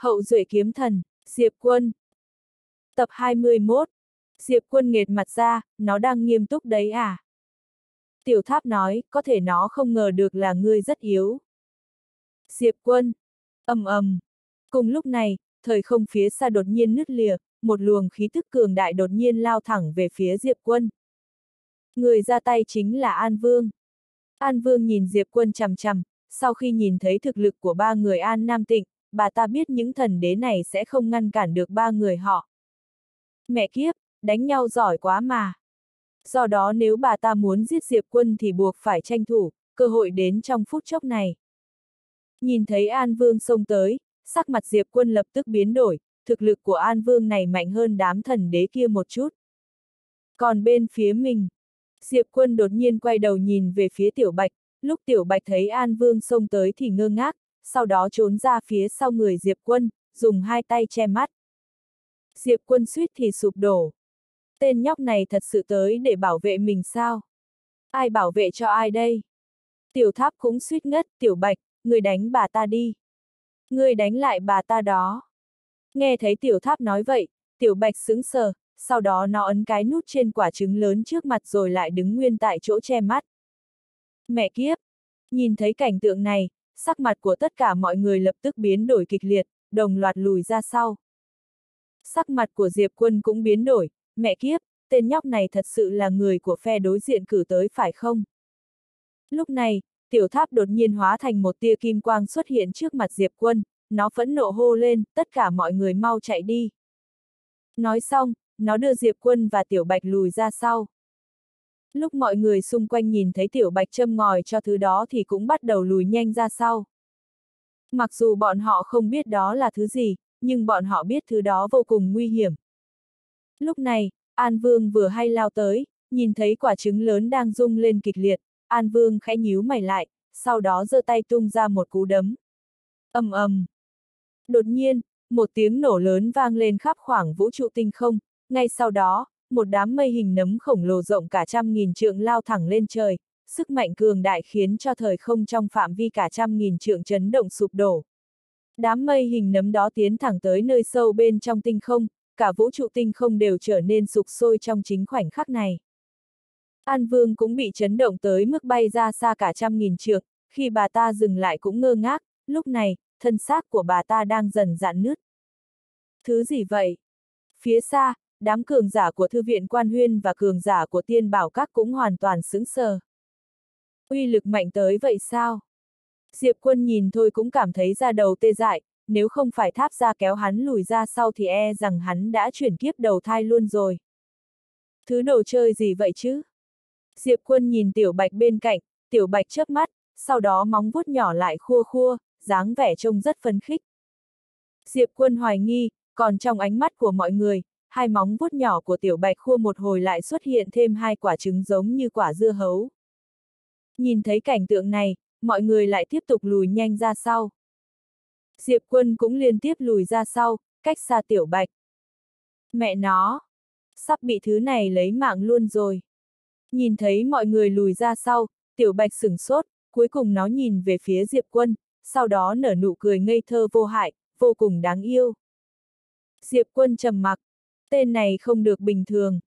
Hậu duệ kiếm thần, Diệp Quân. Tập 21. Diệp Quân nghệt mặt ra, nó đang nghiêm túc đấy à? Tiểu tháp nói, có thể nó không ngờ được là ngươi rất yếu. Diệp Quân. ầm ầm. Cùng lúc này, thời không phía xa đột nhiên nứt lìa, một luồng khí tức cường đại đột nhiên lao thẳng về phía Diệp Quân. Người ra tay chính là An Vương. An Vương nhìn Diệp Quân chằm chằm, sau khi nhìn thấy thực lực của ba người An Nam Tịnh, bà ta biết những thần đế này sẽ không ngăn cản được ba người họ. Mẹ kiếp, đánh nhau giỏi quá mà. Do đó nếu bà ta muốn giết Diệp Quân thì buộc phải tranh thủ, cơ hội đến trong phút chốc này. Nhìn thấy An Vương xông tới, sắc mặt Diệp Quân lập tức biến đổi, thực lực của An Vương này mạnh hơn đám thần đế kia một chút. Còn bên phía mình, Diệp Quân đột nhiên quay đầu nhìn về phía Tiểu Bạch, lúc Tiểu Bạch thấy An Vương xông tới thì ngơ ngác, sau đó trốn ra phía sau người Diệp Quân, dùng hai tay che mắt. Diệp Quân suýt thì sụp đổ. Tên nhóc này thật sự tới để bảo vệ mình sao? Ai bảo vệ cho ai đây? Tiểu tháp cũng suýt ngất, Tiểu Bạch, người đánh bà ta đi. Người đánh lại bà ta đó. Nghe thấy Tiểu tháp nói vậy, Tiểu Bạch sững sờ, sau đó nó ấn cái nút trên quả trứng lớn trước mặt rồi lại đứng nguyên tại chỗ che mắt. Mẹ kiếp! Nhìn thấy cảnh tượng này, sắc mặt của tất cả mọi người lập tức biến đổi kịch liệt, đồng loạt lùi ra sau. Sắc mặt của Diệp Quân cũng biến đổi, mẹ kiếp, tên nhóc này thật sự là người của phe đối diện cử tới phải không? Lúc này, tiểu tháp đột nhiên hóa thành một tia kim quang xuất hiện trước mặt Diệp Quân, nó phẫn nộ hô lên, tất cả mọi người mau chạy đi. Nói xong, nó đưa Diệp Quân và Tiểu Bạch lùi ra sau. Lúc mọi người xung quanh nhìn thấy Tiểu Bạch châm ngòi cho thứ đó thì cũng bắt đầu lùi nhanh ra sau. Mặc dù bọn họ không biết đó là thứ gì, nhưng bọn họ biết thứ đó vô cùng nguy hiểm. Lúc này, An Vương vừa hay lao tới, nhìn thấy quả trứng lớn đang rung lên kịch liệt, An Vương khẽ nhíu mày lại, sau đó giơ tay tung ra một cú đấm. ầm ầm. Đột nhiên, một tiếng nổ lớn vang lên khắp khoảng vũ trụ tinh không, ngay sau đó, một đám mây hình nấm khổng lồ rộng cả trăm nghìn trượng lao thẳng lên trời, sức mạnh cường đại khiến cho thời không trong phạm vi cả trăm nghìn trượng chấn động sụp đổ. Đám mây hình nấm đó tiến thẳng tới nơi sâu bên trong tinh không, cả vũ trụ tinh không đều trở nên sục sôi trong chính khoảnh khắc này. An Vương cũng bị chấn động tới mức bay ra xa cả trăm nghìn trượng, khi bà ta dừng lại cũng ngơ ngác, lúc này, thân xác của bà ta đang dần dạn nứt. Thứ gì vậy? Phía xa, đám cường giả của thư viện quan huyên và cường giả của tiên bảo các cũng hoàn toàn sững sờ. Uy lực mạnh tới vậy sao? Diệp quân nhìn thôi cũng cảm thấy ra đầu tê dại, nếu không phải tháp ra kéo hắn lùi ra sau thì e rằng hắn đã chuyển kiếp đầu thai luôn rồi. Thứ đồ chơi gì vậy chứ? Diệp quân nhìn tiểu bạch bên cạnh, tiểu bạch chớp mắt, sau đó móng vuốt nhỏ lại khua khua, dáng vẻ trông rất phấn khích. Diệp quân hoài nghi, còn trong ánh mắt của mọi người, hai móng vuốt nhỏ của tiểu bạch khua một hồi lại xuất hiện thêm hai quả trứng giống như quả dưa hấu. Nhìn thấy cảnh tượng này, mọi người lại tiếp tục lùi nhanh ra sau. Diệp quân cũng liên tiếp lùi ra sau, cách xa tiểu bạch. Mẹ nó! Sắp bị thứ này lấy mạng luôn rồi. Nhìn thấy mọi người lùi ra sau, tiểu bạch sửng sốt, cuối cùng nó nhìn về phía Diệp quân, sau đó nở nụ cười ngây thơ vô hại, vô cùng đáng yêu. Diệp quân trầm mặc, tên này không được bình thường.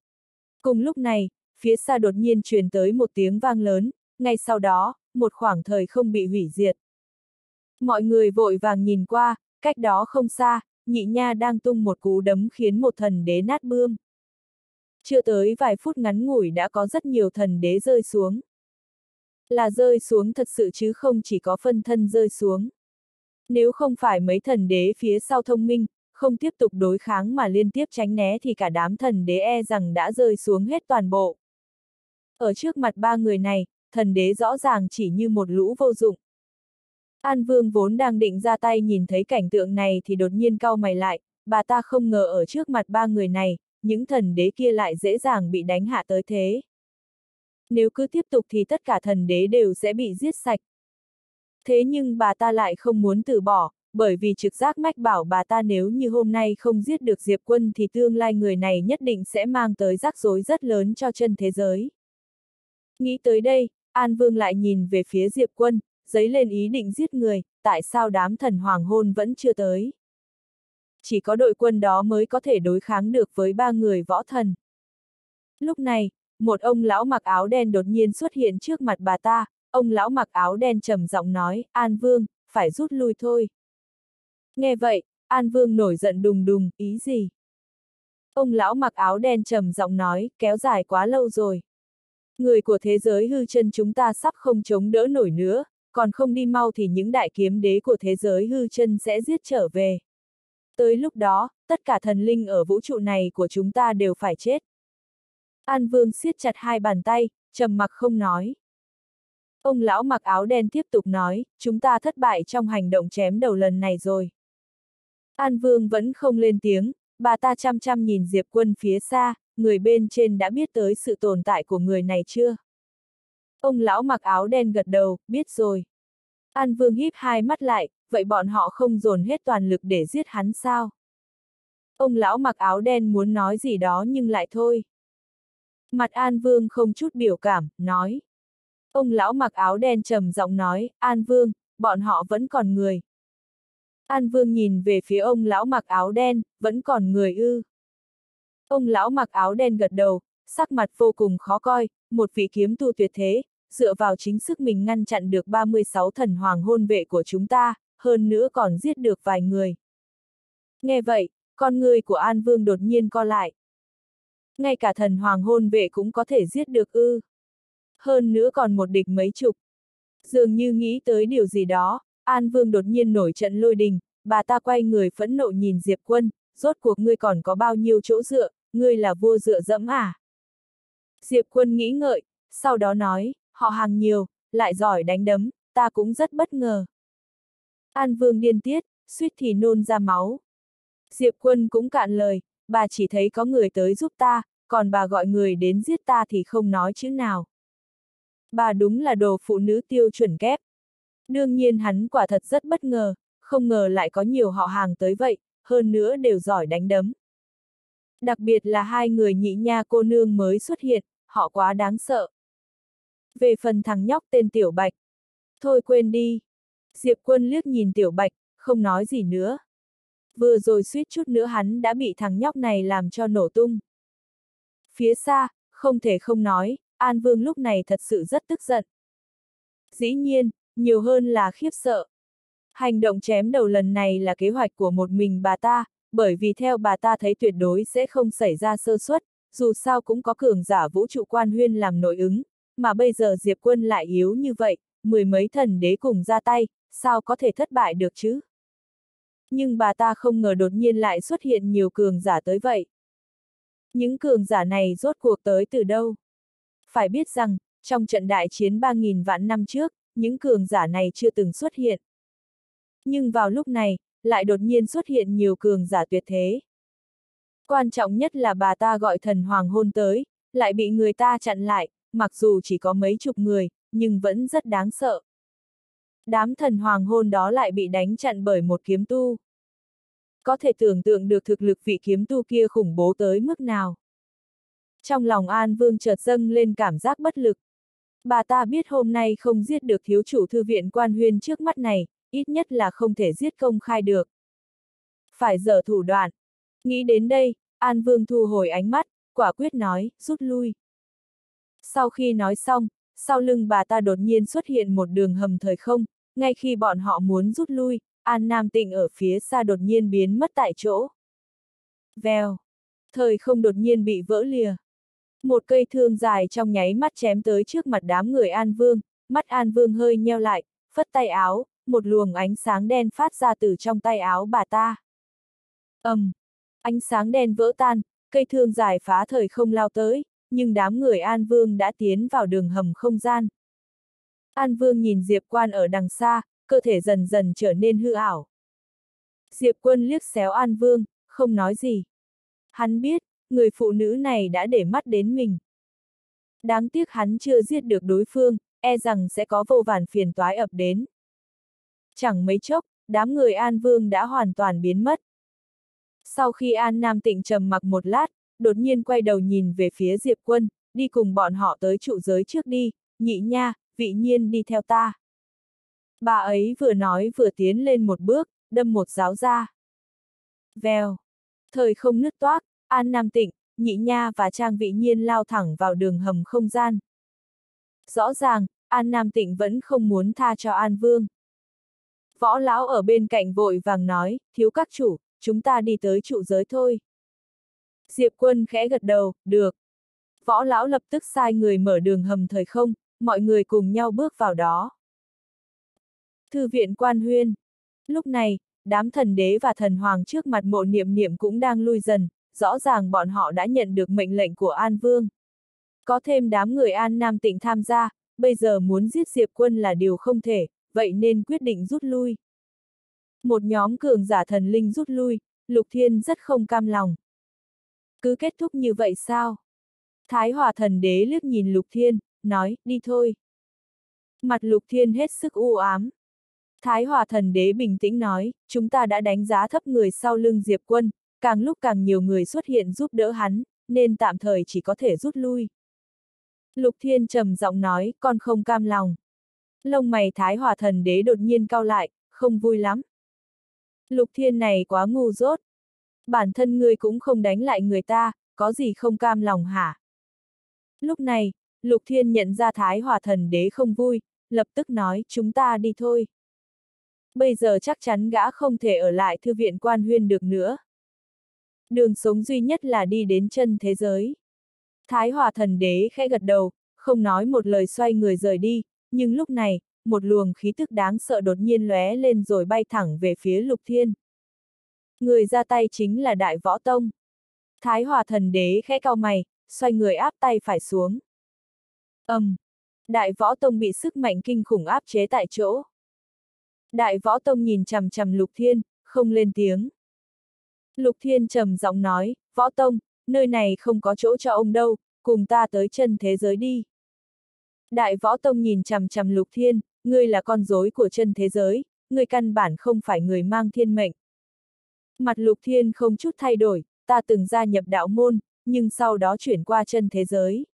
Cùng lúc này, phía xa đột nhiên truyền tới một tiếng vang lớn, ngay sau đó, một khoảng thời không bị hủy diệt. Mọi người vội vàng nhìn qua, cách đó không xa, nhị nha đang tung một cú đấm khiến một thần đế nát bươm. Chưa tới vài phút ngắn ngủi đã có rất nhiều thần đế rơi xuống. Là rơi xuống thật sự chứ không chỉ có phân thân rơi xuống. Nếu không phải mấy thần đế phía sau thông minh, không tiếp tục đối kháng mà liên tiếp tránh né thì cả đám thần đế e rằng đã rơi xuống hết toàn bộ. Ở trước mặt ba người này, thần đế rõ ràng chỉ như một lũ vô dụng. An Vương vốn đang định ra tay nhìn thấy cảnh tượng này thì đột nhiên cau mày lại, bà ta không ngờ ở trước mặt ba người này, những thần đế kia lại dễ dàng bị đánh hạ tới thế. Nếu cứ tiếp tục thì tất cả thần đế đều sẽ bị giết sạch. Thế nhưng bà ta lại không muốn từ bỏ, bởi vì trực giác mách bảo bà ta nếu như hôm nay không giết được Diệp Quân thì tương lai người này nhất định sẽ mang tới rắc rối rất lớn cho chân thế giới. Nghĩ tới đây, An Vương lại nhìn về phía Diệp Quân, giấy lên ý định giết người, tại sao đám thần hoàng hôn vẫn chưa tới. chỉ có đội quân đó mới có thể đối kháng được với ba người võ thần. Lúc này, một ông lão mặc áo đen đột nhiên xuất hiện trước mặt bà ta, ông lão mặc áo đen trầm giọng nói, An Vương, phải rút lui thôi. Nghe vậy, An Vương nổi giận đùng đùng, ý gì? Ông lão mặc áo đen trầm giọng nói, kéo dài quá lâu rồi. Người của thế giới hư chân chúng ta sắp không chống đỡ nổi nữa, còn không đi mau thì những đại kiếm đế của thế giới hư chân sẽ giết trở về. Tới lúc đó, tất cả thần linh ở vũ trụ này của chúng ta đều phải chết. An Vương siết chặt hai bàn tay, trầm mặc không nói. Ông lão mặc áo đen tiếp tục nói, chúng ta thất bại trong hành động chém đầu lần này rồi. An Vương vẫn không lên tiếng, bà ta chăm chăm nhìn Diệp Quân phía xa, người bên trên đã biết tới sự tồn tại của người này chưa? Ông lão mặc áo đen gật đầu, biết rồi. An Vương híp hai mắt lại, vậy bọn họ không dồn hết toàn lực để giết hắn sao? Ông lão mặc áo đen muốn nói gì đó nhưng lại thôi. Mặt An Vương không chút biểu cảm, nói. Ông lão mặc áo đen trầm giọng nói, An Vương, bọn họ vẫn còn người. An Vương nhìn về phía ông lão mặc áo đen, vẫn còn người ư. Ông lão mặc áo đen gật đầu, sắc mặt vô cùng khó coi, một vị kiếm tu tuyệt thế, dựa vào chính sức mình ngăn chặn được 36 thần hoàng hôn vệ của chúng ta, hơn nữa còn giết được vài người. Nghe vậy, con người của An Vương đột nhiên co lại. Ngay cả thần hoàng hôn vệ cũng có thể giết được ư. Hơn nữa còn một địch mấy chục. Dường như nghĩ tới điều gì đó, An Vương đột nhiên nổi trận lôi đình, bà ta quay người phẫn nộ nhìn Diệp Quân, rốt cuộc ngươi còn có bao nhiêu chỗ dựa, ngươi là vua dựa dẫm à? Diệp Quân nghĩ ngợi, sau đó nói, họ hàng nhiều, lại giỏi đánh đấm, ta cũng rất bất ngờ. An Vương điên tiết, suýt thì nôn ra máu. Diệp Quân cũng cạn lời, bà chỉ thấy có người tới giúp ta, còn bà gọi người đến giết ta thì không nói chữ nào. Bà đúng là đồ phụ nữ tiêu chuẩn kép. Đương nhiên hắn quả thật rất bất ngờ, không ngờ lại có nhiều họ hàng tới vậy, hơn nữa đều giỏi đánh đấm. Đặc biệt là hai người nhị nha cô nương mới xuất hiện, họ quá đáng sợ. Về phần thằng nhóc tên Tiểu Bạch. Thôi quên đi. Diệp quân liếc nhìn Tiểu Bạch, không nói gì nữa. Vừa rồi suýt chút nữa hắn đã bị thằng nhóc này làm cho nổ tung. Phía xa, không thể không nói, An Vương lúc này thật sự rất tức giận. Dĩ nhiên, nhiều hơn là khiếp sợ. Hành động chém đầu lần này là kế hoạch của một mình bà ta, bởi vì theo bà ta thấy tuyệt đối sẽ không xảy ra sơ suất, dù sao cũng có cường giả vũ trụ quan huyên làm nội ứng, mà bây giờ Diệp Quân lại yếu như vậy, mười mấy thần đế cùng ra tay, sao có thể thất bại được chứ? Nhưng bà ta không ngờ đột nhiên lại xuất hiện nhiều cường giả tới vậy. Những cường giả này rốt cuộc tới từ đâu? Phải biết rằng, trong trận đại chiến 3.000 vạn năm trước, những cường giả này chưa từng xuất hiện. Nhưng vào lúc này, lại đột nhiên xuất hiện nhiều cường giả tuyệt thế. Quan trọng nhất là bà ta gọi thần hoàng hôn tới, lại bị người ta chặn lại, mặc dù chỉ có mấy chục người, nhưng vẫn rất đáng sợ. Đám thần hoàng hôn đó lại bị đánh chặn bởi một kiếm tu. Có thể tưởng tượng được thực lực vị kiếm tu kia khủng bố tới mức nào. Trong lòng An Vương chợt dâng lên cảm giác bất lực. Bà ta biết hôm nay không giết được thiếu chủ thư viện quan huyên trước mắt này, ít nhất là không thể giết công khai được. Phải dở thủ đoạn. Nghĩ đến đây, An Vương thu hồi ánh mắt, quả quyết nói, rút lui. Sau khi nói xong, sau lưng bà ta đột nhiên xuất hiện một đường hầm thời không, ngay khi bọn họ muốn rút lui, An Nam Tịnh ở phía xa đột nhiên biến mất tại chỗ. Vèo. Thời không đột nhiên bị vỡ lìa. Một cây thương dài trong nháy mắt chém tới trước mặt đám người An Vương, mắt An Vương hơi nheo lại, phất tay áo, một luồng ánh sáng đen phát ra từ trong tay áo bà ta. ầm, um, ánh sáng đen vỡ tan, cây thương dài phá thời không lao tới, nhưng đám người An Vương đã tiến vào đường hầm không gian. An Vương nhìn Diệp Quan ở đằng xa, cơ thể dần dần trở nên hư ảo. Diệp Quân liếc xéo An Vương, không nói gì. Hắn biết, người phụ nữ này đã để mắt đến mình. Đáng tiếc hắn chưa giết được đối phương, e rằng sẽ có vô vàn phiền toái ập đến. Chẳng mấy chốc, đám người An Vương đã hoàn toàn biến mất. Sau khi An Nam Tịnh trầm mặc một lát, đột nhiên quay đầu nhìn về phía Diệp Quân, đi cùng bọn họ tới trụ giới trước đi, nhị nha, vị nhiên đi theo ta. Bà ấy vừa nói vừa tiến lên một bước, đâm một giáo ra. Vèo. Thời không nứt toác, An Nam Tịnh, Nhị Nha và Trang Vị Nhiên lao thẳng vào đường hầm không gian. Rõ ràng, An Nam Tịnh vẫn không muốn tha cho An Vương. Võ lão ở bên cạnh vội vàng nói, thiếu các chủ, chúng ta đi tới trụ giới thôi. Diệp quân khẽ gật đầu, được. Võ lão lập tức sai người mở đường hầm thời không, mọi người cùng nhau bước vào đó. Thư viện quan huyên. Lúc này, đám thần đế và thần hoàng trước mặt mộ niệm niệm cũng đang lui dần, rõ ràng bọn họ đã nhận được mệnh lệnh của An Vương. Có thêm đám người An Nam Tịnh tham gia, bây giờ muốn giết Diệp quân là điều không thể, vậy nên quyết định rút lui. Một nhóm cường giả thần linh rút lui, Lục Thiên rất không cam lòng. Cứ kết thúc như vậy sao? Thái Hòa thần đế liếc nhìn Lục Thiên, nói, đi thôi. Mặt Lục Thiên hết sức u ám. Thái Hòa thần đế bình tĩnh nói, chúng ta đã đánh giá thấp người sau lưng Diệp quân, càng lúc càng nhiều người xuất hiện giúp đỡ hắn, nên tạm thời chỉ có thể rút lui. Lục Thiên trầm giọng nói, con không cam lòng. Lông mày Thái Hòa thần đế đột nhiên cao lại, không vui lắm. Lục Thiên này quá ngu dốt. Bản thân ngươi cũng không đánh lại người ta, có gì không cam lòng hả? Lúc này, Lục Thiên nhận ra Thái Hòa thần đế không vui, lập tức nói, chúng ta đi thôi. Bây giờ chắc chắn gã không thể ở lại thư viện quan huyên được nữa. Đường sống duy nhất là đi đến chân thế giới. Thái Hòa thần đế khẽ gật đầu, không nói một lời xoay người rời đi, nhưng lúc này, một luồng khí tức đáng sợ đột nhiên lóe lên rồi bay thẳng về phía Lục Thiên. Người ra tay chính là Đại Võ Tông. Thái Hòa thần đế khẽ cao mày, xoay người áp tay phải xuống. ầm, um, Đại Võ Tông bị sức mạnh kinh khủng áp chế tại chỗ. Đại Võ Tông nhìn chằm chằm Lục Thiên, không lên tiếng. Lục Thiên trầm giọng nói, Võ Tông, nơi này không có chỗ cho ông đâu, cùng ta tới chân thế giới đi. Đại Võ Tông nhìn chằm chằm Lục Thiên, ngươi là con rối của chân thế giới, ngươi căn bản không phải người mang thiên mệnh. Mặt Lục Thiên không chút thay đổi, ta từng gia nhập đạo môn, nhưng sau đó chuyển qua chân thế giới.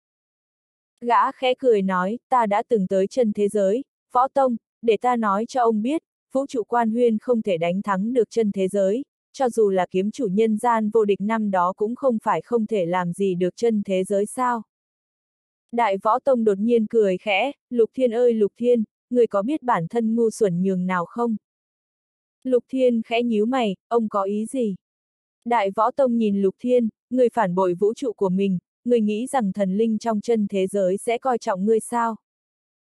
Gã khẽ cười nói, ta đã từng tới chân thế giới, Võ Tông, để ta nói cho ông biết, vũ trụ quan huyên không thể đánh thắng được chân thế giới, cho dù là kiếm chủ nhân gian vô địch năm đó cũng không phải không thể làm gì được chân thế giới sao. Đại võ tông đột nhiên cười khẽ, Lục Thiên ơi Lục Thiên, người có biết bản thân ngu xuẩn nhường nào không? Lục Thiên khẽ nhíu mày, ông có ý gì? Đại võ tông nhìn Lục Thiên, người phản bội vũ trụ của mình, người nghĩ rằng thần linh trong chân thế giới sẽ coi trọng ngươi sao?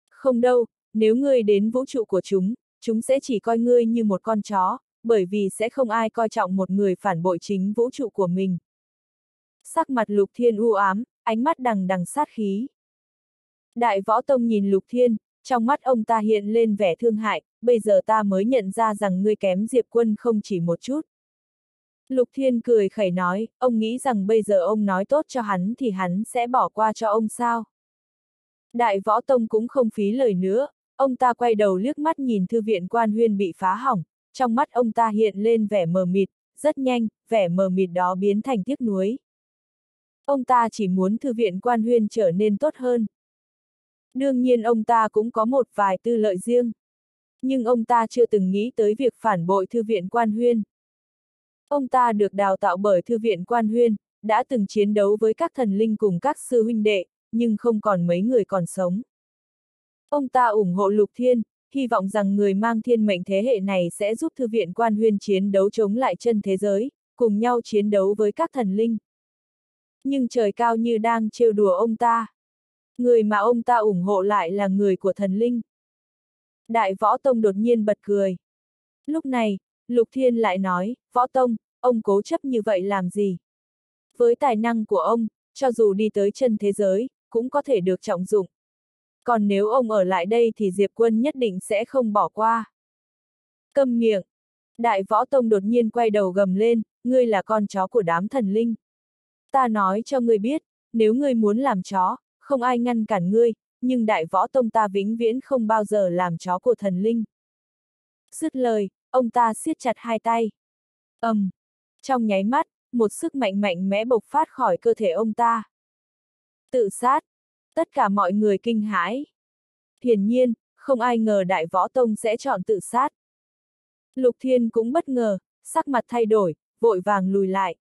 Không đâu, nếu ngươi đến vũ trụ của chúng, chúng sẽ chỉ coi ngươi như một con chó, bởi vì sẽ không ai coi trọng một người phản bội chính vũ trụ của mình. Sắc mặt Lục Thiên u ám, ánh mắt đằng đằng sát khí. Đại Võ Tông nhìn Lục Thiên, trong mắt ông ta hiện lên vẻ thương hại, bây giờ ta mới nhận ra rằng ngươi kém Diệp Quân không chỉ một chút. Lục Thiên cười khẩy nói, ông nghĩ rằng bây giờ ông nói tốt cho hắn thì hắn sẽ bỏ qua cho ông sao? Đại Võ Tông cũng không phí lời nữa, ông ta quay đầu liếc mắt nhìn thư viện quan huyên bị phá hỏng, trong mắt ông ta hiện lên vẻ mờ mịt, rất nhanh, vẻ mờ mịt đó biến thành tiếc nuối. Ông ta chỉ muốn thư viện quan huyên trở nên tốt hơn. Đương nhiên ông ta cũng có một vài tư lợi riêng. Nhưng ông ta chưa từng nghĩ tới việc phản bội thư viện quan huyên. Ông ta được đào tạo bởi thư viện quan huyên, đã từng chiến đấu với các thần linh cùng các sư huynh đệ, nhưng không còn mấy người còn sống. Ông ta ủng hộ Lục Thiên, hy vọng rằng người mang thiên mệnh thế hệ này sẽ giúp thư viện quan huyên chiến đấu chống lại chân thế giới, cùng nhau chiến đấu với các thần linh. Nhưng trời cao như đang trêu đùa ông ta. Người mà ông ta ủng hộ lại là người của thần linh. Đại Võ Tông đột nhiên bật cười. Lúc này, Lục Thiên lại nói, Võ Tông, ông cố chấp như vậy làm gì? Với tài năng của ông, cho dù đi tới chân thế giới, cũng có thể được trọng dụng. Còn nếu ông ở lại đây thì Diệp Quân nhất định sẽ không bỏ qua. Câm miệng. Đại Võ Tông đột nhiên quay đầu gầm lên, ngươi là con chó của đám thần linh. Ta nói cho ngươi biết, nếu ngươi muốn làm chó, không ai ngăn cản ngươi, nhưng Đại Võ Tông ta vĩnh viễn không bao giờ làm chó của thần linh. Dứt lời, ông ta siết chặt hai tay. ầm, um, Trong nháy mắt, một sức mạnh mạnh mẽ bộc phát khỏi cơ thể ông ta. Tự sát. Tất cả mọi người kinh hãi. Hiển nhiên, không ai ngờ Đại Võ Tông sẽ chọn tự sát. Lục Thiên cũng bất ngờ, sắc mặt thay đổi, vội vàng lùi lại.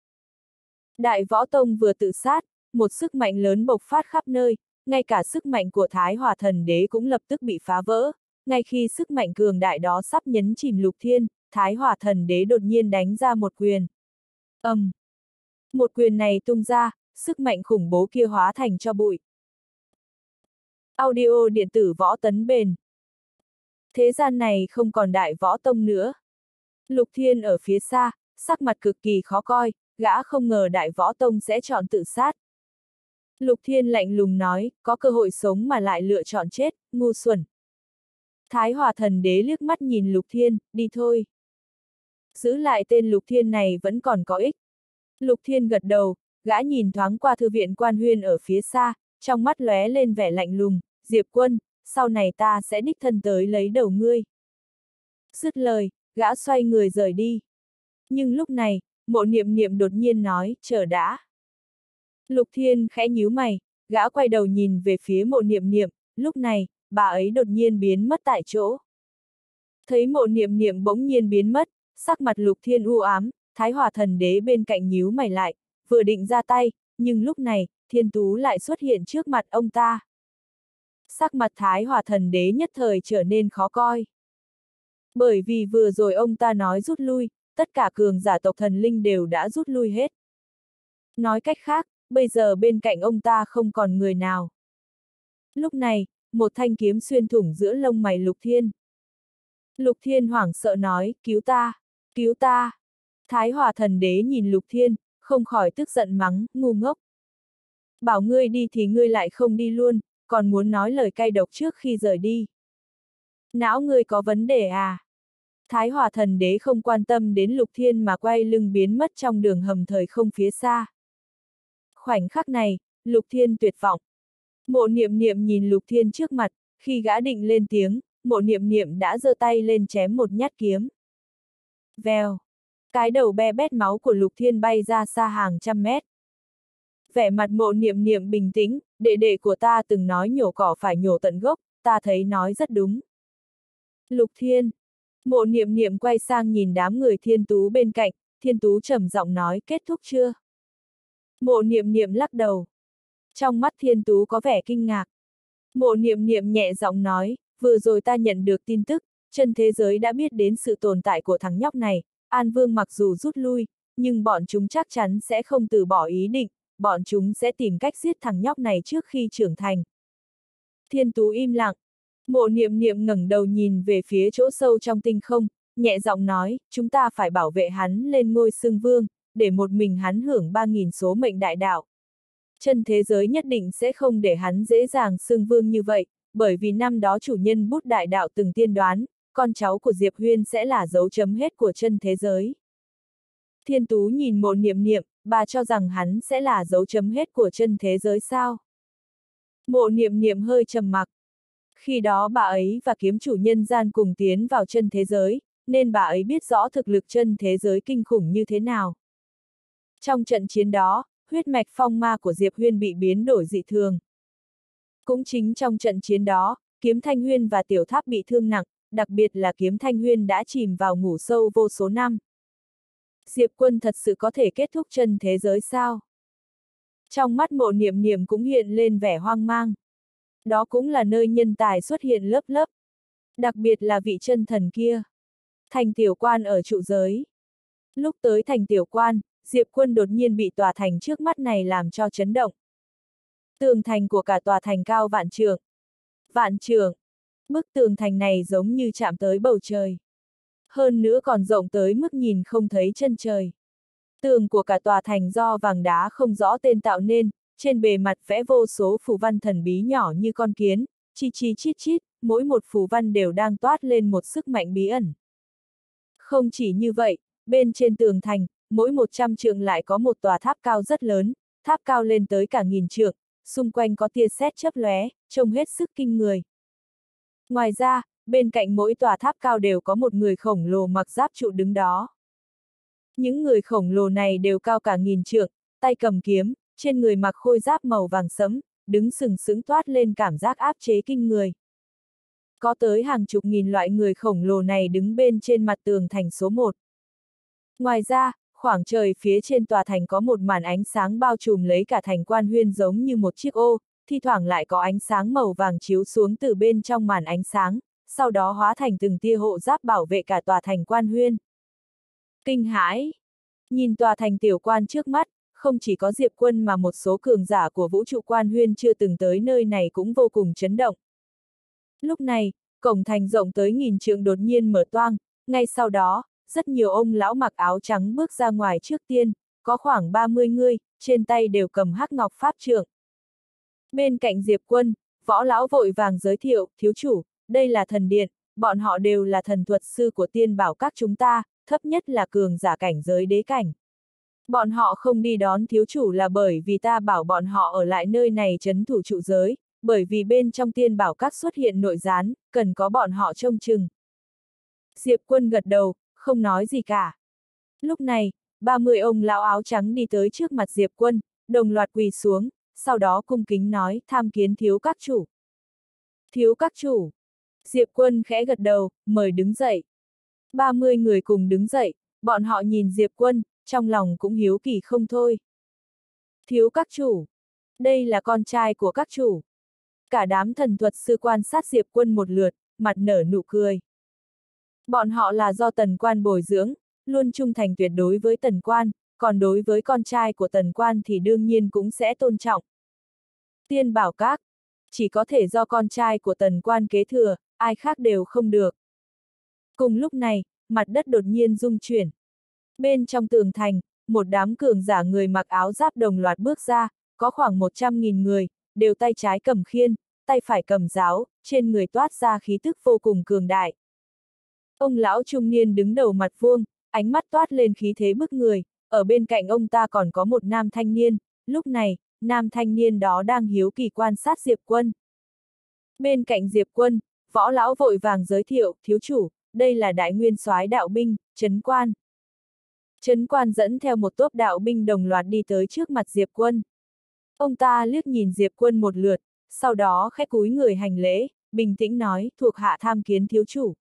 Đại Võ Tông vừa tự sát, một sức mạnh lớn bộc phát khắp nơi, ngay cả sức mạnh của Thái Hòa Thần Đế cũng lập tức bị phá vỡ, ngay khi sức mạnh cường đại đó sắp nhấn chìm Lục Thiên, Thái Hòa Thần Đế đột nhiên đánh ra một quyền. âm um. Một quyền này tung ra, sức mạnh khủng bố kia hóa thành cho bụi. Audio điện tử võ tấn bền. Thế gian này không còn đại võ tông nữa. Lục Thiên ở phía xa, sắc mặt cực kỳ khó coi, gã không ngờ đại võ tông sẽ chọn tự sát. Lục Thiên lạnh lùng nói, có cơ hội sống mà lại lựa chọn chết, ngu xuẩn. Thái Hòa Thần Đế liếc mắt nhìn Lục Thiên, đi thôi. Giữ lại tên Lục Thiên này vẫn còn có ích. Lục Thiên gật đầu, gã nhìn thoáng qua thư viện quan huyên ở phía xa, trong mắt lóe lên vẻ lạnh lùng, Diệp quân, sau này ta sẽ đích thân tới lấy đầu ngươi. Dứt lời, gã xoay người rời đi. Nhưng lúc này, mộ niệm niệm đột nhiên nói, chờ đã. Lục Thiên khẽ nhíu mày, gã quay đầu nhìn về phía mộ niệm niệm, lúc này, bà ấy đột nhiên biến mất tại chỗ. Thấy mộ niệm niệm bỗng nhiên biến mất, sắc mặt Lục Thiên u ám, Thái Hòa Thần Đế bên cạnh nhíu mày lại, vừa định ra tay, nhưng lúc này, Thiên Tú lại xuất hiện trước mặt ông ta. Sắc mặt Thái Hòa Thần Đế nhất thời trở nên khó coi. Bởi vì vừa rồi ông ta nói rút lui, tất cả cường giả tộc thần linh đều đã rút lui hết. Nói cách khác, bây giờ bên cạnh ông ta không còn người nào. Lúc này, một thanh kiếm xuyên thủng giữa lông mày Lục Thiên. Lục Thiên hoảng sợ nói, cứu ta, cứu ta. Thái Hòa Thần Đế nhìn Lục Thiên, không khỏi tức giận mắng, ngu ngốc. Bảo ngươi đi thì ngươi lại không đi luôn, còn muốn nói lời cay độc trước khi rời đi. Não ngươi có vấn đề à? Thái Hòa Thần Đế không quan tâm đến Lục Thiên mà quay lưng biến mất trong đường hầm thời không phía xa. Khoảnh khắc này, Lục Thiên tuyệt vọng. Mộ niệm niệm nhìn Lục Thiên trước mặt, khi gã định lên tiếng, mộ niệm niệm đã giơ tay lên chém một nhát kiếm. Vèo. Cái đầu be bét máu của Lục Thiên bay ra xa hàng trăm mét. Vẻ mặt mộ niệm niệm bình tĩnh, đệ đệ của ta từng nói nhổ cỏ phải nhổ tận gốc, ta thấy nói rất đúng. Lục Thiên. Mộ niệm niệm quay sang nhìn đám người thiên tú bên cạnh, thiên tú trầm giọng nói kết thúc chưa? Mộ niệm niệm lắc đầu. Trong mắt thiên tú có vẻ kinh ngạc. Mộ niệm niệm nhẹ giọng nói, vừa rồi ta nhận được tin tức, chân thế giới đã biết đến sự tồn tại của thằng nhóc này, An Vương mặc dù rút lui, nhưng bọn chúng chắc chắn sẽ không từ bỏ ý định, bọn chúng sẽ tìm cách giết thằng nhóc này trước khi trưởng thành. Thiên Tú im lặng. Mộ niệm niệm ngẩng đầu nhìn về phía chỗ sâu trong tinh không, nhẹ giọng nói, chúng ta phải bảo vệ hắn lên ngôi xương vương, để một mình hắn hưởng 3.000 số mệnh đại đạo. Chân thế giới nhất định sẽ không để hắn dễ dàng xương vương như vậy, bởi vì năm đó chủ nhân bút đại đạo từng tiên đoán, con cháu của Diệp Huyên sẽ là dấu chấm hết của chân thế giới. Thiên Tú nhìn mộ niệm niệm, bà cho rằng hắn sẽ là dấu chấm hết của chân thế giới sao? Mộ niệm niệm hơi trầm mặc. Khi đó bà ấy và kiếm chủ nhân gian cùng tiến vào chân thế giới, nên bà ấy biết rõ thực lực chân thế giới kinh khủng như thế nào. Trong trận chiến đó, huyết mạch phong ma của Diệp Huyên bị biến đổi dị thường. Cũng chính trong trận chiến đó, kiếm Thanh Huyên và Tiểu Tháp bị thương nặng, đặc biệt là kiếm Thanh Huyên đã chìm vào ngủ sâu vô số năm. Diệp quân thật sự có thể kết thúc chân thế giới sao? Trong mắt mộ niệm niệm cũng hiện lên vẻ hoang mang. Đó cũng là nơi nhân tài xuất hiện lớp lớp. Đặc biệt là vị chân thần kia. Thành tiểu quan ở trụ giới. Lúc tới thành tiểu quan, Diệp quân đột nhiên bị tòa thành trước mắt này làm cho chấn động. Tường thành của cả tòa thành cao vạn trường. Vạn trường. Bức tường thành này giống như chạm tới bầu trời hơn nữa còn rộng tới mức nhìn không thấy chân trời. Tường của cả tòa thành do vàng đá không rõ tên tạo nên, trên bề mặt vẽ vô số phù văn thần bí nhỏ như con kiến, chi chi chít chít, mỗi một phù văn đều đang toát lên một sức mạnh bí ẩn. Không chỉ như vậy, bên trên tường thành, mỗi một trăm trượng lại có một tòa tháp cao rất lớn, tháp cao lên tới cả nghìn trượng, xung quanh có tia sét chớp lóe, trông hết sức kinh người. Ngoài ra, bên cạnh mỗi tòa tháp cao đều có một người khổng lồ mặc giáp trụ đứng đó. Những người khổng lồ này đều cao cả nghìn trượng, tay cầm kiếm, trên người mặc khôi giáp màu vàng sẫm, đứng sừng sững toát lên cảm giác áp chế kinh người. Có tới hàng chục nghìn loại người khổng lồ này đứng bên trên mặt tường thành số 1. Ngoài ra, khoảng trời phía trên tòa thành có một màn ánh sáng bao trùm lấy cả thành quan huyên giống như một chiếc ô, thi thoảng lại có ánh sáng màu vàng chiếu xuống từ bên trong màn ánh sáng, sau đó hóa thành từng tia hộ giáp bảo vệ cả tòa thành quan huyên. Kinh hãi! Nhìn tòa thành tiểu quan trước mắt, không chỉ có Diệp Quân mà một số cường giả của vũ trụ quan huyên chưa từng tới nơi này cũng vô cùng chấn động. Lúc này, cổng thành rộng tới nghìn trượng đột nhiên mở toang, ngay sau đó, rất nhiều ông lão mặc áo trắng bước ra ngoài trước tiên, có khoảng 30 người, trên tay đều cầm hắc ngọc pháp trượng. Bên cạnh Diệp Quân, võ lão vội vàng giới thiệu, thiếu chủ, đây là thần điện, bọn họ đều là thần thuật sư của tiên bảo các chúng ta, thấp nhất là cường giả cảnh giới đế cảnh. Bọn họ không đi đón thiếu chủ là bởi vì ta bảo bọn họ ở lại nơi này chấn thủ trụ giới, bởi vì bên trong tiên bảo các xuất hiện nội gián, cần có bọn họ trông chừng. Diệp quân gật đầu, không nói gì cả. Lúc này, 30 ông lão áo trắng đi tới trước mặt Diệp quân, đồng loạt quỳ xuống, sau đó cung kính nói, tham kiến thiếu các chủ. Thiếu các chủ. Diệp quân khẽ gật đầu, mời đứng dậy. 30 người cùng đứng dậy, bọn họ nhìn Diệp quân, trong lòng cũng hiếu kỳ không thôi. Thiếu các chủ. Đây là con trai của các chủ. Cả đám thần thuật sư quan sát Diệp quân một lượt, mặt nở nụ cười. Bọn họ là do tần quan bồi dưỡng, luôn trung thành tuyệt đối với tần quan, còn đối với con trai của tần quan thì đương nhiên cũng sẽ tôn trọng. Tiên bảo các, chỉ có thể do con trai của tần quan kế thừa, ai khác đều không được. Cùng lúc này, mặt đất đột nhiên rung chuyển. Bên trong tường thành, một đám cường giả người mặc áo giáp đồng loạt bước ra, có khoảng 100.000 người, đều tay trái cầm khiên, tay phải cầm giáo, trên người toát ra khí tức vô cùng cường đại. Ông lão trung niên đứng đầu mặt vuông, ánh mắt toát lên khí thế bức người, ở bên cạnh ông ta còn có một nam thanh niên, lúc này, nam thanh niên đó đang hiếu kỳ quan sát Diệp Quân. Bên cạnh Diệp Quân, võ lão vội vàng giới thiệu, thiếu chủ, đây là đại nguyên soái đạo binh, Trấn Quan. Trấn Quan dẫn theo một tốp đạo binh đồng loạt đi tới trước mặt Diệp Quân. Ông ta liếc nhìn Diệp Quân một lượt, sau đó khẽ cúi người hành lễ, bình tĩnh nói, thuộc hạ tham kiến thiếu chủ.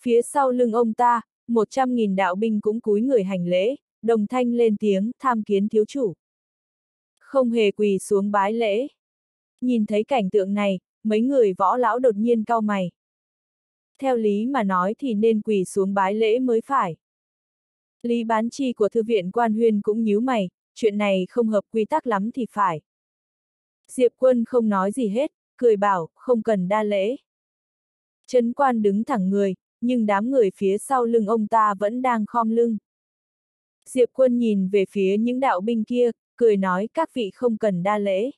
Phía sau lưng ông ta, một trăm nghìn đạo binh cũng cúi người hành lễ, đồng thanh lên tiếng, tham kiến thiếu chủ. Không hề quỳ xuống bái lễ. Nhìn thấy cảnh tượng này, mấy người võ lão đột nhiên cau mày. Theo lý mà nói thì nên quỳ xuống bái lễ mới phải. Lý bán chi của thư viện quan huyên cũng nhíu mày, chuyện này không hợp quy tắc lắm thì phải. Diệp quân không nói gì hết, cười bảo, không cần đa lễ. Trấn quan đứng thẳng người, nhưng đám người phía sau lưng ông ta vẫn đang khom lưng. Diệp quân nhìn về phía những đạo binh kia, cười nói các vị không cần đa lễ.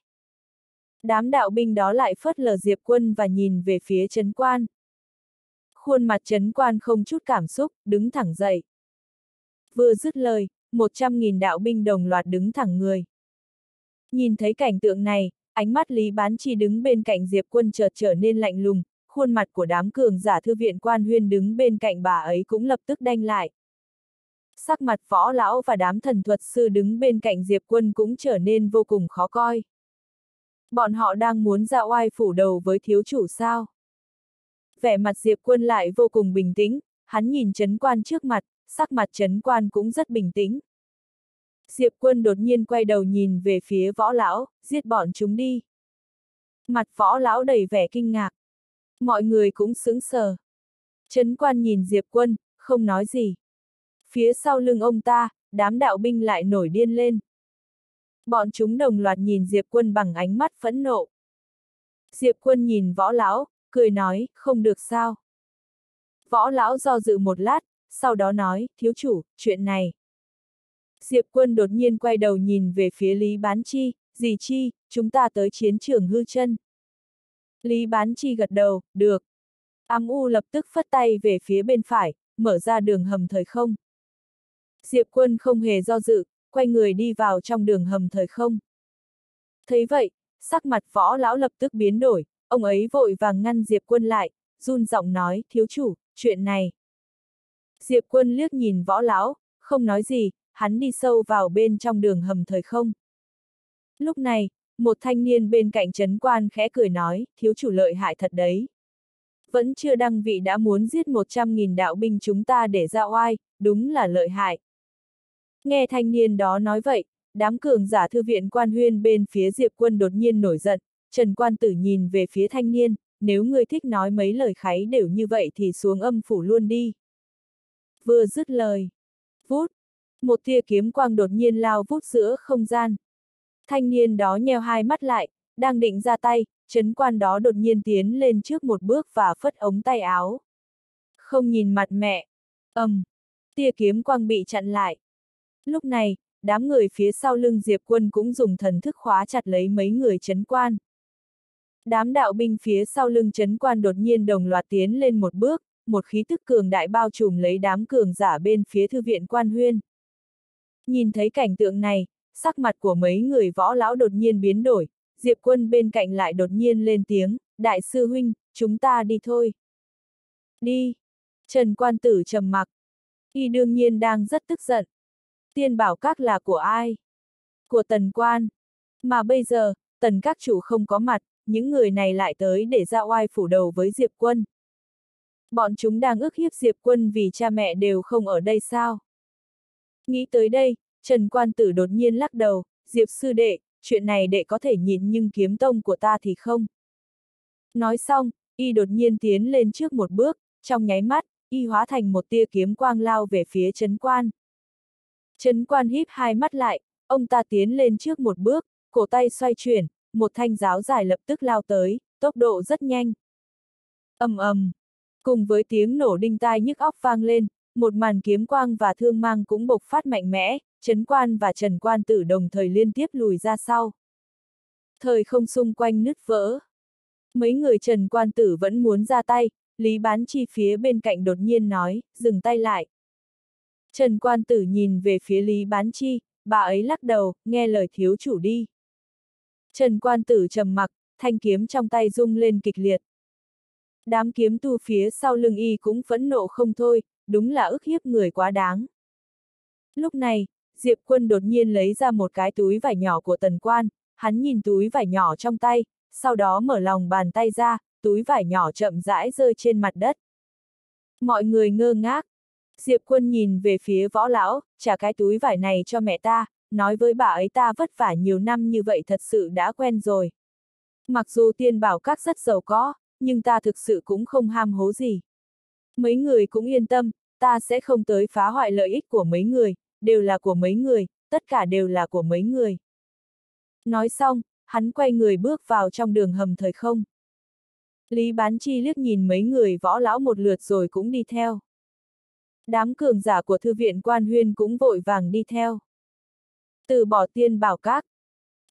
Đám đạo binh đó lại phớt lờ Diệp quân và nhìn về phía Trấn quan. Khuôn mặt Trấn quan không chút cảm xúc, đứng thẳng dậy. Vừa dứt lời, một trăm nghìn đạo binh đồng loạt đứng thẳng người. Nhìn thấy cảnh tượng này, ánh mắt Lý Bán Chi đứng bên cạnh Diệp Quân chợt trở nên lạnh lùng, khuôn mặt của đám cường giả thư viện quan huyên đứng bên cạnh bà ấy cũng lập tức đanh lại. Sắc mặt võ lão và đám thần thuật sư đứng bên cạnh Diệp Quân cũng trở nên vô cùng khó coi. Bọn họ đang muốn ra oai phủ đầu với thiếu chủ sao? Vẻ mặt Diệp Quân lại vô cùng bình tĩnh, hắn nhìn Trấn quan trước mặt, sắc mặt Trấn quan cũng rất bình tĩnh. Diệp quân đột nhiên quay đầu nhìn về phía võ lão, giết bọn chúng đi. Mặt võ lão đầy vẻ kinh ngạc. Mọi người cũng sững sờ. Trấn quan nhìn Diệp quân, không nói gì. Phía sau lưng ông ta, đám đạo binh lại nổi điên lên. Bọn chúng đồng loạt nhìn Diệp quân bằng ánh mắt phẫn nộ. Diệp quân nhìn võ lão, cười nói, không được sao. Võ lão do dự một lát, sau đó nói, thiếu chủ, chuyện này. Diệp quân đột nhiên quay đầu nhìn về phía Lý Bán Chi, gì chi, chúng ta tới chiến trường hư chân. Lý Bán Chi gật đầu, được. Ám U lập tức phất tay về phía bên phải, mở ra đường hầm thời không. Diệp quân không hề do dự, quay người đi vào trong đường hầm thời không. Thấy vậy, sắc mặt võ lão lập tức biến đổi, ông ấy vội vàng ngăn Diệp quân lại, run giọng nói, thiếu chủ, chuyện này. Diệp quân liếc nhìn võ lão, không nói gì, hắn đi sâu vào bên trong đường hầm thời không. Lúc này, một thanh niên bên cạnh trấn quan khẽ cười nói, thiếu chủ lợi hại thật đấy. Vẫn chưa đăng vị đã muốn giết 100.000 đạo binh chúng ta để ra oai, đúng là lợi hại. Nghe thanh niên đó nói vậy, đám cường giả thư viện quan huyên bên phía Diệp Quân đột nhiên nổi giận, Trần Quan Tử nhìn về phía thanh niên, nếu ngươi thích nói mấy lời kháy đều như vậy thì xuống âm phủ luôn đi. Vừa dứt lời. Vút. Một tia kiếm quang đột nhiên lao vút giữa không gian. Thanh niên đó nheo hai mắt lại, đang định ra tay, Trấn quan đó đột nhiên tiến lên trước một bước và phất ống tay áo. Không nhìn mặt mẹ. ầm, um, tia kiếm quang bị chặn lại. Lúc này, đám người phía sau lưng Diệp Quân cũng dùng thần thức khóa chặt lấy mấy người chấn quan. Đám đạo binh phía sau lưng chấn quan đột nhiên đồng loạt tiến lên một bước, một khí tức cường đại bao trùm lấy đám cường giả bên phía thư viện quan huyên. Nhìn thấy cảnh tượng này, sắc mặt của mấy người võ lão đột nhiên biến đổi, Diệp quân bên cạnh lại đột nhiên lên tiếng, đại sư huynh, chúng ta đi thôi. Đi. Trần quan tử trầm mặc. Y đương nhiên đang rất tức giận. Tiên bảo các là của ai? Của tần quan. Mà bây giờ, tần các chủ không có mặt, những người này lại tới để ra oai phủ đầu với Diệp quân. Bọn chúng đang ức hiếp Diệp quân vì cha mẹ đều không ở đây sao? Nghĩ tới đây, Trần Quan Tử đột nhiên lắc đầu, Diệp sư đệ, chuyện này đệ có thể nhìn nhưng kiếm tông của ta thì không. Nói xong, y đột nhiên tiến lên trước một bước, trong nháy mắt, y hóa thành một tia kiếm quang lao về phía Trấn Quan. Trấn Quan híp hai mắt lại, ông ta tiến lên trước một bước, cổ tay xoay chuyển, một thanh giáo dài lập tức lao tới, tốc độ rất nhanh. ầm ầm, cùng với tiếng nổ đinh tai nhức óc vang lên, một màn kiếm quang và thương mang cũng bộc phát mạnh mẽ, Trấn Quan và Trần Quan Tử đồng thời liên tiếp lùi ra sau. Thời không xung quanh nứt vỡ. Mấy người Trần Quan Tử vẫn muốn ra tay, Lý Bán Chi phía bên cạnh đột nhiên nói, dừng tay lại. Trần Quan Tử nhìn về phía Lý Bán Chi, bà ấy lắc đầu, nghe lời thiếu chủ đi. Trần Quan Tử trầm mặc, thanh kiếm trong tay rung lên kịch liệt. Đám kiếm tu phía sau lưng y cũng phẫn nộ không thôi, đúng là ức hiếp người quá đáng. Lúc này, Diệp Quân đột nhiên lấy ra một cái túi vải nhỏ của tần quan, hắn nhìn túi vải nhỏ trong tay, sau đó mở lòng bàn tay ra, túi vải nhỏ chậm rãi rơi trên mặt đất. Mọi người ngơ ngác. Diệp Quân nhìn về phía võ lão, trả cái túi vải này cho mẹ ta, nói với bà ấy ta vất vả nhiều năm như vậy thật sự đã quen rồi. Mặc dù tiên bảo các rất giàu có, nhưng ta thực sự cũng không ham hố gì. Mấy người cũng yên tâm, ta sẽ không tới phá hoại lợi ích của mấy người, đều là của mấy người, tất cả đều là của mấy người. Nói xong, hắn quay người bước vào trong đường hầm thời không. Lý Bán Chi liếc nhìn mấy người võ lão một lượt rồi cũng đi theo. Đám cường giả của thư viện quan huyên cũng vội vàng đi theo. Từ bỏ tiên bảo các.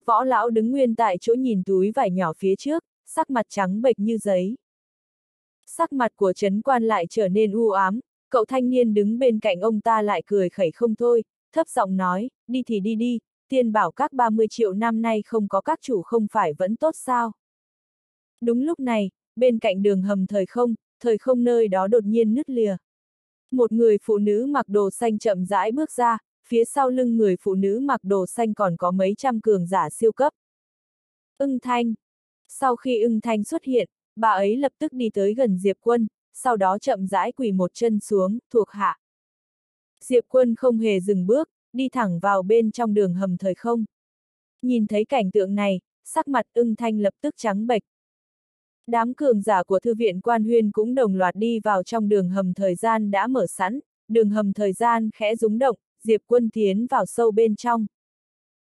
Võ lão đứng nguyên tại chỗ nhìn túi vải nhỏ phía trước, sắc mặt trắng bệch như giấy. Sắc mặt của Trấn quan lại trở nên u ám, cậu thanh niên đứng bên cạnh ông ta lại cười khẩy không thôi, thấp giọng nói, đi thì đi đi, tiên bảo các 30 triệu năm nay không có các chủ không phải vẫn tốt sao. Đúng lúc này, bên cạnh đường hầm thời không, thời không nơi đó đột nhiên nứt lìa. Một người phụ nữ mặc đồ xanh chậm rãi bước ra, phía sau lưng người phụ nữ mặc đồ xanh còn có mấy trăm cường giả siêu cấp. Ưng Thanh. Sau khi ưng Thanh xuất hiện, bà ấy lập tức đi tới gần Diệp Quân, sau đó chậm rãi quỳ một chân xuống, thuộc hạ. Diệp Quân không hề dừng bước, đi thẳng vào bên trong đường hầm thời không. Nhìn thấy cảnh tượng này, sắc mặt ưng thanh lập tức trắng bệch. Đám cường giả của thư viện quan huyên cũng đồng loạt đi vào trong đường hầm thời gian đã mở sẵn, đường hầm thời gian khẽ rúng động, Diệp Quân tiến vào sâu bên trong.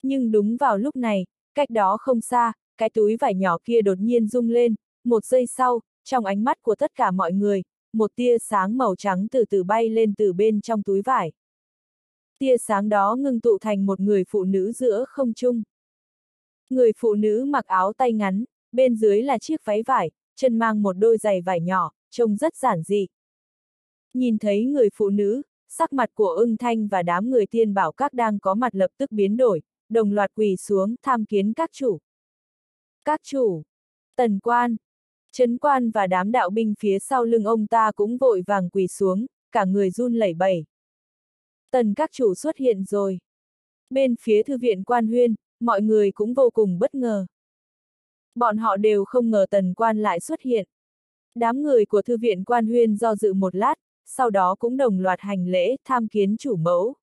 Nhưng đúng vào lúc này, cách đó không xa, cái túi vải nhỏ kia đột nhiên rung lên, một giây sau, trong ánh mắt của tất cả mọi người, một tia sáng màu trắng từ từ bay lên từ bên trong túi vải. Tia sáng đó ngưng tụ thành một người phụ nữ giữa không trung. Người phụ nữ mặc áo tay ngắn, bên dưới là chiếc váy vải, chân mang một đôi giày vải nhỏ, trông rất giản dị. Nhìn thấy người phụ nữ, sắc mặt của ưng thanh và đám người tiên bảo các đang có mặt lập tức biến đổi, đồng loạt quỳ xuống tham kiến các chủ. Các chủ, tần quan, chấn quan và đám đạo binh phía sau lưng ông ta cũng vội vàng quỳ xuống, cả người run lẩy bẩy. Tần các chủ xuất hiện rồi. Bên phía thư viện quan huyên, mọi người cũng vô cùng bất ngờ. Bọn họ đều không ngờ tần quan lại xuất hiện. Đám người của thư viện quan huyên do dự một lát, sau đó cũng đồng loạt hành lễ tham kiến chủ mẫu.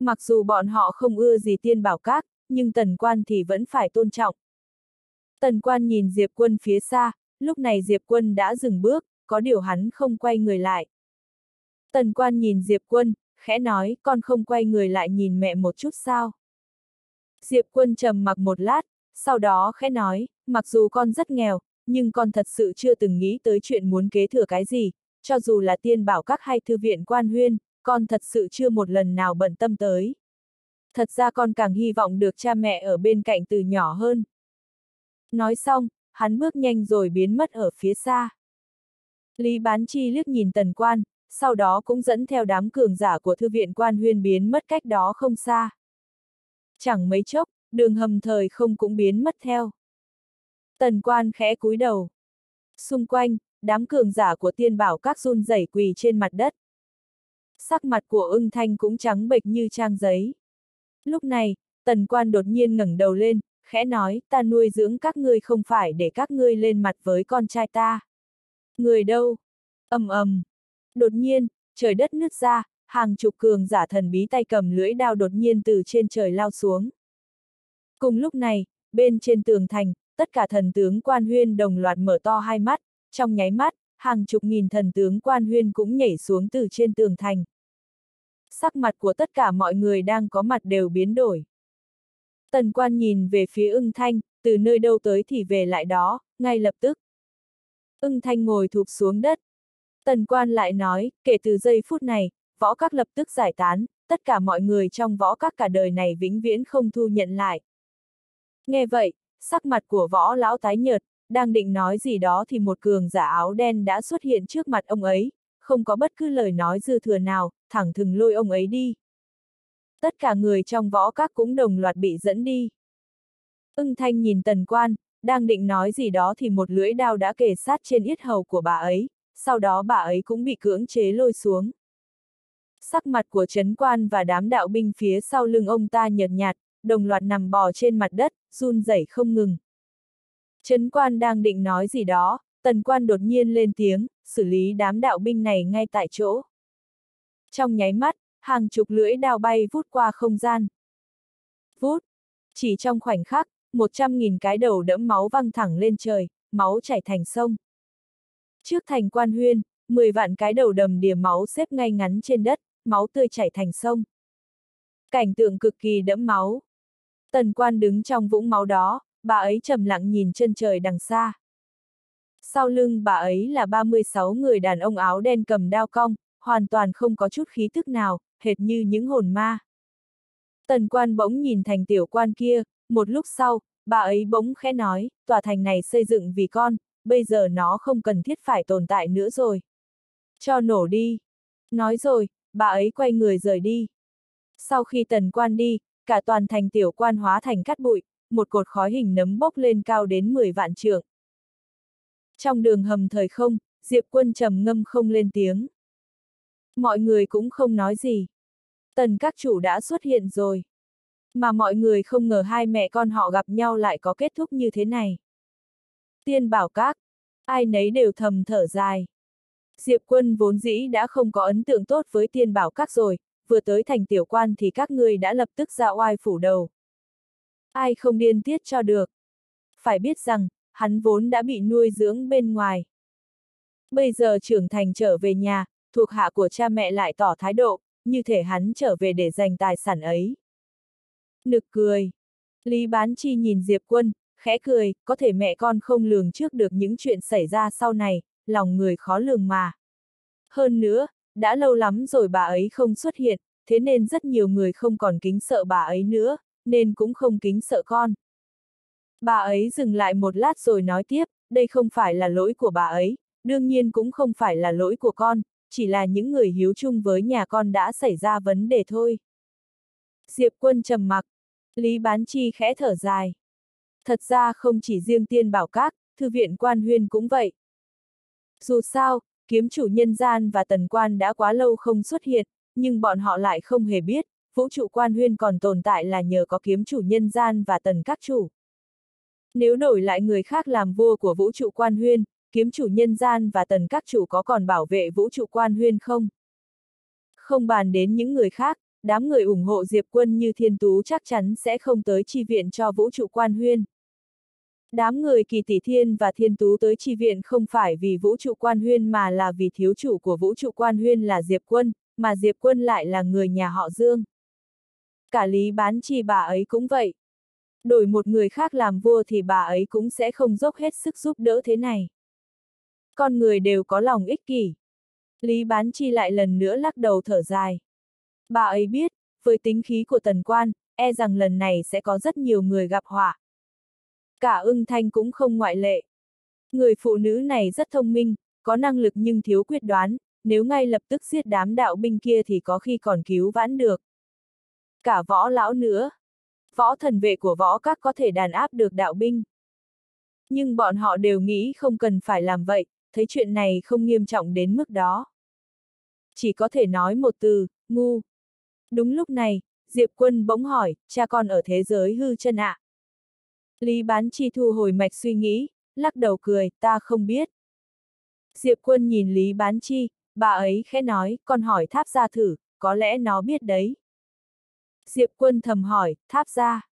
Mặc dù bọn họ không ưa gì tiên bảo các, nhưng tần quan thì vẫn phải tôn trọng. Tần quan nhìn Diệp quân phía xa, lúc này Diệp quân đã dừng bước, có điều hắn không quay người lại. Tần quan nhìn Diệp quân, khẽ nói, con không quay người lại nhìn mẹ một chút sao. Diệp quân trầm mặc một lát, sau đó khẽ nói, mặc dù con rất nghèo, nhưng con thật sự chưa từng nghĩ tới chuyện muốn kế thừa cái gì, cho dù là tiên bảo các hay thư viện quan huyên, con thật sự chưa một lần nào bận tâm tới. Thật ra con càng hy vọng được cha mẹ ở bên cạnh từ nhỏ hơn. Nói xong, hắn bước nhanh rồi biến mất ở phía xa. Lý Bán Chi liếc nhìn tần quan, sau đó cũng dẫn theo đám cường giả của thư viện quan huyên biến mất cách đó không xa. Chẳng mấy chốc, đường hầm thời không cũng biến mất theo. Tần quan khẽ cúi đầu. Xung quanh, đám cường giả của tiên bảo các run rẩy quỳ trên mặt đất. Sắc mặt của ưng thanh cũng trắng bệch như trang giấy. Lúc này, tần quan đột nhiên ngẩng đầu lên, khẽ nói, ta nuôi dưỡng các ngươi không phải để các ngươi lên mặt với con trai ta. Người đâu? ầm ầm. Đột nhiên, trời đất nứt ra, hàng chục cường giả thần bí tay cầm lưỡi đao đột nhiên từ trên trời lao xuống. Cùng lúc này, bên trên tường thành, tất cả thần tướng quan huyên đồng loạt mở to hai mắt, trong nháy mắt, hàng chục nghìn thần tướng quan huyên cũng nhảy xuống từ trên tường thành. Sắc mặt của tất cả mọi người đang có mặt đều biến đổi. Tần quan nhìn về phía ưng thanh, từ nơi đâu tới thì về lại đó, ngay lập tức. Ưng thanh ngồi thụp xuống đất. Tần quan lại nói, kể từ giây phút này, võ các lập tức giải tán, tất cả mọi người trong võ các cả đời này vĩnh viễn không thu nhận lại. Nghe vậy, sắc mặt của võ lão tái nhợt, đang định nói gì đó thì một cường giả áo đen đã xuất hiện trước mặt ông ấy, không có bất cứ lời nói dư thừa nào, thẳng thừng lôi ông ấy đi. Tất cả người trong võ các cũng đồng loạt bị dẫn đi. Ưng thanh nhìn tần quan, đang định nói gì đó thì một lưỡi đao đã kề sát trên yết hầu của bà ấy, sau đó bà ấy cũng bị cưỡng chế lôi xuống. Sắc mặt của Trấn Quan và đám đạo binh phía sau lưng ông ta nhợt nhạt, đồng loạt nằm bò trên mặt đất, run rẩy không ngừng. Trấn Quan đang định nói gì đó, Tần Quan đột nhiên lên tiếng, xử lý đám đạo binh này ngay tại chỗ. Trong nháy mắt, hàng chục lưỡi đao bay vút qua không gian. Vút! Chỉ trong khoảnh khắc, một trăm nghìn cái đầu đẫm máu văng thẳng lên trời, máu chảy thành sông. Trước thành quan huyên, 10 vạn cái đầu đầm đìa máu xếp ngay ngắn trên đất, máu tươi chảy thành sông. Cảnh tượng cực kỳ đẫm máu. Tần quan đứng trong vũng máu đó, bà ấy trầm lặng nhìn chân trời đằng xa. Sau lưng bà ấy là 36 người đàn ông áo đen cầm đao cong, hoàn toàn không có chút khí tức nào, hệt như những hồn ma. Tần quan bỗng nhìn thành tiểu quan kia, một lúc sau, bà ấy bỗng khẽ nói, tòa thành này xây dựng vì con, bây giờ nó không cần thiết phải tồn tại nữa rồi. Cho nổ đi. Nói rồi, bà ấy quay người rời đi. Sau khi tần quan đi, cả toàn thành tiểu quan hóa thành cát bụi, một cột khói hình nấm bốc lên cao đến 10 vạn trượng. Trong đường hầm thời không, Diệp quân trầm ngâm không lên tiếng. Mọi người cũng không nói gì. Tần các chủ đã xuất hiện rồi. Mà mọi người không ngờ hai mẹ con họ gặp nhau lại có kết thúc như thế này. Tiên bảo các, ai nấy đều thầm thở dài. Diệp quân vốn dĩ đã không có ấn tượng tốt với tiên bảo các rồi, vừa tới thành tiểu quan thì các ngươi đã lập tức ra oai phủ đầu. Ai không điên tiết cho được. Phải biết rằng, hắn vốn đã bị nuôi dưỡng bên ngoài. Bây giờ trưởng thành trở về nhà, thuộc hạ của cha mẹ lại tỏ thái độ, như thể hắn trở về để giành tài sản ấy. Nực cười. Lý Bán Chi nhìn Diệp Quân, khẽ cười, có thể mẹ con không lường trước được những chuyện xảy ra sau này, lòng người khó lường mà. Hơn nữa, đã lâu lắm rồi bà ấy không xuất hiện, thế nên rất nhiều người không còn kính sợ bà ấy nữa, nên cũng không kính sợ con. Bà ấy dừng lại một lát rồi nói tiếp, đây không phải là lỗi của bà ấy, đương nhiên cũng không phải là lỗi của con, chỉ là những người hiếu chung với nhà con đã xảy ra vấn đề thôi. Diệp quân trầm mặc, Lý Bán Chi khẽ thở dài. Thật ra không chỉ riêng tiên bảo các, thư viện quan huyên cũng vậy. Dù sao, kiếm chủ nhân gian và tần quan đã quá lâu không xuất hiện, nhưng bọn họ lại không hề biết, vũ trụ quan huyên còn tồn tại là nhờ có kiếm chủ nhân gian và tần các chủ. Nếu đổi lại người khác làm vua của vũ trụ quan huyên, kiếm chủ nhân gian và tần các chủ có còn bảo vệ vũ trụ quan huyên không? Không bàn đến những người khác, đám người ủng hộ Diệp Quân như Thiên Tú chắc chắn sẽ không tới chi viện cho vũ trụ quan huyên. Đám người kỳ tỷ thiên và thiên tú tới chi viện không phải vì vũ trụ quan huyên mà là vì thiếu chủ của vũ trụ quan huyên là Diệp Quân, mà Diệp Quân lại là người nhà họ Dương. Cả lý bán chi bà ấy cũng vậy. Đổi một người khác làm vua thì bà ấy cũng sẽ không dốc hết sức giúp đỡ thế này. Con người đều có lòng ích kỷ. Lý bán chi lại lần nữa lắc đầu thở dài. Bà ấy biết, với tính khí của tần quan, e rằng lần này sẽ có rất nhiều người gặp họa. Cả ưng thanh cũng không ngoại lệ. Người phụ nữ này rất thông minh, có năng lực nhưng thiếu quyết đoán, nếu ngay lập tức giết đám đạo binh kia thì có khi còn cứu vãn được. Cả võ lão nữa. Võ thần vệ của võ các có thể đàn áp được đạo binh. Nhưng bọn họ đều nghĩ không cần phải làm vậy, thấy chuyện này không nghiêm trọng đến mức đó. Chỉ có thể nói một từ, ngu. Đúng lúc này, Diệp Quân bỗng hỏi, cha con ở thế giới hư chân ạ. À? Lý bán chi thu hồi mạch suy nghĩ, lắc đầu cười, ta không biết. Diệp quân nhìn Lý bán chi, bà ấy khẽ nói, con hỏi tháp ra thử, có lẽ nó biết đấy. Diệp quân thầm hỏi, tháp ra.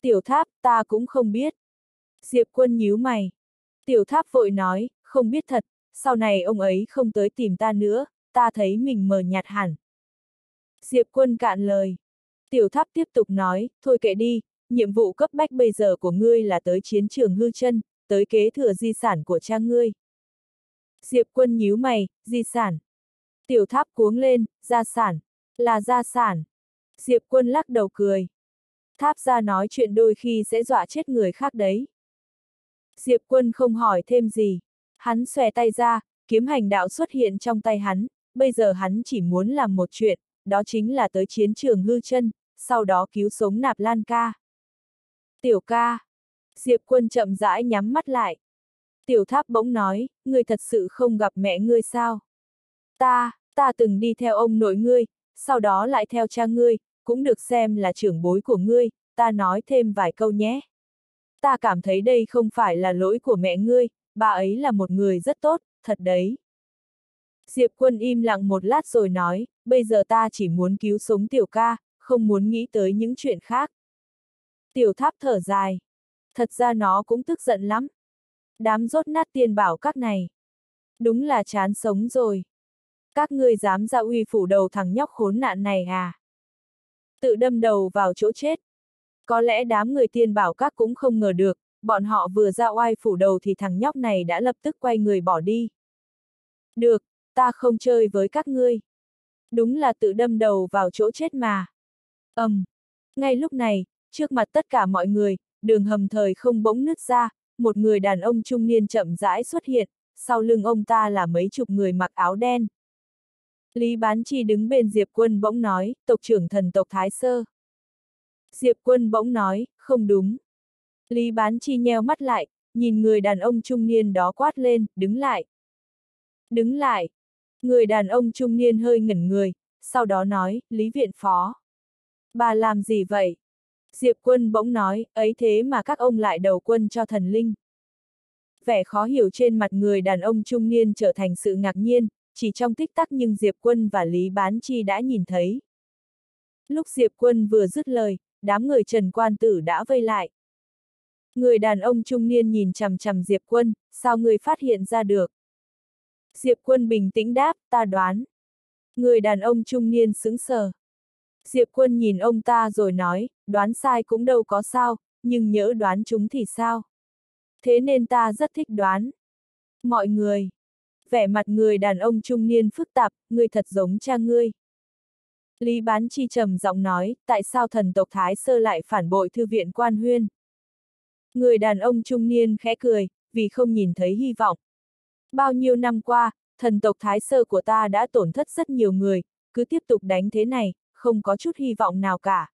Tiểu tháp, ta cũng không biết. Diệp quân nhíu mày. Tiểu tháp vội nói, không biết thật, sau này ông ấy không tới tìm ta nữa, ta thấy mình mờ nhạt hẳn. Diệp quân cạn lời. Tiểu tháp tiếp tục nói, thôi kệ đi, nhiệm vụ cấp bách bây giờ của ngươi là tới chiến trường hư chân, tới kế thừa di sản của cha ngươi. Diệp quân nhíu mày, di sản. Tiểu tháp cuống lên, gia sản, là gia sản. Diệp quân lắc đầu cười. Tháp ra nói chuyện đôi khi sẽ dọa chết người khác đấy. Diệp quân không hỏi thêm gì. Hắn xòe tay ra, kiếm hành đạo xuất hiện trong tay hắn, bây giờ hắn chỉ muốn làm một chuyện, đó chính là tới chiến trường hư chân, sau đó cứu sống nạp lan ca. Tiểu ca. Diệp quân chậm rãi nhắm mắt lại. Tiểu tháp bỗng nói, ngươi thật sự không gặp mẹ ngươi sao? Ta, ta từng đi theo ông nội ngươi, sau đó lại theo cha ngươi, cũng được xem là trưởng bối của ngươi, ta nói thêm vài câu nhé. Ta cảm thấy đây không phải là lỗi của mẹ ngươi, bà ấy là một người rất tốt, thật đấy. Diệp quân im lặng một lát rồi nói, bây giờ ta chỉ muốn cứu sống tiểu ca, không muốn nghĩ tới những chuyện khác. Tiểu tháp thở dài. Thật ra nó cũng tức giận lắm. Đám rốt nát tiền bảo các này. Đúng là chán sống rồi. Các ngươi dám ra uy phủ đầu thằng nhóc khốn nạn này à? Tự đâm đầu vào chỗ chết. Có lẽ đám người tiên bảo các cũng không ngờ được, bọn họ vừa ra oai phủ đầu thì thằng nhóc này đã lập tức quay người bỏ đi. Được, ta không chơi với các ngươi. Đúng là tự đâm đầu vào chỗ chết mà. ầm, um, ngay lúc này, Trước mặt tất cả mọi người, đường hầm thời không bỗng nứt ra, một người đàn ông trung niên chậm rãi xuất hiện, sau lưng ông ta là mấy chục người mặc áo đen. Lý Bán Chi đứng bên Diệp Quân bỗng nói, tộc trưởng thần tộc Thái Sơ. Diệp Quân bỗng nói, không đúng. Lý Bán Chi nheo mắt lại, nhìn người đàn ông trung niên đó quát lên, đứng lại. Đứng lại. Người đàn ông trung niên hơi ngẩn người, sau đó nói, Lý Viện Phó. Bà làm gì vậy? Diệp quân bỗng nói, ấy thế mà các ông lại đầu quân cho thần linh. Vẻ khó hiểu trên mặt người đàn ông trung niên trở thành sự ngạc nhiên, chỉ trong tích tắc nhưng Diệp quân và Lý Bán Chi đã nhìn thấy. Lúc Diệp quân vừa dứt lời, đám người Trần Quan Tử đã vây lại. Người đàn ông trung niên nhìn chằm chằm Diệp quân, sao người phát hiện ra được? Diệp quân bình tĩnh đáp, ta đoán. Người đàn ông trung niên sững sờ. Diệp quân nhìn ông ta rồi nói, đoán sai cũng đâu có sao, nhưng nhỡ đoán chúng thì sao? Thế nên ta rất thích đoán. Mọi người. Vẻ mặt người đàn ông trung niên phức tạp, người thật giống cha ngươi. Lý Bán Chi trầm giọng nói, tại sao thần tộc Thái Sơ lại phản bội thư viện quan huyên? Người đàn ông trung niên khẽ cười, vì không nhìn thấy hy vọng. Bao nhiêu năm qua, thần tộc Thái Sơ của ta đã tổn thất rất nhiều người, cứ tiếp tục đánh thế này, không có chút hy vọng nào cả.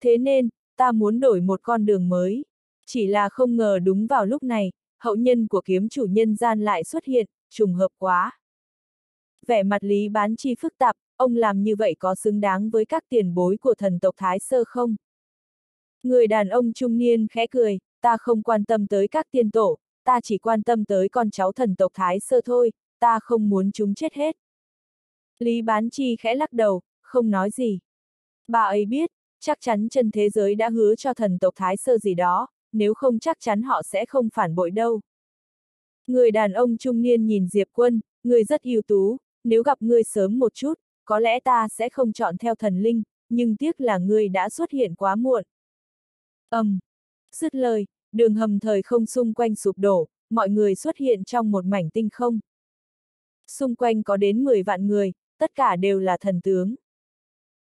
Thế nên, ta muốn đổi một con đường mới. Chỉ là không ngờ đúng vào lúc này, hậu nhân của kiếm chủ nhân gian lại xuất hiện, trùng hợp quá. Vẻ mặt lý bán chi phức tạp, ông làm như vậy có xứng đáng với các tiền bối của thần tộc Thái Sơ không? Người đàn ông trung niên khẽ cười, ta không quan tâm tới các tiên tổ, ta chỉ quan tâm tới con cháu thần tộc Thái Sơ thôi, ta không muốn chúng chết hết. Lý bán chi khẽ lắc đầu, không nói gì. Bà ấy biết, chắc chắn chân thế giới đã hứa cho thần tộc Thái Sơ gì đó, nếu không chắc chắn họ sẽ không phản bội đâu. Người đàn ông trung niên nhìn Diệp Quân, người rất ưu tú, nếu gặp ngươi sớm một chút, có lẽ ta sẽ không chọn theo thần linh, nhưng tiếc là ngươi đã xuất hiện quá muộn. ầm, um, dứt lời, đường hầm thời không xung quanh sụp đổ, mọi người xuất hiện trong một mảnh tinh không. Xung quanh có đến 10 vạn người, tất cả đều là thần tướng.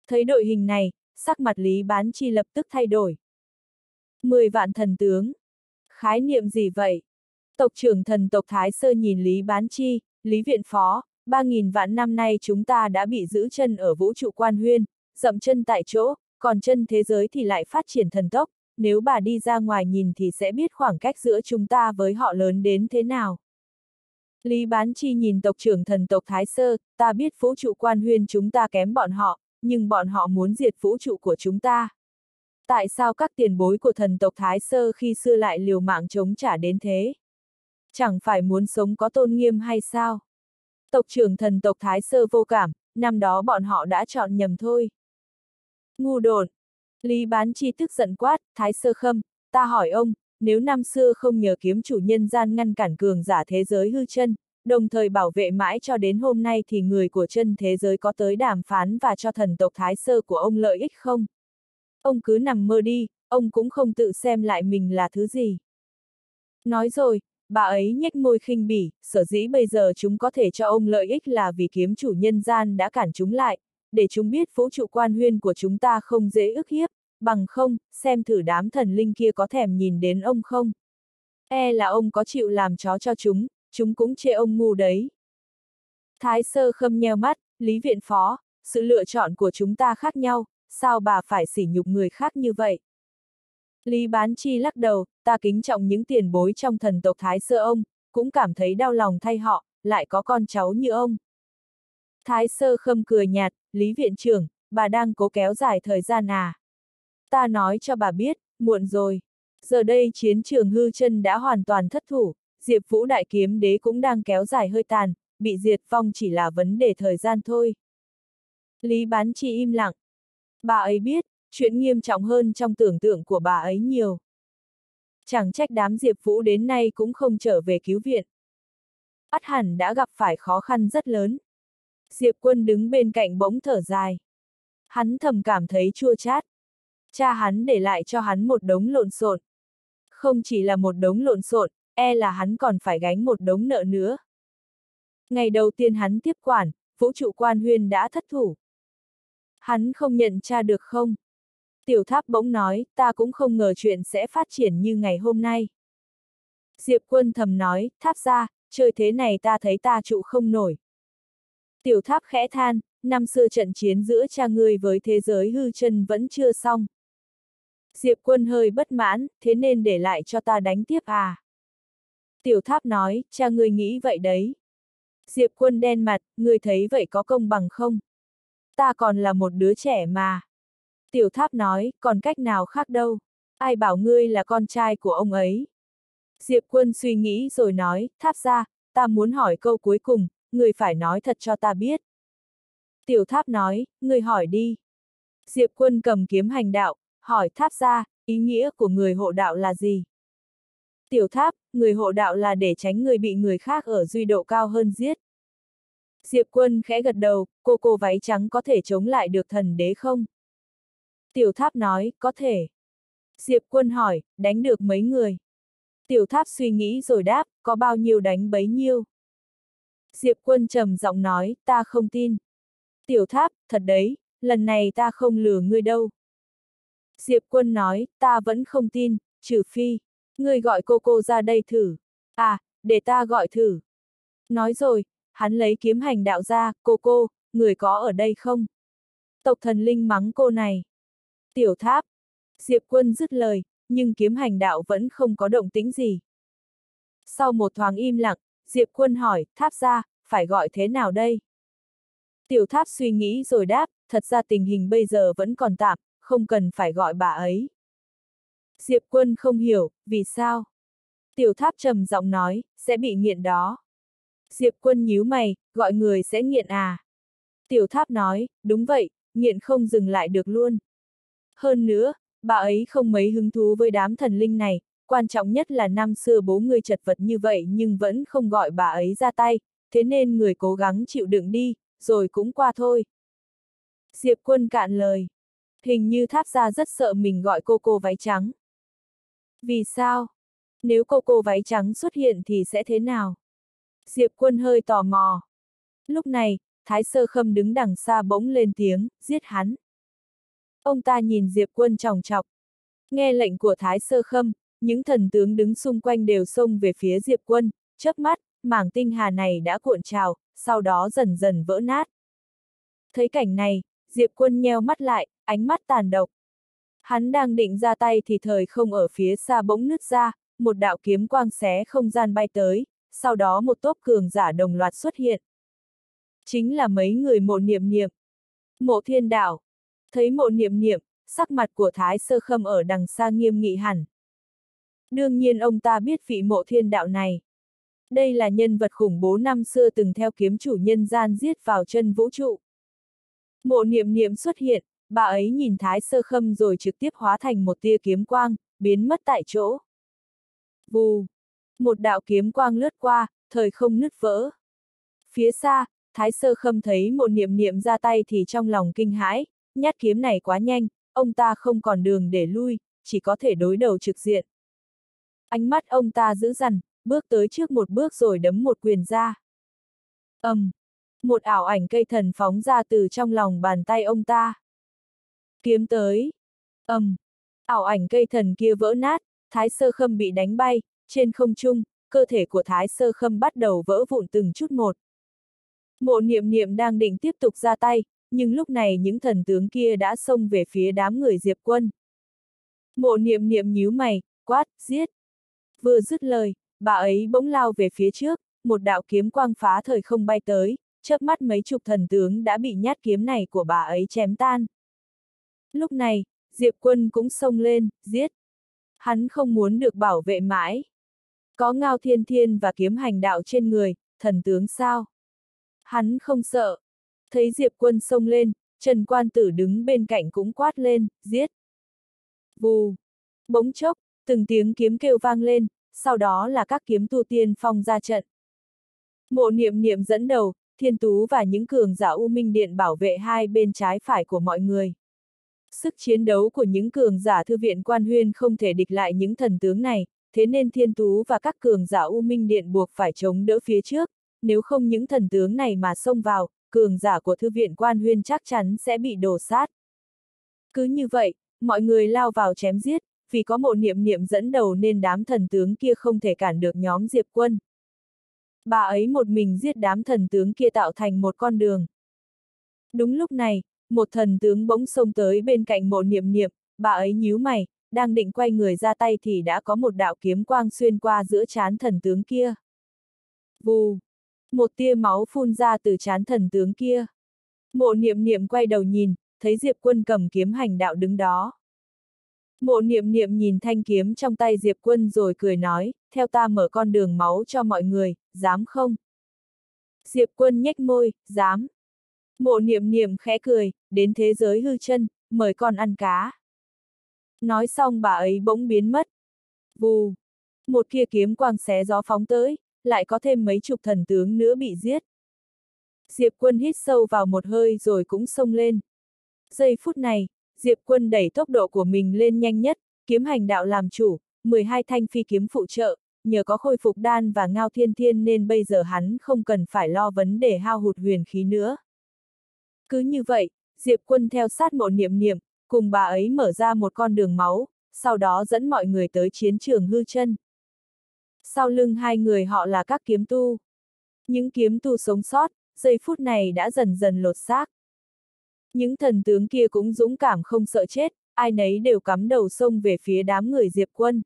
Thấy đội hình này, sắc mặt Lý Bán Chi lập tức thay đổi. 10 vạn thần tướng. Khái niệm gì vậy? Tộc trưởng thần tộc Thái Sơ nhìn Lý Bán Chi, Lý Viện Phó, 3.000 vạn năm nay chúng ta đã bị giữ chân ở vũ trụ quan huyên, dậm chân tại chỗ, còn chân thế giới thì lại phát triển thần tốc, nếu bà đi ra ngoài nhìn thì sẽ biết khoảng cách giữa chúng ta với họ lớn đến thế nào. Lý Bán Chi nhìn tộc trưởng thần tộc Thái Sơ, ta biết vũ trụ quan huyên chúng ta kém bọn họ, nhưng bọn họ muốn diệt vũ trụ của chúng ta. Tại sao các tiền bối của thần tộc Thái Sơ khi xưa lại liều mạng chống trả đến thế? Chẳng phải muốn sống có tôn nghiêm hay sao? Tộc trưởng thần tộc Thái Sơ vô cảm, năm đó bọn họ đã chọn nhầm thôi. Ngu đồn. Lý Bán Chi tức giận quát, Thái Sơ Khâm, ta hỏi ông, nếu năm xưa không nhờ kiếm chủ nhân gian ngăn cản cường giả thế giới hư chân, đồng thời bảo vệ mãi cho đến hôm nay thì người của chân thế giới có tới đàm phán và cho thần tộc Thái Sơ của ông lợi ích không? Ông cứ nằm mơ đi, ông cũng không tự xem lại mình là thứ gì. Nói rồi, bà ấy nhếch môi khinh bỉ, sở dĩ bây giờ chúng có thể cho ông lợi ích là vì kiếm chủ nhân gian đã cản chúng lại, để chúng biết vũ trụ quan huyên của chúng ta không dễ ức hiếp, bằng không, xem thử đám thần linh kia có thèm nhìn đến ông không. E là ông có chịu làm chó cho chúng, chúng cũng chê ông ngu đấy. Thái sơ khâm nheo mắt, Lý Viện Phó, sự lựa chọn của chúng ta khác nhau, sao bà phải sỉ nhục người khác như vậy? Lý Bán Chi lắc đầu, ta kính trọng những tiền bối trong thần tộc Thái Sơ ông, cũng cảm thấy đau lòng thay họ, lại có con cháu như ông. Thái Sơ khâm cười nhạt, Lý Viện trưởng, bà đang cố kéo dài thời gian à? Ta nói cho bà biết, muộn rồi. Giờ đây chiến trường hư chân đã hoàn toàn thất thủ, Diệp Vũ Đại Kiếm Đế cũng đang kéo dài hơi tàn, bị diệt vong chỉ là vấn đề thời gian thôi. Lý Bán Chi im lặng. Bà ấy biết, chuyện nghiêm trọng hơn trong tưởng tượng của bà ấy nhiều. Chẳng trách đám Diệp Vũ đến nay cũng không trở về cứu viện. Át hẳn đã gặp phải khó khăn rất lớn. Diệp Quân đứng bên cạnh bỗng thở dài. Hắn thầm cảm thấy chua chát. Cha hắn để lại cho hắn một đống lộn xộn. Không chỉ là một đống lộn xộn, e là hắn còn phải gánh một đống nợ nữa. Ngày đầu tiên hắn tiếp quản, vũ trụ quan huyên đã thất thủ. Hắn không nhận cha được không? Tiểu tháp bỗng nói, ta cũng không ngờ chuyện sẽ phát triển như ngày hôm nay. Diệp quân thầm nói, tháp ra, chơi thế này ta thấy ta trụ không nổi. Tiểu tháp khẽ than, năm xưa trận chiến giữa cha ngươi với thế giới hư chân vẫn chưa xong. Diệp quân hơi bất mãn, thế nên để lại cho ta đánh tiếp à. Tiểu tháp nói, cha ngươi nghĩ vậy đấy. Diệp quân đen mặt, ngươi thấy vậy có công bằng không? Ta còn là một đứa trẻ mà. Tiểu tháp nói, còn cách nào khác đâu. Ai bảo ngươi là con trai của ông ấy? Diệp quân suy nghĩ rồi nói, tháp ra, ta muốn hỏi câu cuối cùng, ngươi phải nói thật cho ta biết. Tiểu tháp nói, ngươi hỏi đi. Diệp quân cầm kiếm hành đạo, hỏi tháp ra, ý nghĩa của người hộ đạo là gì? Tiểu tháp, người hộ đạo là để tránh người bị người khác ở duy độ cao hơn giết. Diệp quân khẽ gật đầu, cô cô váy trắng có thể chống lại được thần đế không? Tiểu tháp nói, có thể. Diệp quân hỏi, đánh được mấy người? Tiểu tháp suy nghĩ rồi đáp, có bao nhiêu đánh bấy nhiêu? Diệp quân trầm giọng nói, ta không tin. Tiểu tháp, thật đấy, lần này ta không lừa ngươi đâu. Diệp quân nói, ta vẫn không tin, trừ phi. Ngươi gọi cô cô ra đây thử. À, để ta gọi thử. Nói rồi, hắn lấy kiếm hành đạo ra, cô cô, người có ở đây không? Tộc thần linh mắng cô này. Tiểu tháp. Diệp quân dứt lời, nhưng kiếm hành đạo vẫn không có động tĩnh gì. Sau một thoáng im lặng, Diệp quân hỏi, tháp ra, phải gọi thế nào đây? Tiểu tháp suy nghĩ rồi đáp, thật ra tình hình bây giờ vẫn còn tạm, không cần phải gọi bà ấy. Diệp quân không hiểu, vì sao? Tiểu tháp trầm giọng nói, sẽ bị nghiện đó. Diệp quân nhíu mày, gọi người sẽ nghiện à? Tiểu tháp nói, đúng vậy, nghiện không dừng lại được luôn. Hơn nữa, bà ấy không mấy hứng thú với đám thần linh này, quan trọng nhất là năm xưa bố người chật vật như vậy nhưng vẫn không gọi bà ấy ra tay, thế nên người cố gắng chịu đựng đi, rồi cũng qua thôi. Diệp quân cạn lời. Hình như tháp ra rất sợ mình gọi cô cô váy trắng. Vì sao? Nếu cô cô váy trắng xuất hiện thì sẽ thế nào? Diệp quân hơi tò mò. Lúc này, Thái Sơ Khâm đứng đằng xa bỗng lên tiếng, giết hắn. Ông ta nhìn Diệp quân tròng trọc. Nghe lệnh của Thái Sơ Khâm, những thần tướng đứng xung quanh đều xông về phía Diệp quân, chớp mắt, mảng tinh hà này đã cuộn trào, sau đó dần dần vỡ nát. Thấy cảnh này, Diệp quân nheo mắt lại, ánh mắt tàn độc. Hắn đang định ra tay thì thời không ở phía xa bỗng nứt ra, một đạo kiếm quang xé không gian bay tới, sau đó một tốp cường giả đồng loạt xuất hiện. Chính là mấy người mộ niệm niệm. Mộ thiên đạo. Thấy mộ niệm niệm, sắc mặt của Thái Sơ Khâm ở đằng xa nghiêm nghị hẳn. Đương nhiên ông ta biết vị mộ thiên đạo này. Đây là nhân vật khủng bố năm xưa từng theo kiếm chủ nhân gian giết vào chân vũ trụ. Mộ niệm niệm xuất hiện, bà ấy nhìn Thái Sơ Khâm rồi trực tiếp hóa thành một tia kiếm quang, biến mất tại chỗ. Vù! Một đạo kiếm quang lướt qua, thời không nứt vỡ. Phía xa, Thái Sơ Khâm thấy một niệm niệm ra tay thì trong lòng kinh hãi, nhát kiếm này quá nhanh, ông ta không còn đường để lui, chỉ có thể đối đầu trực diện. Ánh mắt ông ta giữ dằn, bước tới trước một bước rồi đấm một quyền ra. ầm, um, một ảo ảnh cây thần phóng ra từ trong lòng bàn tay ông ta. Kiếm tới. ầm, um, ảo ảnh cây thần kia vỡ nát, Thái Sơ Khâm bị đánh bay, trên không trung, cơ thể của Thái Sơ Khâm bắt đầu vỡ vụn từng chút một. Mộ niệm niệm đang định tiếp tục ra tay, nhưng lúc này những thần tướng kia đã xông về phía đám người Diệp quân. Mộ niệm niệm nhíu mày, quát, giết. Vừa dứt lời, bà ấy bỗng lao về phía trước, một đạo kiếm quang phá thời không bay tới, chớp mắt mấy chục thần tướng đã bị nhát kiếm này của bà ấy chém tan. Lúc này, Diệp quân cũng xông lên, giết. Hắn không muốn được bảo vệ mãi. Có ngao thiên thiên và kiếm hành đạo trên người, thần tướng sao? Hắn không sợ. Thấy Diệp quân xông lên, Trần Quan Tử đứng bên cạnh cũng quát lên, giết. Vù. Bỗng chốc, từng tiếng kiếm kêu vang lên, sau đó là các kiếm tu tiên phong ra trận. Mộ niệm niệm dẫn đầu, thiên tú và những cường giả U Minh Điện bảo vệ hai bên trái phải của mọi người. Sức chiến đấu của những cường giả thư viện quan huyên không thể địch lại những thần tướng này, thế nên thiên tú và các cường giả U Minh Điện buộc phải chống đỡ phía trước, nếu không những thần tướng này mà xông vào, cường giả của thư viện quan huyên chắc chắn sẽ bị đổ sát. Cứ như vậy, mọi người lao vào chém giết, vì có mộ niệm niệm dẫn đầu nên đám thần tướng kia không thể cản được nhóm Diệp quân. Bà ấy một mình giết đám thần tướng kia tạo thành một con đường. Đúng lúc này, một thần tướng bỗng xông tới bên cạnh mộ niệm niệm, bà ấy nhíu mày, đang định quay người ra tay thì đã có một đạo kiếm quang xuyên qua giữa chán thần tướng kia. Vù! Một tia máu phun ra từ chán thần tướng kia. Mộ niệm niệm quay đầu nhìn, thấy Diệp quân cầm kiếm hành đạo đứng đó. Mộ niệm niệm nhìn thanh kiếm trong tay Diệp quân rồi cười nói, theo ta mở con đường máu cho mọi người, dám không? Diệp quân nhếch môi, dám. Mộ niệm niệm khẽ cười, đến thế giới hư chân, mời con ăn cá. Nói xong bà ấy bỗng biến mất. Vù. Một kia kiếm quang xé gió phóng tới, lại có thêm mấy chục thần tướng nữa bị giết. Diệp quân hít sâu vào một hơi rồi cũng xông lên. Giây phút này, Diệp quân đẩy tốc độ của mình lên nhanh nhất, kiếm hành đạo làm chủ, 12 thanh phi kiếm phụ trợ, nhờ có khôi phục đan và ngao thiên thiên nên bây giờ hắn không cần phải lo vấn đề hao hụt huyền khí nữa. Cứ như vậy, Diệp quân theo sát mộ niệm niệm, cùng bà ấy mở ra một con đường máu, sau đó dẫn mọi người tới chiến trường hư chân. Sau lưng hai người họ là các kiếm tu. Những kiếm tu sống sót, giây phút này đã dần dần lột xác. Những thần tướng kia cũng dũng cảm không sợ chết, ai nấy đều cắm đầu sông về phía đám người diệp quân.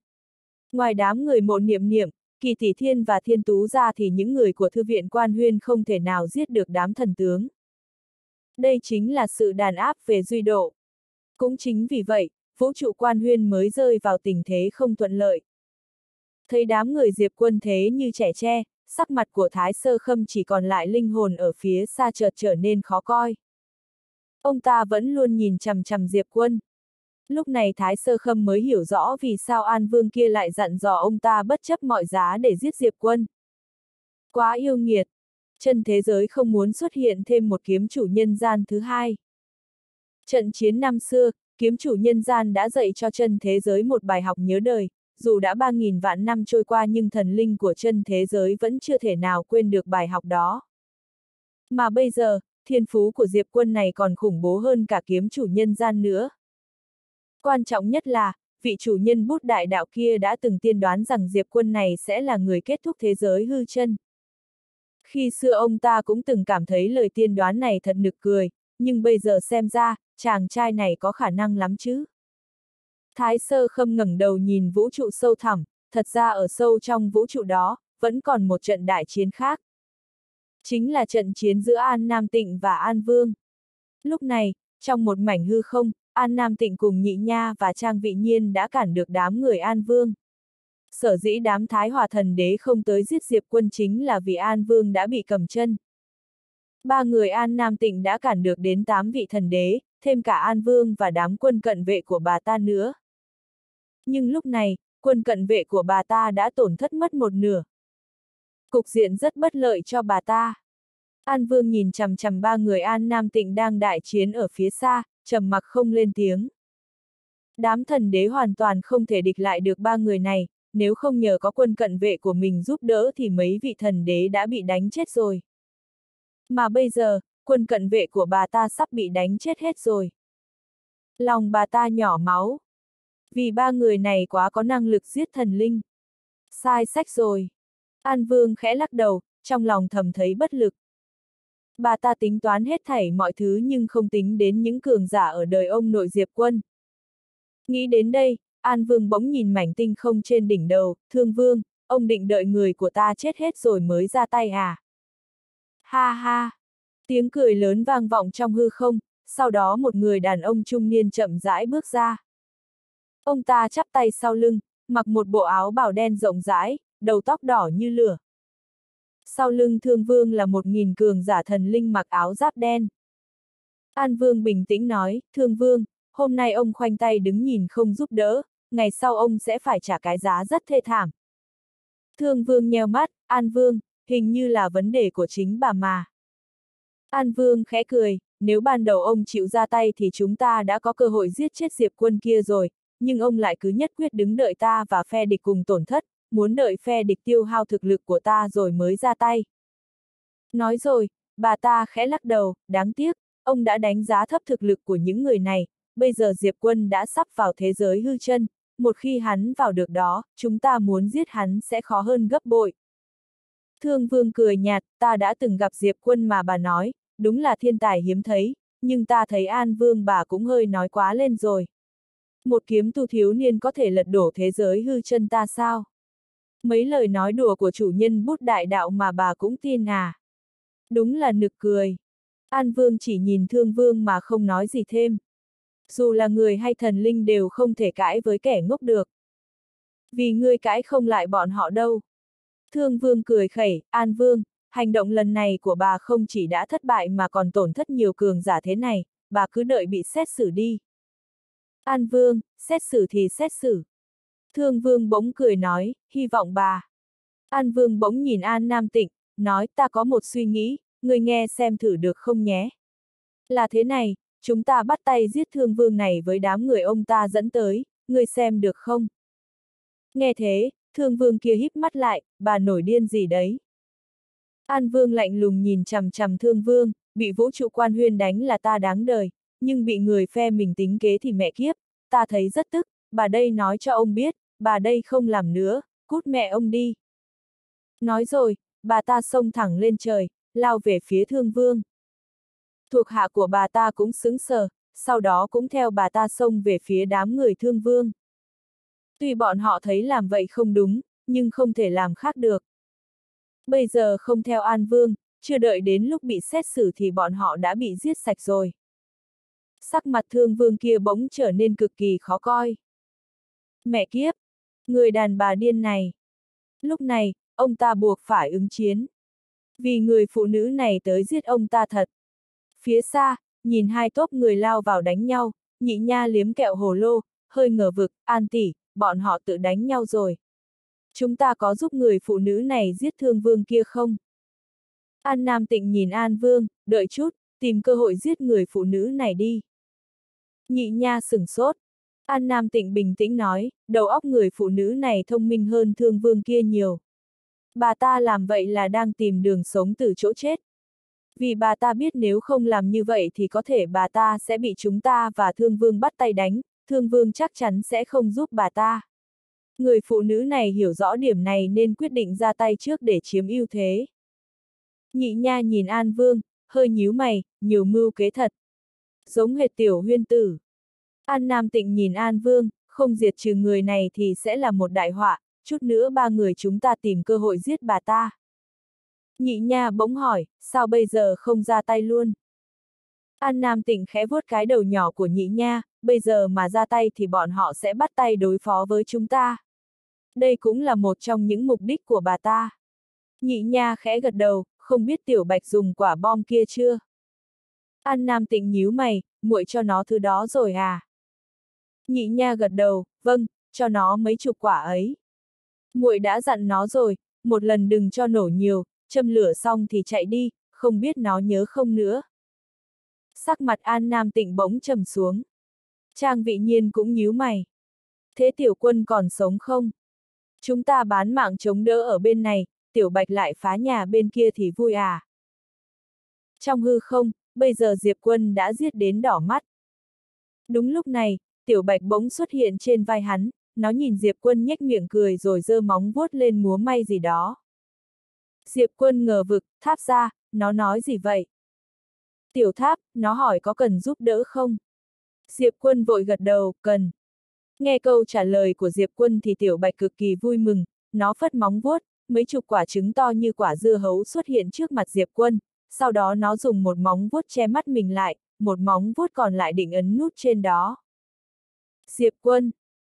Ngoài đám người mộ niệm niệm, kỳ tỷ thiên và thiên tú ra thì những người của thư viện quan huyên không thể nào giết được đám thần tướng. Đây chính là sự đàn áp về duy độ. Cũng chính vì vậy, vũ trụ quan huyên mới rơi vào tình thế không thuận lợi. Thấy đám người diệp quân thế như trẻ tre, sắc mặt của Thái Sơ Khâm chỉ còn lại linh hồn ở phía xa chợt trở nên khó coi. Ông ta vẫn luôn nhìn chằm chằm Diệp Quân. Lúc này Thái Sơ Khâm mới hiểu rõ vì sao An Vương kia lại dặn dò ông ta bất chấp mọi giá để giết Diệp Quân. Quá yêu nghiệt. Chân thế giới không muốn xuất hiện thêm một kiếm chủ nhân gian thứ hai. Trận chiến năm xưa, kiếm chủ nhân gian đã dạy cho chân thế giới một bài học nhớ đời, dù đã 3.000 vạn năm trôi qua nhưng thần linh của chân thế giới vẫn chưa thể nào quên được bài học đó. Mà bây giờ, thiên phú của Diệp Quân này còn khủng bố hơn cả kiếm chủ nhân gian nữa. Quan trọng nhất là, vị chủ nhân bút đại đạo kia đã từng tiên đoán rằng Diệp Quân này sẽ là người kết thúc thế giới hư chân. Khi xưa ông ta cũng từng cảm thấy lời tiên đoán này thật nực cười, nhưng bây giờ xem ra, chàng trai này có khả năng lắm chứ. Thái sơ khâm ngẩng đầu nhìn vũ trụ sâu thẳm, thật ra ở sâu trong vũ trụ đó, vẫn còn một trận đại chiến khác. Chính là trận chiến giữa An Nam Tịnh và An Vương. Lúc này, trong một mảnh hư không, An Nam Tịnh cùng Nhị Nha và Trang Vị Nhiên đã cản được đám người An Vương. Sở dĩ đám Thái Hòa Thần Đế không tới giết Diệp quân chính là vì An Vương đã bị cầm chân. Ba người An Nam Tịnh đã cản được đến tám vị thần đế, thêm cả An Vương và đám quân cận vệ của bà ta nữa. Nhưng lúc này, quân cận vệ của bà ta đã tổn thất mất một nửa. Cục diện rất bất lợi cho bà ta. An Vương nhìn chằm chằm ba người An Nam Tịnh đang đại chiến ở phía xa, trầm mặc không lên tiếng. Đám thần đế hoàn toàn không thể địch lại được ba người này, nếu không nhờ có quân cận vệ của mình giúp đỡ thì mấy vị thần đế đã bị đánh chết rồi. Mà bây giờ, quân cận vệ của bà ta sắp bị đánh chết hết rồi. Lòng bà ta nhỏ máu. Vì ba người này quá có năng lực giết thần linh. Sai sách rồi. An Vương khẽ lắc đầu, trong lòng thầm thấy bất lực. Bà ta tính toán hết thảy mọi thứ nhưng không tính đến những cường giả ở đời ông nội Diệp Quân. Nghĩ đến đây, An Vương bỗng nhìn mảnh tinh không trên đỉnh đầu, thương vương, ông định đợi người của ta chết hết rồi mới ra tay à? Ha ha! Tiếng cười lớn vang vọng trong hư không, sau đó một người đàn ông trung niên chậm rãi bước ra. Ông ta chắp tay sau lưng, mặc một bộ áo bào đen rộng rãi, đầu tóc đỏ như lửa. Sau lưng thương vương là một nghìn cường giả thần linh mặc áo giáp đen. An vương bình tĩnh nói, thương vương, hôm nay ông khoanh tay đứng nhìn không giúp đỡ, ngày sau ông sẽ phải trả cái giá rất thê thảm. Thương vương nheo mắt, An vương, hình như là vấn đề của chính bà mà. An vương khẽ cười, nếu ban đầu ông chịu ra tay thì chúng ta đã có cơ hội giết chết diệp quân kia rồi, nhưng ông lại cứ nhất quyết đứng đợi ta và phe địch cùng tổn thất, muốn đợi phe địch tiêu hao thực lực của ta rồi mới ra tay. Nói rồi, bà ta khẽ lắc đầu, đáng tiếc, ông đã đánh giá thấp thực lực của những người này, bây giờ Diệp Quân đã sắp vào thế giới hư chân, một khi hắn vào được đó, chúng ta muốn giết hắn sẽ khó hơn gấp bội. Thương Vương cười nhạt, ta đã từng gặp Diệp Quân mà bà nói, đúng là thiên tài hiếm thấy, nhưng ta thấy An Vương bà cũng hơi nói quá lên rồi. Một kiếm tu thiếu niên có thể lật đổ thế giới hư chân ta sao? Mấy lời nói đùa của chủ nhân bút đại đạo mà bà cũng tin à? Đúng là nực cười. An Vương chỉ nhìn Thương Vương mà không nói gì thêm. Dù là người hay thần linh đều không thể cãi với kẻ ngốc được. Vì ngươi cãi không lại bọn họ đâu. Thương Vương cười khẩy, An Vương, hành động lần này của bà không chỉ đã thất bại mà còn tổn thất nhiều cường giả thế này, bà cứ đợi bị xét xử đi. An Vương, xét xử thì xét xử. Thương Vương bỗng cười nói, hy vọng bà. An Vương bỗng nhìn An Nam Tịnh, nói ta có một suy nghĩ, người nghe xem thử được không nhé. Là thế này, chúng ta bắt tay giết thương vương này với đám người ông ta dẫn tới, người xem được không? Nghe thế, thương vương kia híp mắt lại, bà nổi điên gì đấy? An vương lạnh lùng nhìn chằm chằm thương vương, bị vũ trụ quan huyên đánh là ta đáng đời, nhưng bị người phe mình tính kế thì mẹ kiếp, ta thấy rất tức, bà đây nói cho ông biết, bà đây không làm nữa, cút mẹ ông đi. Nói rồi, bà ta xông thẳng lên trời, lao về phía thương vương. Thuộc hạ của bà ta cũng xứng sờ, sau đó cũng theo bà ta xông về phía đám người thương vương. Tuy bọn họ thấy làm vậy không đúng, nhưng không thể làm khác được. Bây giờ không theo An Vương, chưa đợi đến lúc bị xét xử thì bọn họ đã bị giết sạch rồi. Sắc mặt thương vương kia bỗng trở nên cực kỳ khó coi. Mẹ kiếp! Người đàn bà điên này! Lúc này, ông ta buộc phải ứng chiến. Vì người phụ nữ này tới giết ông ta thật. Phía xa, nhìn hai tốp người lao vào đánh nhau, nhị nha liếm kẹo hồ lô, hơi ngờ vực, an tỷ, bọn họ tự đánh nhau rồi. Chúng ta có giúp người phụ nữ này giết thương vương kia không? An Nam Tịnh nhìn An Vương, đợi chút, tìm cơ hội giết người phụ nữ này đi. Nhị nha sửng sốt. An Nam Tịnh bình tĩnh nói, đầu óc người phụ nữ này thông minh hơn thương vương kia nhiều. Bà ta làm vậy là đang tìm đường sống từ chỗ chết. Vì bà ta biết nếu không làm như vậy thì có thể bà ta sẽ bị chúng ta và thương vương bắt tay đánh, thương vương chắc chắn sẽ không giúp bà ta. Người phụ nữ này hiểu rõ điểm này nên quyết định ra tay trước để chiếm ưu thế. Nhị nha nhìn An Vương, hơi nhíu mày, nhiều mưu kế thật. Giống hệt tiểu huyên tử. An Nam Tịnh nhìn An Vương, không diệt trừ người này thì sẽ là một đại họa, chút nữa ba người chúng ta tìm cơ hội giết bà ta. Nhị nha bỗng hỏi, sao bây giờ không ra tay luôn? An Nam Tịnh khẽ vuốt cái đầu nhỏ của nhị nha, bây giờ mà ra tay thì bọn họ sẽ bắt tay đối phó với chúng ta. Đây cũng là một trong những mục đích của bà ta. Nhị nha khẽ gật đầu, không biết tiểu bạch dùng quả bom kia chưa? An Nam Tịnh nhíu mày, muội cho nó thứ đó rồi à? Nhị nha gật đầu, vâng, cho nó mấy chục quả ấy. Muội đã dặn nó rồi, một lần đừng cho nổ nhiều, châm lửa xong thì chạy đi, không biết nó nhớ không nữa. Sắc mặt An Nam Tịnh bỗng trầm xuống. Trang vị nhiên cũng nhíu mày. Thế tiểu quân còn sống không? Chúng ta bán mạng chống đỡ ở bên này, tiểu bạch lại phá nhà bên kia thì vui à? Trong hư không, bây giờ Diệp quân đã giết đến đỏ mắt. Đúng lúc này, tiểu bạch bỗng xuất hiện trên vai hắn, nó nhìn Diệp quân nhếch miệng cười rồi giơ móng vuốt lên múa may gì đó. Diệp quân ngờ vực, tháp ra, nó nói gì vậy? Tiểu tháp, nó hỏi có cần giúp đỡ không? Diệp quân vội gật đầu, cần. Nghe câu trả lời của Diệp quân thì tiểu bạch cực kỳ vui mừng, nó phất móng vuốt, mấy chục quả trứng to như quả dưa hấu xuất hiện trước mặt Diệp quân, sau đó nó dùng một móng vuốt che mắt mình lại, một móng vuốt còn lại định ấn nút trên đó. Diệp quân.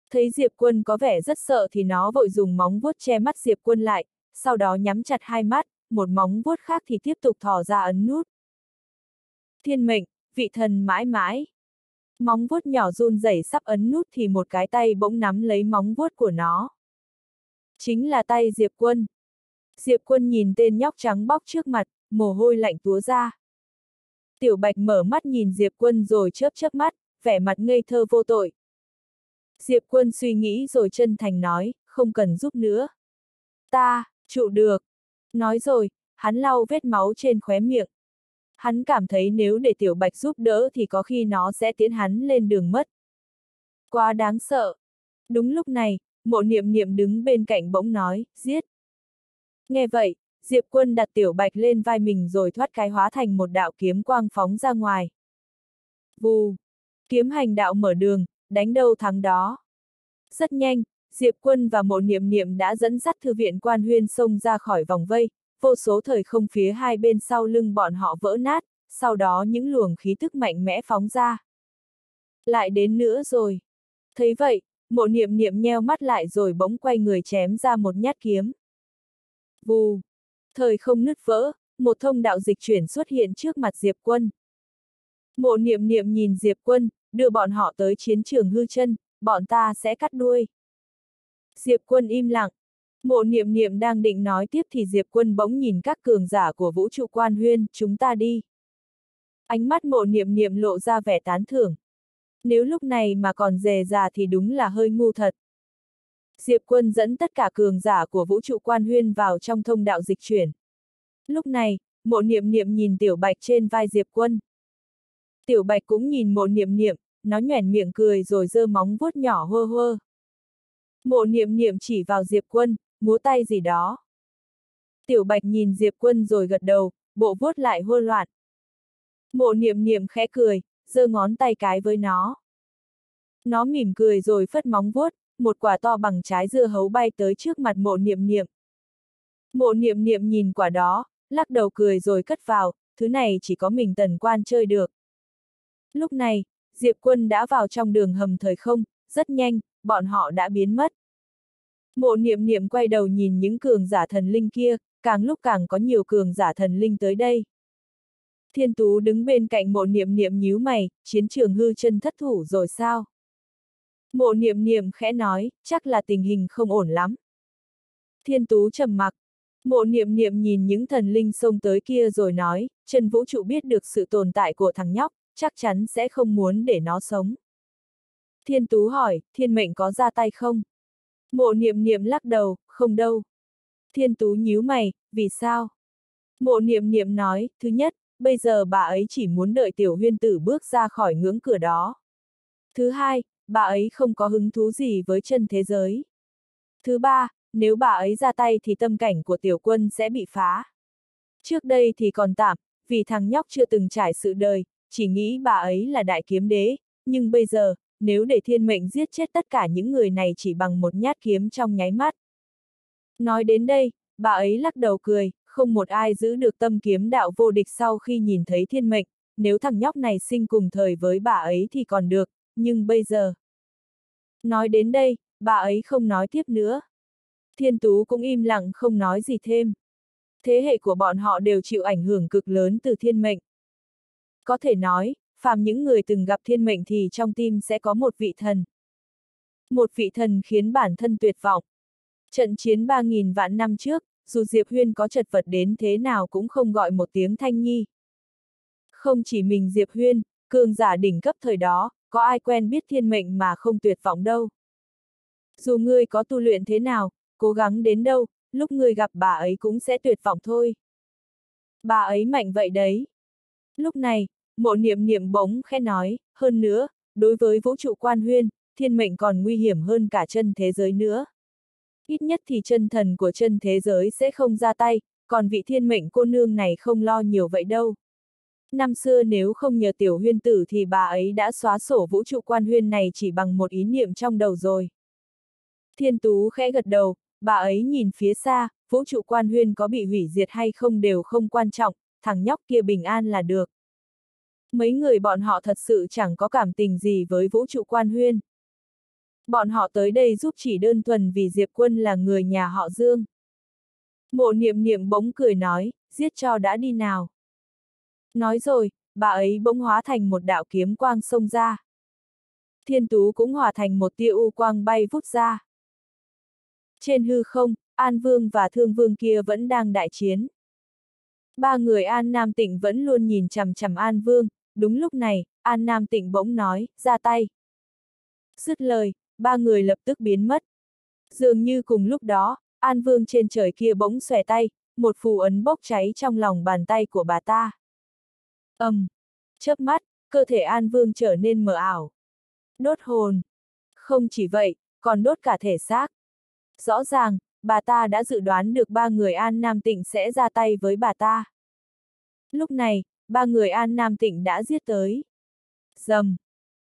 Thấy Diệp quân có vẻ rất sợ thì nó vội dùng móng vuốt che mắt Diệp quân lại, sau đó nhắm chặt hai mắt, một móng vuốt khác thì tiếp tục thò ra ấn nút. Thiên mệnh, vị thần mãi mãi. Móng vuốt nhỏ run rẩy sắp ấn nút thì một cái tay bỗng nắm lấy móng vuốt của nó. Chính là tay Diệp Quân. Diệp Quân nhìn tên nhóc trắng bóc trước mặt, mồ hôi lạnh túa ra. Tiểu Bạch mở mắt nhìn Diệp Quân rồi chớp chớp mắt, vẻ mặt ngây thơ vô tội. Diệp Quân suy nghĩ rồi chân thành nói, không cần giúp nữa. Ta, trụ được. Nói rồi, hắn lau vết máu trên khóe miệng. Hắn cảm thấy nếu để Tiểu Bạch giúp đỡ thì có khi nó sẽ tiến hắn lên đường mất. Quá đáng sợ. Đúng lúc này, mộ niệm niệm đứng bên cạnh bỗng nói, giết. Nghe vậy, Diệp quân đặt Tiểu Bạch lên vai mình rồi thoát cái hóa thành một đạo kiếm quang phóng ra ngoài. Vù! Kiếm hành đạo mở đường, đánh đâu thắng đó. Rất nhanh, Diệp quân và mộ niệm niệm đã dẫn dắt thư viện quan huyên xông ra khỏi vòng vây, vô số thời không phía hai bên sau lưng bọn họ vỡ nát, sau đó những luồng khí thức mạnh mẽ phóng ra. Lại đến nữa rồi. Thấy vậy, mộ niệm niệm nheo mắt lại rồi bỗng quay người chém ra một nhát kiếm. Vù! Thời không nứt vỡ, một thông đạo dịch chuyển xuất hiện trước mặt Diệp Quân. Mộ niệm niệm nhìn Diệp Quân, đưa bọn họ tới chiến trường hư chân, bọn ta sẽ cắt đuôi. Diệp Quân im lặng. Mộ niệm niệm đang định nói tiếp thì Diệp Quân bỗng nhìn các cường giả của vũ trụ quan huyên, chúng ta đi. Ánh mắt mộ niệm niệm lộ ra vẻ tán thưởng. Nếu lúc này mà còn dè già thì đúng là hơi ngu thật. Diệp Quân dẫn tất cả cường giả của vũ trụ quan huyên vào trong thông đạo dịch chuyển. Lúc này, mộ niệm niệm nhìn tiểu bạch trên vai Diệp Quân. Tiểu bạch cũng nhìn mộ niệm niệm, nó nhoẻn miệng cười rồi giơ móng vuốt nhỏ hơ hơ. Mộ niệm niệm chỉ vào Diệp Quân, múa tay gì đó. Tiểu bạch nhìn Diệp Quân rồi gật đầu, bộ vuốt lại hôn loạn. Mộ niệm niệm khẽ cười, giơ ngón tay cái với nó. Nó mỉm cười rồi phất móng vuốt, một quả to bằng trái dưa hấu bay tới trước mặt mộ niệm niệm. Mộ niệm niệm nhìn quả đó, lắc đầu cười rồi cất vào, thứ này chỉ có mình tần quan chơi được. Lúc này, Diệp quân đã vào trong đường hầm thời không, rất nhanh, bọn họ đã biến mất. Mộ niệm niệm quay đầu nhìn những cường giả thần linh kia, càng lúc càng có nhiều cường giả thần linh tới đây. Thiên Tú đứng bên cạnh mộ niệm niệm nhíu mày, chiến trường hư chân thất thủ rồi sao? Mộ niệm niệm khẽ nói, chắc là tình hình không ổn lắm. Thiên Tú trầm mặc. Mộ niệm niệm nhìn những thần linh xông tới kia rồi nói, trần vũ trụ biết được sự tồn tại của thằng nhóc, chắc chắn sẽ không muốn để nó sống. Thiên Tú hỏi, thiên mệnh có ra tay không? Mộ niệm niệm lắc đầu, không đâu. Thiên Tú nhíu mày, vì sao? Mộ niệm niệm nói, thứ nhất, bây giờ bà ấy chỉ muốn đợi tiểu huyên tử bước ra khỏi ngưỡng cửa đó. Thứ hai, bà ấy không có hứng thú gì với chân thế giới. Thứ ba, nếu bà ấy ra tay thì tâm cảnh của tiểu quân sẽ bị phá. Trước đây thì còn tạm, vì thằng nhóc chưa từng trải sự đời, chỉ nghĩ bà ấy là đại kiếm đế, nhưng bây giờ, nếu để thiên mệnh giết chết tất cả những người này chỉ bằng một nhát kiếm trong nháy mắt. Nói đến đây, bà ấy lắc đầu cười, không một ai giữ được tâm kiếm đạo vô địch sau khi nhìn thấy thiên mệnh, nếu thằng nhóc này sinh cùng thời với bà ấy thì còn được, nhưng bây giờ... Nói đến đây, bà ấy không nói tiếp nữa. Thiên Tú cũng im lặng không nói gì thêm. Thế hệ của bọn họ đều chịu ảnh hưởng cực lớn từ thiên mệnh. Có thể nói, phàm những người từng gặp thiên mệnh thì trong tim sẽ có một vị thần. Một vị thần khiến bản thân tuyệt vọng. Trận chiến 3.000 vạn năm trước, dù Diệp Huyên có chật vật đến thế nào cũng không gọi một tiếng thanh nhi. Không chỉ mình Diệp Huyên, cường giả đỉnh cấp thời đó, có ai quen biết thiên mệnh mà không tuyệt vọng đâu. Dù ngươi có tu luyện thế nào, cố gắng đến đâu, lúc ngươi gặp bà ấy cũng sẽ tuyệt vọng thôi. Bà ấy mạnh vậy đấy. Lúc này, mộ niệm niệm bỗng khẽ nói, hơn nữa, đối với vũ trụ quan huyên, thiên mệnh còn nguy hiểm hơn cả chân thế giới nữa. Ít nhất thì chân thần của chân thế giới sẽ không ra tay, còn vị thiên mệnh cô nương này không lo nhiều vậy đâu. Năm xưa nếu không nhờ tiểu huyên tử thì bà ấy đã xóa sổ vũ trụ quan huyên này chỉ bằng một ý niệm trong đầu rồi. Thiên tú khẽ gật đầu, bà ấy nhìn phía xa, vũ trụ quan huyên có bị hủy diệt hay không đều không quan trọng, thằng nhóc kia bình an là được. Mấy người bọn họ thật sự chẳng có cảm tình gì với vũ trụ quan huyên. Bọn họ tới đây giúp chỉ đơn thuần vì Diệp Quân là người nhà họ Dương. Mộ niệm niệm bỗng cười nói, giết cho đã đi nào. Nói rồi, bà ấy bỗng hóa thành một đạo kiếm quang xông ra. Thiên tú cũng hòa thành một tia u quang bay vút ra. Trên hư không, An Vương và Thương Vương kia vẫn đang đại chiến. Ba người An Nam Tịnh vẫn luôn nhìn chằm chằm An Vương, đúng lúc này, An Nam Tịnh bỗng nói, ra tay. Dứt lời, ba người lập tức biến mất. Dường như cùng lúc đó, An Vương trên trời kia bỗng xòe tay, một phù ấn bốc cháy trong lòng bàn tay của bà ta. ầm, um, chớp mắt, cơ thể An Vương trở nên mờ ảo. Đốt hồn. Không chỉ vậy, còn đốt cả thể xác. Rõ ràng, bà ta đã dự đoán được ba người An Nam Tịnh sẽ ra tay với bà ta. Lúc này, ba người An Nam Tịnh đã giết tới. Dầm!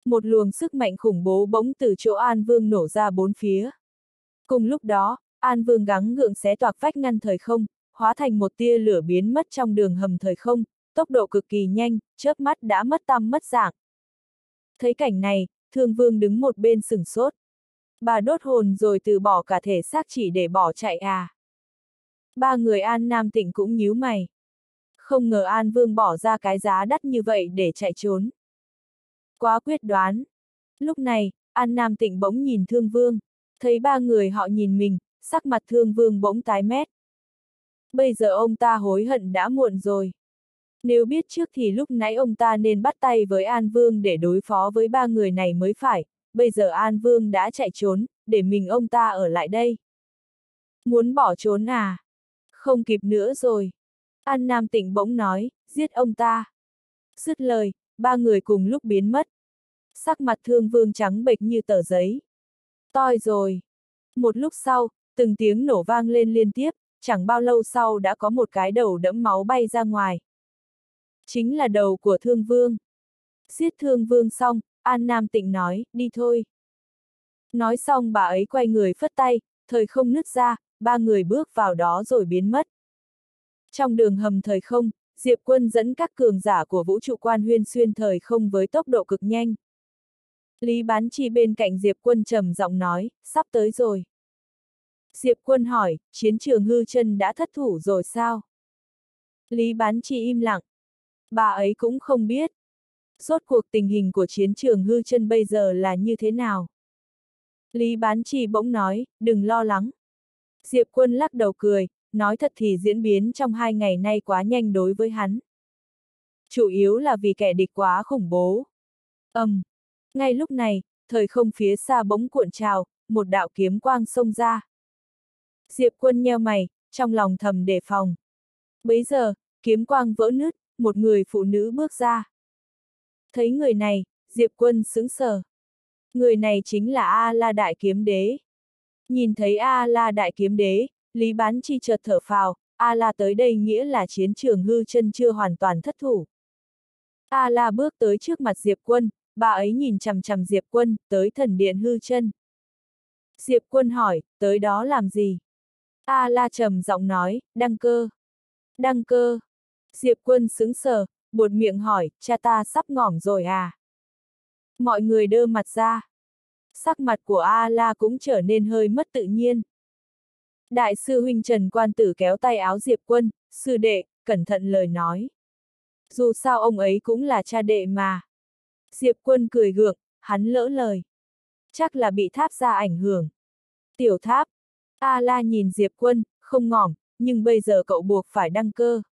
Một luồng sức mạnh khủng bố bỗng từ chỗ An Vương nổ ra bốn phía. Cùng lúc đó, An Vương gắng gượng xé toạc vách ngăn thời không, hóa thành một tia lửa biến mất trong đường hầm thời không, tốc độ cực kỳ nhanh, chớp mắt đã mất tăm mất dạng. Thấy cảnh này, Thương Vương đứng một bên sừng sốt. Bà đốt hồn rồi từ bỏ cả thể xác chỉ để bỏ chạy à. Ba người An Nam Tịnh cũng nhíu mày. Không ngờ An Vương bỏ ra cái giá đắt như vậy để chạy trốn. Quá quyết đoán. Lúc này, An Nam Tịnh bỗng nhìn Thương Vương, thấy ba người họ nhìn mình, sắc mặt Thương Vương bỗng tái mét. Bây giờ ông ta hối hận đã muộn rồi. Nếu biết trước thì lúc nãy ông ta nên bắt tay với An Vương để đối phó với ba người này mới phải, bây giờ An Vương đã chạy trốn, để mình ông ta ở lại đây. Muốn bỏ trốn à? Không kịp nữa rồi. An Nam Tịnh bỗng nói, giết ông ta. Dứt lời, ba người cùng lúc biến mất. Sắc mặt thương vương trắng bệch như tờ giấy. Toi rồi. Một lúc sau, từng tiếng nổ vang lên liên tiếp, chẳng bao lâu sau đã có một cái đầu đẫm máu bay ra ngoài. Chính là đầu của thương vương. Giết thương vương xong, An Nam Tịnh nói, đi thôi. Nói xong bà ấy quay người phất tay, thời không nứt ra, ba người bước vào đó rồi biến mất. Trong đường hầm thời không, Diệp Quân dẫn các cường giả của vũ trụ quan huyên xuyên thời không với tốc độ cực nhanh. Lý Bán Chi bên cạnh Diệp Quân trầm giọng nói, sắp tới rồi. Diệp Quân hỏi, chiến trường hư chân đã thất thủ rồi sao? Lý Bán Chi im lặng. bà ấy cũng không biết. Rốt cuộc tình hình của chiến trường hư chân bây giờ là như thế nào? Lý Bán Chi bỗng nói, đừng lo lắng. Diệp Quân lắc đầu cười, nói thật thì diễn biến trong hai ngày nay quá nhanh đối với hắn. Chủ yếu là vì kẻ địch quá khủng bố. Âm. Um. Ngay lúc này, thời không phía xa bỗng cuộn trào, một đạo kiếm quang xông ra. Diệp Quân nheo mày, trong lòng thầm đề phòng. Bấy giờ, kiếm quang vỡ nứt, một người phụ nữ bước ra. Thấy người này, Diệp Quân sững sờ. Người này chính là A-la Đại Kiếm Đế. Nhìn thấy A-la Đại Kiếm Đế, Lý Bán Chi chợt thở phào, A-la tới đây nghĩa là chiến trường hư chân chưa hoàn toàn thất thủ. A-la bước tới trước mặt Diệp Quân, bà ấy nhìn chằm chằm Diệp Quân, tới thần điện hư chân. Diệp Quân hỏi, tới đó làm gì? A-la trầm giọng nói, đăng cơ. Đăng cơ. Diệp Quân sững sờ, buột miệng hỏi, cha ta sắp ngỏm rồi à? Mọi người đơ mặt ra. Sắc mặt của A-la cũng trở nên hơi mất tự nhiên. Đại sư huynh Trần Quan Tử kéo tay áo Diệp Quân, sư đệ, cẩn thận lời nói. Dù sao ông ấy cũng là cha đệ mà. Diệp Quân cười gượng, hắn lỡ lời. Chắc là bị tháp ra ảnh hưởng. Tiểu tháp. A-la nhìn Diệp Quân, không ngỏm, nhưng bây giờ cậu buộc phải đăng cơ.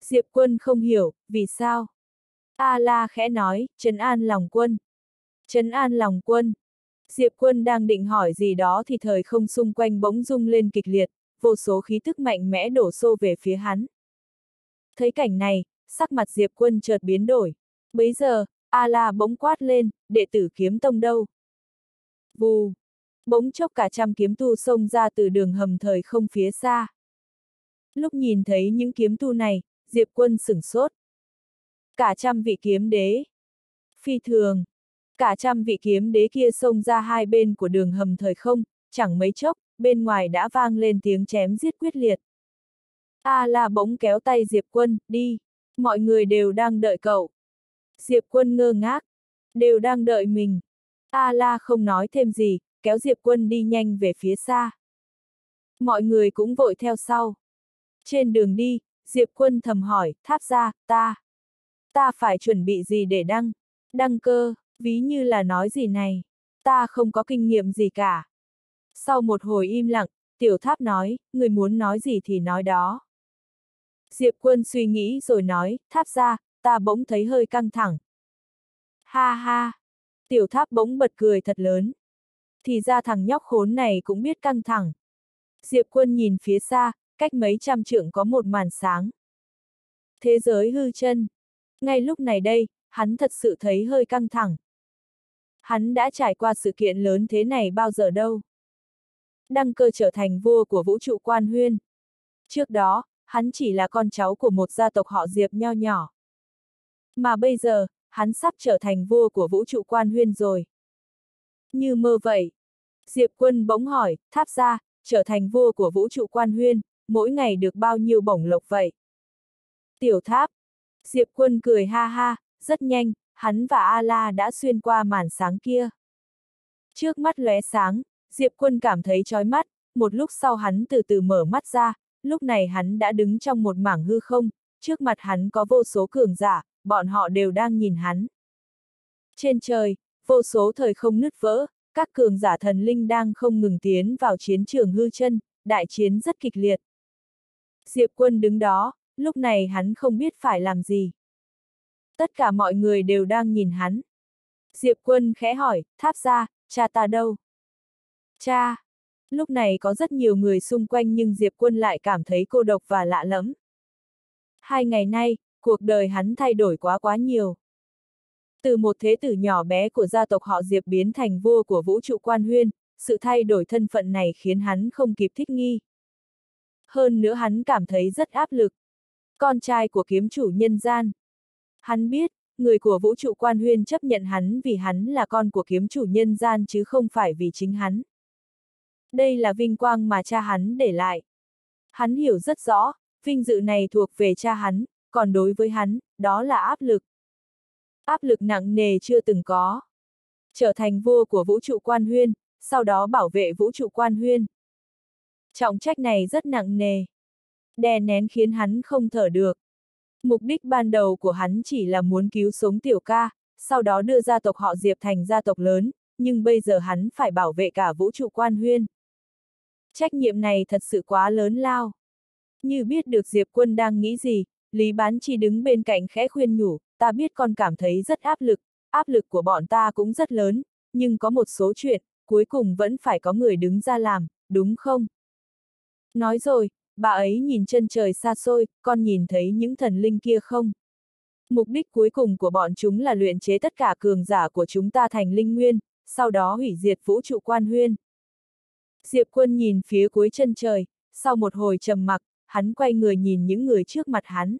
Diệp Quân không hiểu, vì sao? A-la khẽ nói, trấn an lòng quân. Trấn an lòng quân. Diệp Quân đang định hỏi gì đó thì thời không xung quanh bỗng rung lên kịch liệt, vô số khí tức mạnh mẽ đổ xô về phía hắn. Thấy cảnh này, sắc mặt Diệp Quân chợt biến đổi. Bấy giờ, A-la bỗng quát lên, đệ tử kiếm tông đâu? Vù! Bỗng chốc cả trăm kiếm tu xông ra từ đường hầm thời không phía xa. Lúc nhìn thấy những kiếm tu này, Diệp Quân sửng sốt. Cả trăm vị kiếm đế. Phi thường. Cả trăm vị kiếm đế kia xông ra hai bên của đường hầm thời không, chẳng mấy chốc, bên ngoài đã vang lên tiếng chém giết quyết liệt. A la bỗng kéo tay Diệp Quân, đi. Mọi người đều đang đợi cậu. Diệp Quân ngơ ngác. Đều đang đợi mình. A la không nói thêm gì, kéo Diệp Quân đi nhanh về phía xa. Mọi người cũng vội theo sau. Trên đường đi, Diệp Quân thầm hỏi, tháp ra, ta. Ta phải chuẩn bị gì để đăng? Đăng cơ, ví như là nói gì này? Ta không có kinh nghiệm gì cả. Sau một hồi im lặng, tiểu tháp nói, người muốn nói gì thì nói đó. Diệp Quân suy nghĩ rồi nói, tháp ra, ta bỗng thấy hơi căng thẳng. Ha ha! Tiểu tháp bỗng bật cười thật lớn. Thì ra thằng nhóc khốn này cũng biết căng thẳng. Diệp Quân nhìn phía xa, cách mấy trăm trượng có một màn sáng. Thế giới hư chân. Ngay lúc này đây, hắn thật sự thấy hơi căng thẳng. Hắn đã trải qua sự kiện lớn thế này bao giờ đâu. Đăng cơ trở thành vua của vũ trụ quan huyên. Trước đó, hắn chỉ là con cháu của một gia tộc họ Diệp nho nhỏ. Mà bây giờ, hắn sắp trở thành vua của vũ trụ quan huyên rồi. Như mơ vậy. Diệp quân bỗng hỏi, tháp ra, trở thành vua của vũ trụ quan huyên, mỗi ngày được bao nhiêu bổng lộc vậy? Tiểu tháp. Diệp quân cười ha ha, rất nhanh, hắn và A-la đã xuyên qua màn sáng kia. Trước mắt lóe sáng, Diệp quân cảm thấy chói mắt, một lúc sau hắn từ từ mở mắt ra, lúc này hắn đã đứng trong một mảng hư không, trước mặt hắn có vô số cường giả, bọn họ đều đang nhìn hắn. Trên trời, vô số thời không nứt vỡ, các cường giả thần linh đang không ngừng tiến vào chiến trường hư chân, đại chiến rất kịch liệt. Diệp quân đứng đó, lúc này hắn không biết phải làm gì. Tất cả mọi người đều đang nhìn hắn. Diệp quân khẽ hỏi, tháp ra, cha ta đâu? Cha! Lúc này có rất nhiều người xung quanh nhưng Diệp quân lại cảm thấy cô độc và lạ lẫm. Hai ngày nay, cuộc đời hắn thay đổi quá quá nhiều. Từ một thế tử nhỏ bé của gia tộc họ Diệp biến thành vua của vũ trụ quan huyên, sự thay đổi thân phận này khiến hắn không kịp thích nghi. Hơn nữa hắn cảm thấy rất áp lực. Con trai của kiếm chủ nhân gian. Hắn biết, người của vũ trụ quan huyên chấp nhận hắn vì hắn là con của kiếm chủ nhân gian chứ không phải vì chính hắn. Đây là vinh quang mà cha hắn để lại. Hắn hiểu rất rõ, vinh dự này thuộc về cha hắn, còn đối với hắn, đó là áp lực. Áp lực nặng nề chưa từng có. Trở thành vua của vũ trụ quan huyên, sau đó bảo vệ vũ trụ quan huyên. Trọng trách này rất nặng nề. Đè nén khiến hắn không thở được. Mục đích ban đầu của hắn chỉ là muốn cứu sống tiểu ca, sau đó đưa gia tộc họ Diệp thành gia tộc lớn, nhưng bây giờ hắn phải bảo vệ cả vũ trụ quan huyên. Trách nhiệm này thật sự quá lớn lao. Như biết được Diệp quân đang nghĩ gì, Lý Bán Chi đứng bên cạnh khẽ khuyên nhủ, ta biết con cảm thấy rất áp lực, áp lực của bọn ta cũng rất lớn, nhưng có một số chuyện, cuối cùng vẫn phải có người đứng ra làm, đúng không? Nói rồi, bà ấy nhìn chân trời xa xôi, con nhìn thấy những thần linh kia không? Mục đích cuối cùng của bọn chúng là luyện chế tất cả cường giả của chúng ta thành linh nguyên, sau đó hủy diệt vũ trụ quan huyên. Diệp quân nhìn phía cuối chân trời, sau một hồi trầm mặc, hắn quay người nhìn những người trước mặt hắn.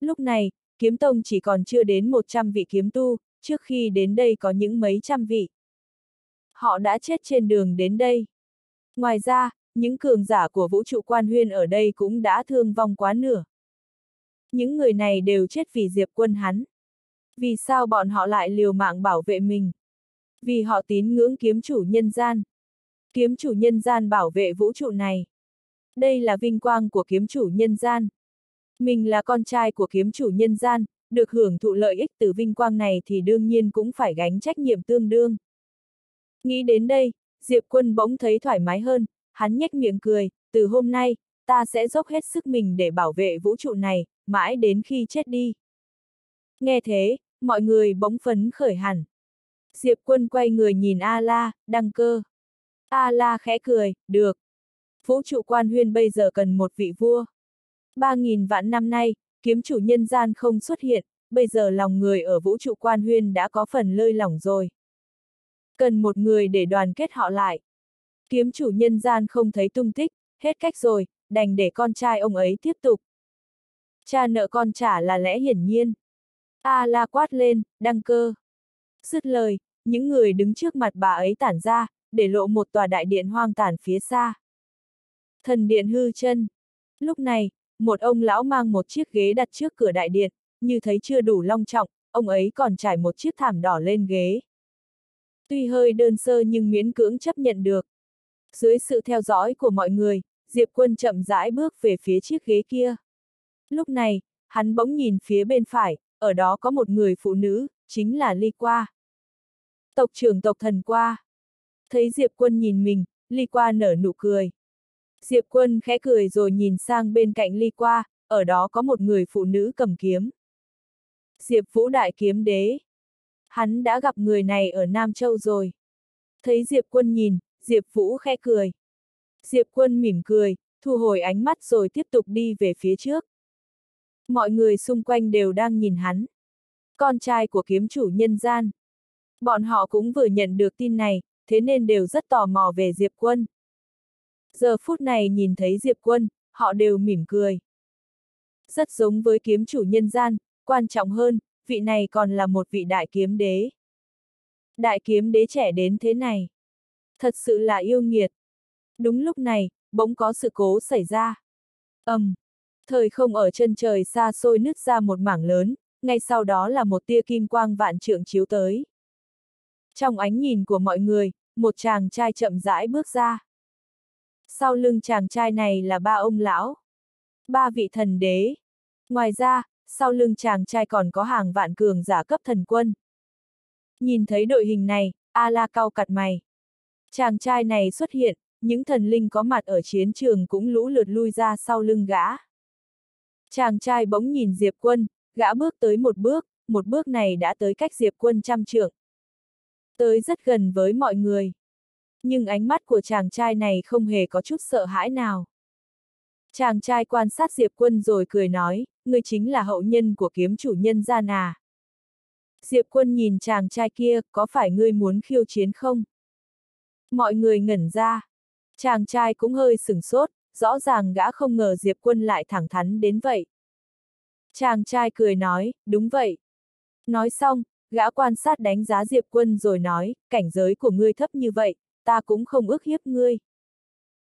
Lúc này, kiếm tông chỉ còn chưa đến 100 vị kiếm tu, trước khi đến đây có những mấy trăm vị. Họ đã chết trên đường đến đây. Ngoài ra, những cường giả của vũ trụ quan huyên ở đây cũng đã thương vong quá nửa. Những người này đều chết vì diệp quân hắn. Vì sao bọn họ lại liều mạng bảo vệ mình? Vì họ tín ngưỡng kiếm chủ nhân gian. Kiếm chủ nhân gian bảo vệ vũ trụ này. Đây là vinh quang của kiếm chủ nhân gian. Mình là con trai của kiếm chủ nhân gian, được hưởng thụ lợi ích từ vinh quang này thì đương nhiên cũng phải gánh trách nhiệm tương đương. Nghĩ đến đây, Diệp Quân bỗng thấy thoải mái hơn, hắn nhếch miệng cười, từ hôm nay, ta sẽ dốc hết sức mình để bảo vệ vũ trụ này, mãi đến khi chết đi. Nghe thế, mọi người bỗng phấn khởi hẳn. Diệp Quân quay người nhìn A-La, đăng cơ. A-La khẽ cười, được. Vũ trụ quan huyên bây giờ cần một vị vua. Ba nghìn vạn năm nay, kiếm chủ nhân gian không xuất hiện, bây giờ lòng người ở vũ trụ quan huyên đã có phần lơi lỏng rồi. Cần một người để đoàn kết họ lại. Kiếm chủ nhân gian không thấy tung tích, hết cách rồi, đành để con trai ông ấy tiếp tục. Cha nợ con trả là lẽ hiển nhiên. A la quát lên, đăng cơ. Dứt lời, những người đứng trước mặt bà ấy tản ra, để lộ một tòa đại điện hoang tàn phía xa. Thần điện hư chân. Lúc này, một ông lão mang một chiếc ghế đặt trước cửa đại điện, như thấy chưa đủ long trọng, ông ấy còn trải một chiếc thảm đỏ lên ghế. Tuy hơi đơn sơ nhưng miễn cưỡng chấp nhận được. Dưới sự theo dõi của mọi người, Diệp Quân chậm rãi bước về phía chiếc ghế kia. Lúc này, hắn bỗng nhìn phía bên phải, ở đó có một người phụ nữ, chính là Ly Qua. Tộc trưởng tộc thần Qua. Thấy Diệp Quân nhìn mình, Ly Qua nở nụ cười. Diệp Quân khẽ cười rồi nhìn sang bên cạnh Ly Qua, ở đó có một người phụ nữ cầm kiếm. Diệp Vũ Đại Kiếm Đế. Hắn đã gặp người này ở Nam Châu rồi. Thấy Diệp Quân nhìn, Diệp Vũ khe cười. Diệp Quân mỉm cười, thu hồi ánh mắt rồi tiếp tục đi về phía trước. Mọi người xung quanh đều đang nhìn hắn. Con trai của kiếm chủ nhân gian. Bọn họ cũng vừa nhận được tin này, thế nên đều rất tò mò về Diệp Quân. Giờ phút này nhìn thấy Diệp Quân, họ đều mỉm cười. Rất giống với kiếm chủ nhân gian, quan trọng hơn, vị này còn là một vị đại kiếm đế. Đại kiếm đế trẻ đến thế này. Thật sự là yêu nghiệt. Đúng lúc này, bỗng có sự cố xảy ra. ầm, um, thời không ở chân trời xa xôi nứt ra một mảng lớn, ngay sau đó là một tia kim quang vạn trượng chiếu tới. Trong ánh nhìn của mọi người, một chàng trai chậm rãi bước ra. Sau lưng chàng trai này là ba ông lão. Ba vị thần đế. Ngoài ra, sau lưng chàng trai còn có hàng vạn cường giả cấp thần quân. Nhìn thấy đội hình này, A-la cau cặt mày. Chàng trai này xuất hiện, những thần linh có mặt ở chiến trường cũng lũ lượt lui ra sau lưng gã. Chàng trai bỗng nhìn Diệp Quân, gã bước tới một bước, một bước này đã tới cách Diệp Quân trăm trượng. Tới rất gần với mọi người. Nhưng ánh mắt của chàng trai này không hề có chút sợ hãi nào. Chàng trai quan sát Diệp Quân rồi cười nói, ngươi chính là hậu nhân của kiếm chủ nhân gian à. Diệp Quân nhìn chàng trai kia, có phải ngươi muốn khiêu chiến không? Mọi người ngẩn ra. Chàng trai cũng hơi sửng sốt, rõ ràng gã không ngờ Diệp Quân lại thẳng thắn đến vậy. Chàng trai cười nói, đúng vậy. Nói xong, gã quan sát đánh giá Diệp Quân rồi nói, cảnh giới của ngươi thấp như vậy, ta cũng không ước hiếp ngươi.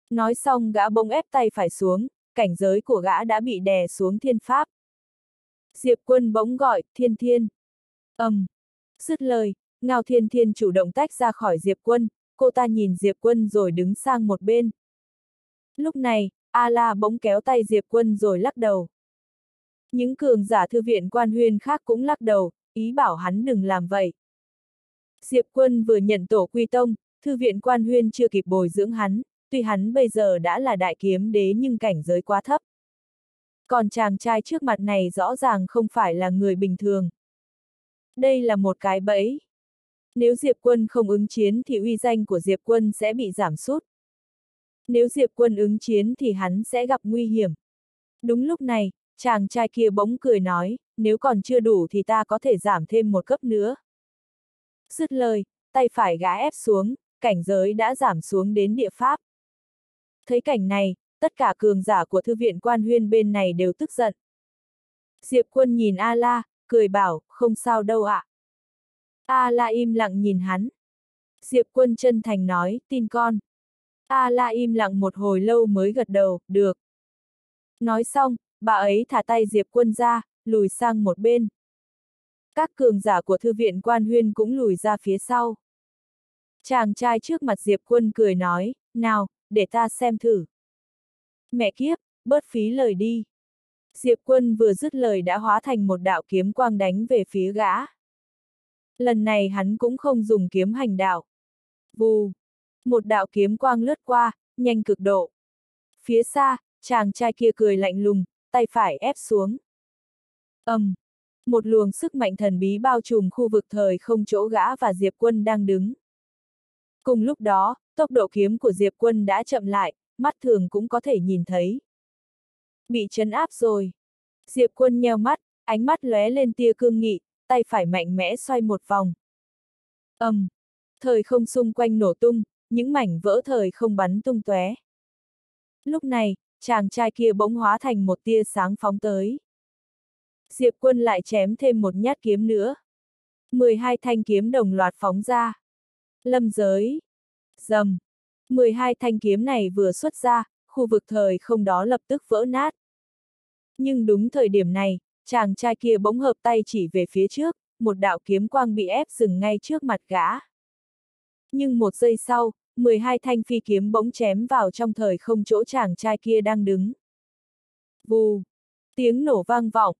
Nói xong gã bông ép tay phải xuống, cảnh giới của gã đã bị đè xuống thiên pháp. Diệp quân bỗng gọi, thiên thiên. ầm, um. Dứt lời, Ngao Thiên Thiên chủ động tách ra khỏi Diệp Quân, cô ta nhìn Diệp Quân rồi đứng sang một bên. Lúc này, A-la bỗng kéo tay Diệp Quân rồi lắc đầu. Những cường giả thư viện quan huyên khác cũng lắc đầu, ý bảo hắn đừng làm vậy. Diệp quân vừa nhận tổ quy tông, thư viện quan huyên chưa kịp bồi dưỡng hắn, tuy hắn bây giờ đã là đại kiếm đế nhưng cảnh giới quá thấp. Còn chàng trai trước mặt này rõ ràng không phải là người bình thường. Đây là một cái bẫy. Nếu Diệp quân không ứng chiến thì uy danh của Diệp quân sẽ bị giảm sút. Nếu Diệp quân ứng chiến thì hắn sẽ gặp nguy hiểm. Đúng lúc này, chàng trai kia bỗng cười nói, nếu còn chưa đủ thì ta có thể giảm thêm một cấp nữa. Dứt lời, tay phải gã ép xuống, cảnh giới đã giảm xuống đến địa pháp. Thấy cảnh này, tất cả cường giả của thư viện quan huyên bên này đều tức giận. Diệp quân nhìn A-la, cười bảo, không sao đâu ạ. À. A-la im lặng nhìn hắn. Diệp quân chân thành nói, tin con. A-la im lặng một hồi lâu mới gật đầu, được. Nói xong, bà ấy thả tay Diệp quân ra, lùi sang một bên. Các cường giả của thư viện quan huyên cũng lùi ra phía sau. Chàng trai trước mặt Diệp quân cười nói, nào, để ta xem thử. Mẹ kiếp, bớt phí lời đi. Diệp quân vừa dứt lời đã hóa thành một đạo kiếm quang đánh về phía gã. Lần này hắn cũng không dùng kiếm hành đạo. Vù! Một đạo kiếm quang lướt qua, nhanh cực độ. Phía xa, chàng trai kia cười lạnh lùng, tay phải ép xuống. ầm, um, Một luồng sức mạnh thần bí bao trùm khu vực thời không chỗ gã và Diệp quân đang đứng. Cùng lúc đó, tốc độ kiếm của Diệp quân đã chậm lại, mắt thường cũng có thể nhìn thấy. Bị chấn áp rồi. Diệp quân nheo mắt, ánh mắt lóe lên tia cương nghị, tay phải mạnh mẽ xoay một vòng. ầm, um, thời không xung quanh nổ tung, những mảnh vỡ thời không bắn tung tóe. Lúc này, chàng trai kia bỗng hóa thành một tia sáng phóng tới. Diệp quân lại chém thêm một nhát kiếm nữa. 12 thanh kiếm đồng loạt phóng ra. Lâm giới. Dầm. 12 thanh kiếm này vừa xuất ra, khu vực thời không đó lập tức vỡ nát. Nhưng đúng thời điểm này, chàng trai kia bỗng hợp tay chỉ về phía trước, một đạo kiếm quang bị ép dừng ngay trước mặt gã. Nhưng một giây sau, 12 thanh phi kiếm bỗng chém vào trong thời không chỗ chàng trai kia đang đứng. Bù! Tiếng nổ vang vọng.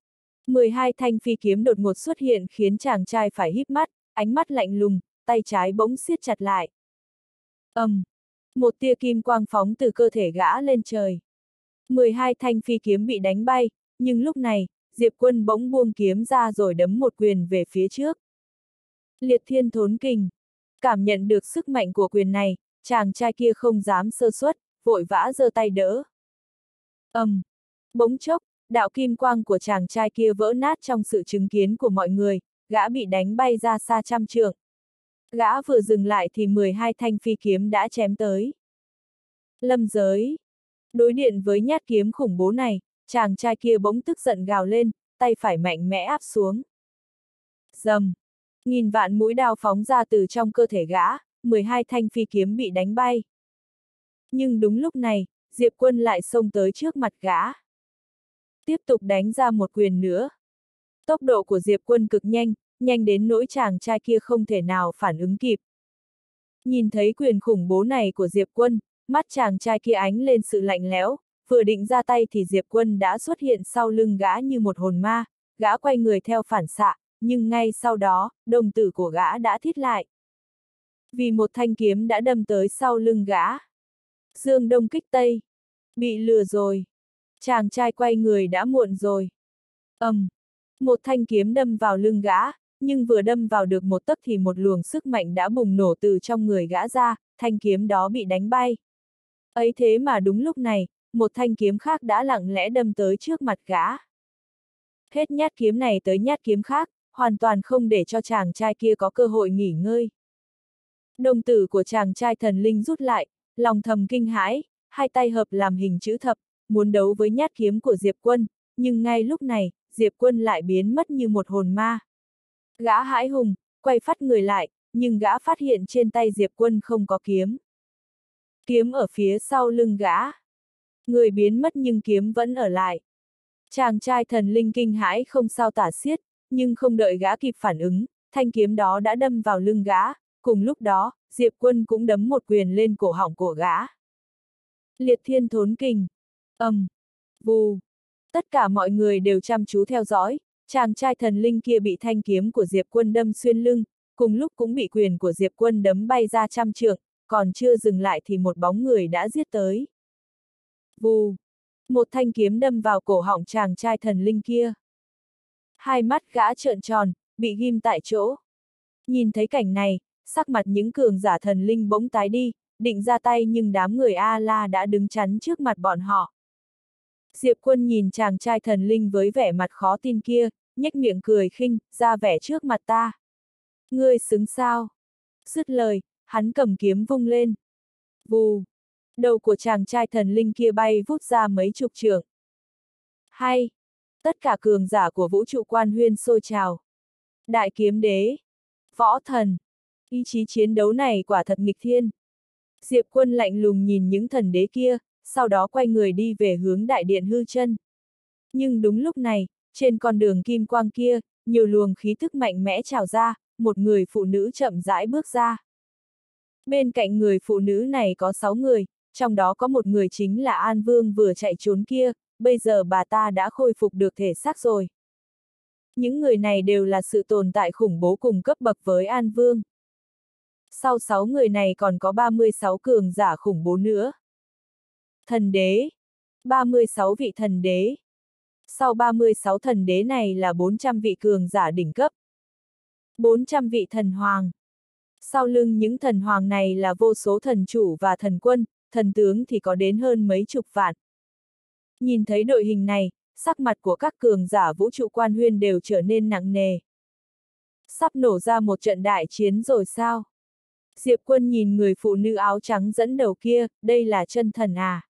12 thanh phi kiếm đột ngột xuất hiện khiến chàng trai phải híp mắt, ánh mắt lạnh lùng, tay trái bỗng siết chặt lại. ầm, um, Một tia kim quang phóng từ cơ thể gã lên trời. 12 thanh phi kiếm bị đánh bay, nhưng lúc này, Diệp quân bỗng buông kiếm ra rồi đấm một quyền về phía trước. Liệt thiên thốn kình. Cảm nhận được sức mạnh của quyền này, chàng trai kia không dám sơ suất, vội vã giơ tay đỡ. ầm, um, bỗng chốc, đạo kim quang của chàng trai kia vỡ nát trong sự chứng kiến của mọi người, gã bị đánh bay ra xa trăm trượng. Gã vừa dừng lại thì 12 thanh phi kiếm đã chém tới. Lâm giới. Đối điện với nhát kiếm khủng bố này, chàng trai kia bỗng tức giận gào lên, tay phải mạnh mẽ áp xuống. Dầm. Nghìn vạn mũi đao phóng ra từ trong cơ thể gã, 12 thanh phi kiếm bị đánh bay. Nhưng đúng lúc này, Diệp quân lại xông tới trước mặt gã. Tiếp tục đánh ra một quyền nữa. Tốc độ của Diệp quân cực nhanh, nhanh đến nỗi chàng trai kia không thể nào phản ứng kịp. Nhìn thấy quyền khủng bố này của Diệp quân, mắt chàng trai kia ánh lên sự lạnh lẽo, vừa định ra tay thì Diệp quân đã xuất hiện sau lưng gã như một hồn ma, gã quay người theo phản xạ, nhưng ngay sau đó, đồng tử của gã đã thiết lại. Vì một thanh kiếm đã đâm tới sau lưng gã. Dương đông kích tây. Bị lừa rồi. Chàng trai quay người đã muộn rồi. ầm, um, Một thanh kiếm đâm vào lưng gã, nhưng vừa đâm vào được một tấc thì một luồng sức mạnh đã bùng nổ từ trong người gã ra, thanh kiếm đó bị đánh bay. Ấy thế mà đúng lúc này, một thanh kiếm khác đã lặng lẽ đâm tới trước mặt gã. Hết nhát kiếm này tới nhát kiếm khác, hoàn toàn không để cho chàng trai kia có cơ hội nghỉ ngơi. Đồng tử của chàng trai thần linh rút lại, lòng thầm kinh hãi, hai tay hợp làm hình chữ thập, muốn đấu với nhát kiếm của Diệp Quân, nhưng ngay lúc này, Diệp Quân lại biến mất như một hồn ma. Gã hãi hùng, quay phát người lại, nhưng gã phát hiện trên tay Diệp Quân không có kiếm. Kiếm ở phía sau lưng gã. Người biến mất nhưng kiếm vẫn ở lại. Chàng trai thần linh kinh hãi không sao tả xiết, nhưng không đợi gã kịp phản ứng, thanh kiếm đó đã đâm vào lưng gã, cùng lúc đó, Diệp Quân cũng đấm một quyền lên cổ họng của gã. Liệt thiên thốn kình. ầm, um, vù. Tất cả mọi người đều chăm chú theo dõi, chàng trai thần linh kia bị thanh kiếm của Diệp Quân đâm xuyên lưng, cùng lúc cũng bị quyền của Diệp Quân đấm bay ra trăm trượng, còn chưa dừng lại thì một bóng người đã giết tới. Vù! Một thanh kiếm đâm vào cổ họng chàng trai thần linh kia. Hai mắt gã trợn tròn, bị ghim tại chỗ. Nhìn thấy cảnh này, sắc mặt những cường giả thần linh bỗng tái đi, định ra tay nhưng đám người A-la đã đứng chắn trước mặt bọn họ. Diệp quân nhìn chàng trai thần linh với vẻ mặt khó tin kia, nhếch miệng cười khinh, ra vẻ trước mặt ta. Ngươi xứng sao? Dứt lời, hắn cầm kiếm vung lên. Vù! Đầu của chàng trai thần linh kia bay vút ra mấy chục trường. Hay! Tất cả cường giả của vũ trụ quan huyên sôi trào. Đại kiếm đế! Võ thần! Ý chí chiến đấu này quả thật nghịch thiên. Diệp quân lạnh lùng nhìn những thần đế kia, sau đó quay người đi về hướng đại điện hư chân. Nhưng đúng lúc này, trên con đường kim quang kia, nhiều luồng khí thức mạnh mẽ trào ra, một người phụ nữ chậm rãi bước ra. Bên cạnh người phụ nữ này có sáu người, trong đó có một người chính là An Vương vừa chạy trốn kia, bây giờ bà ta đã khôi phục được thể xác rồi. Những người này đều là sự tồn tại khủng bố cùng cấp bậc với An Vương. Sau sáu người này còn có 36 cường giả khủng bố nữa. Thần đế. 36 vị thần đế. Sau 36 thần đế này là 400 vị cường giả đỉnh cấp. 400 vị thần hoàng. Sau lưng những thần hoàng này là vô số thần chủ và thần quân, thần tướng thì có đến hơn mấy chục vạn. Nhìn thấy đội hình này, sắc mặt của các cường giả vũ trụ quan huyên đều trở nên nặng nề. Sắp nổ ra một trận đại chiến rồi sao? Diệp quân nhìn người phụ nữ áo trắng dẫn đầu kia, đây là chân thần à?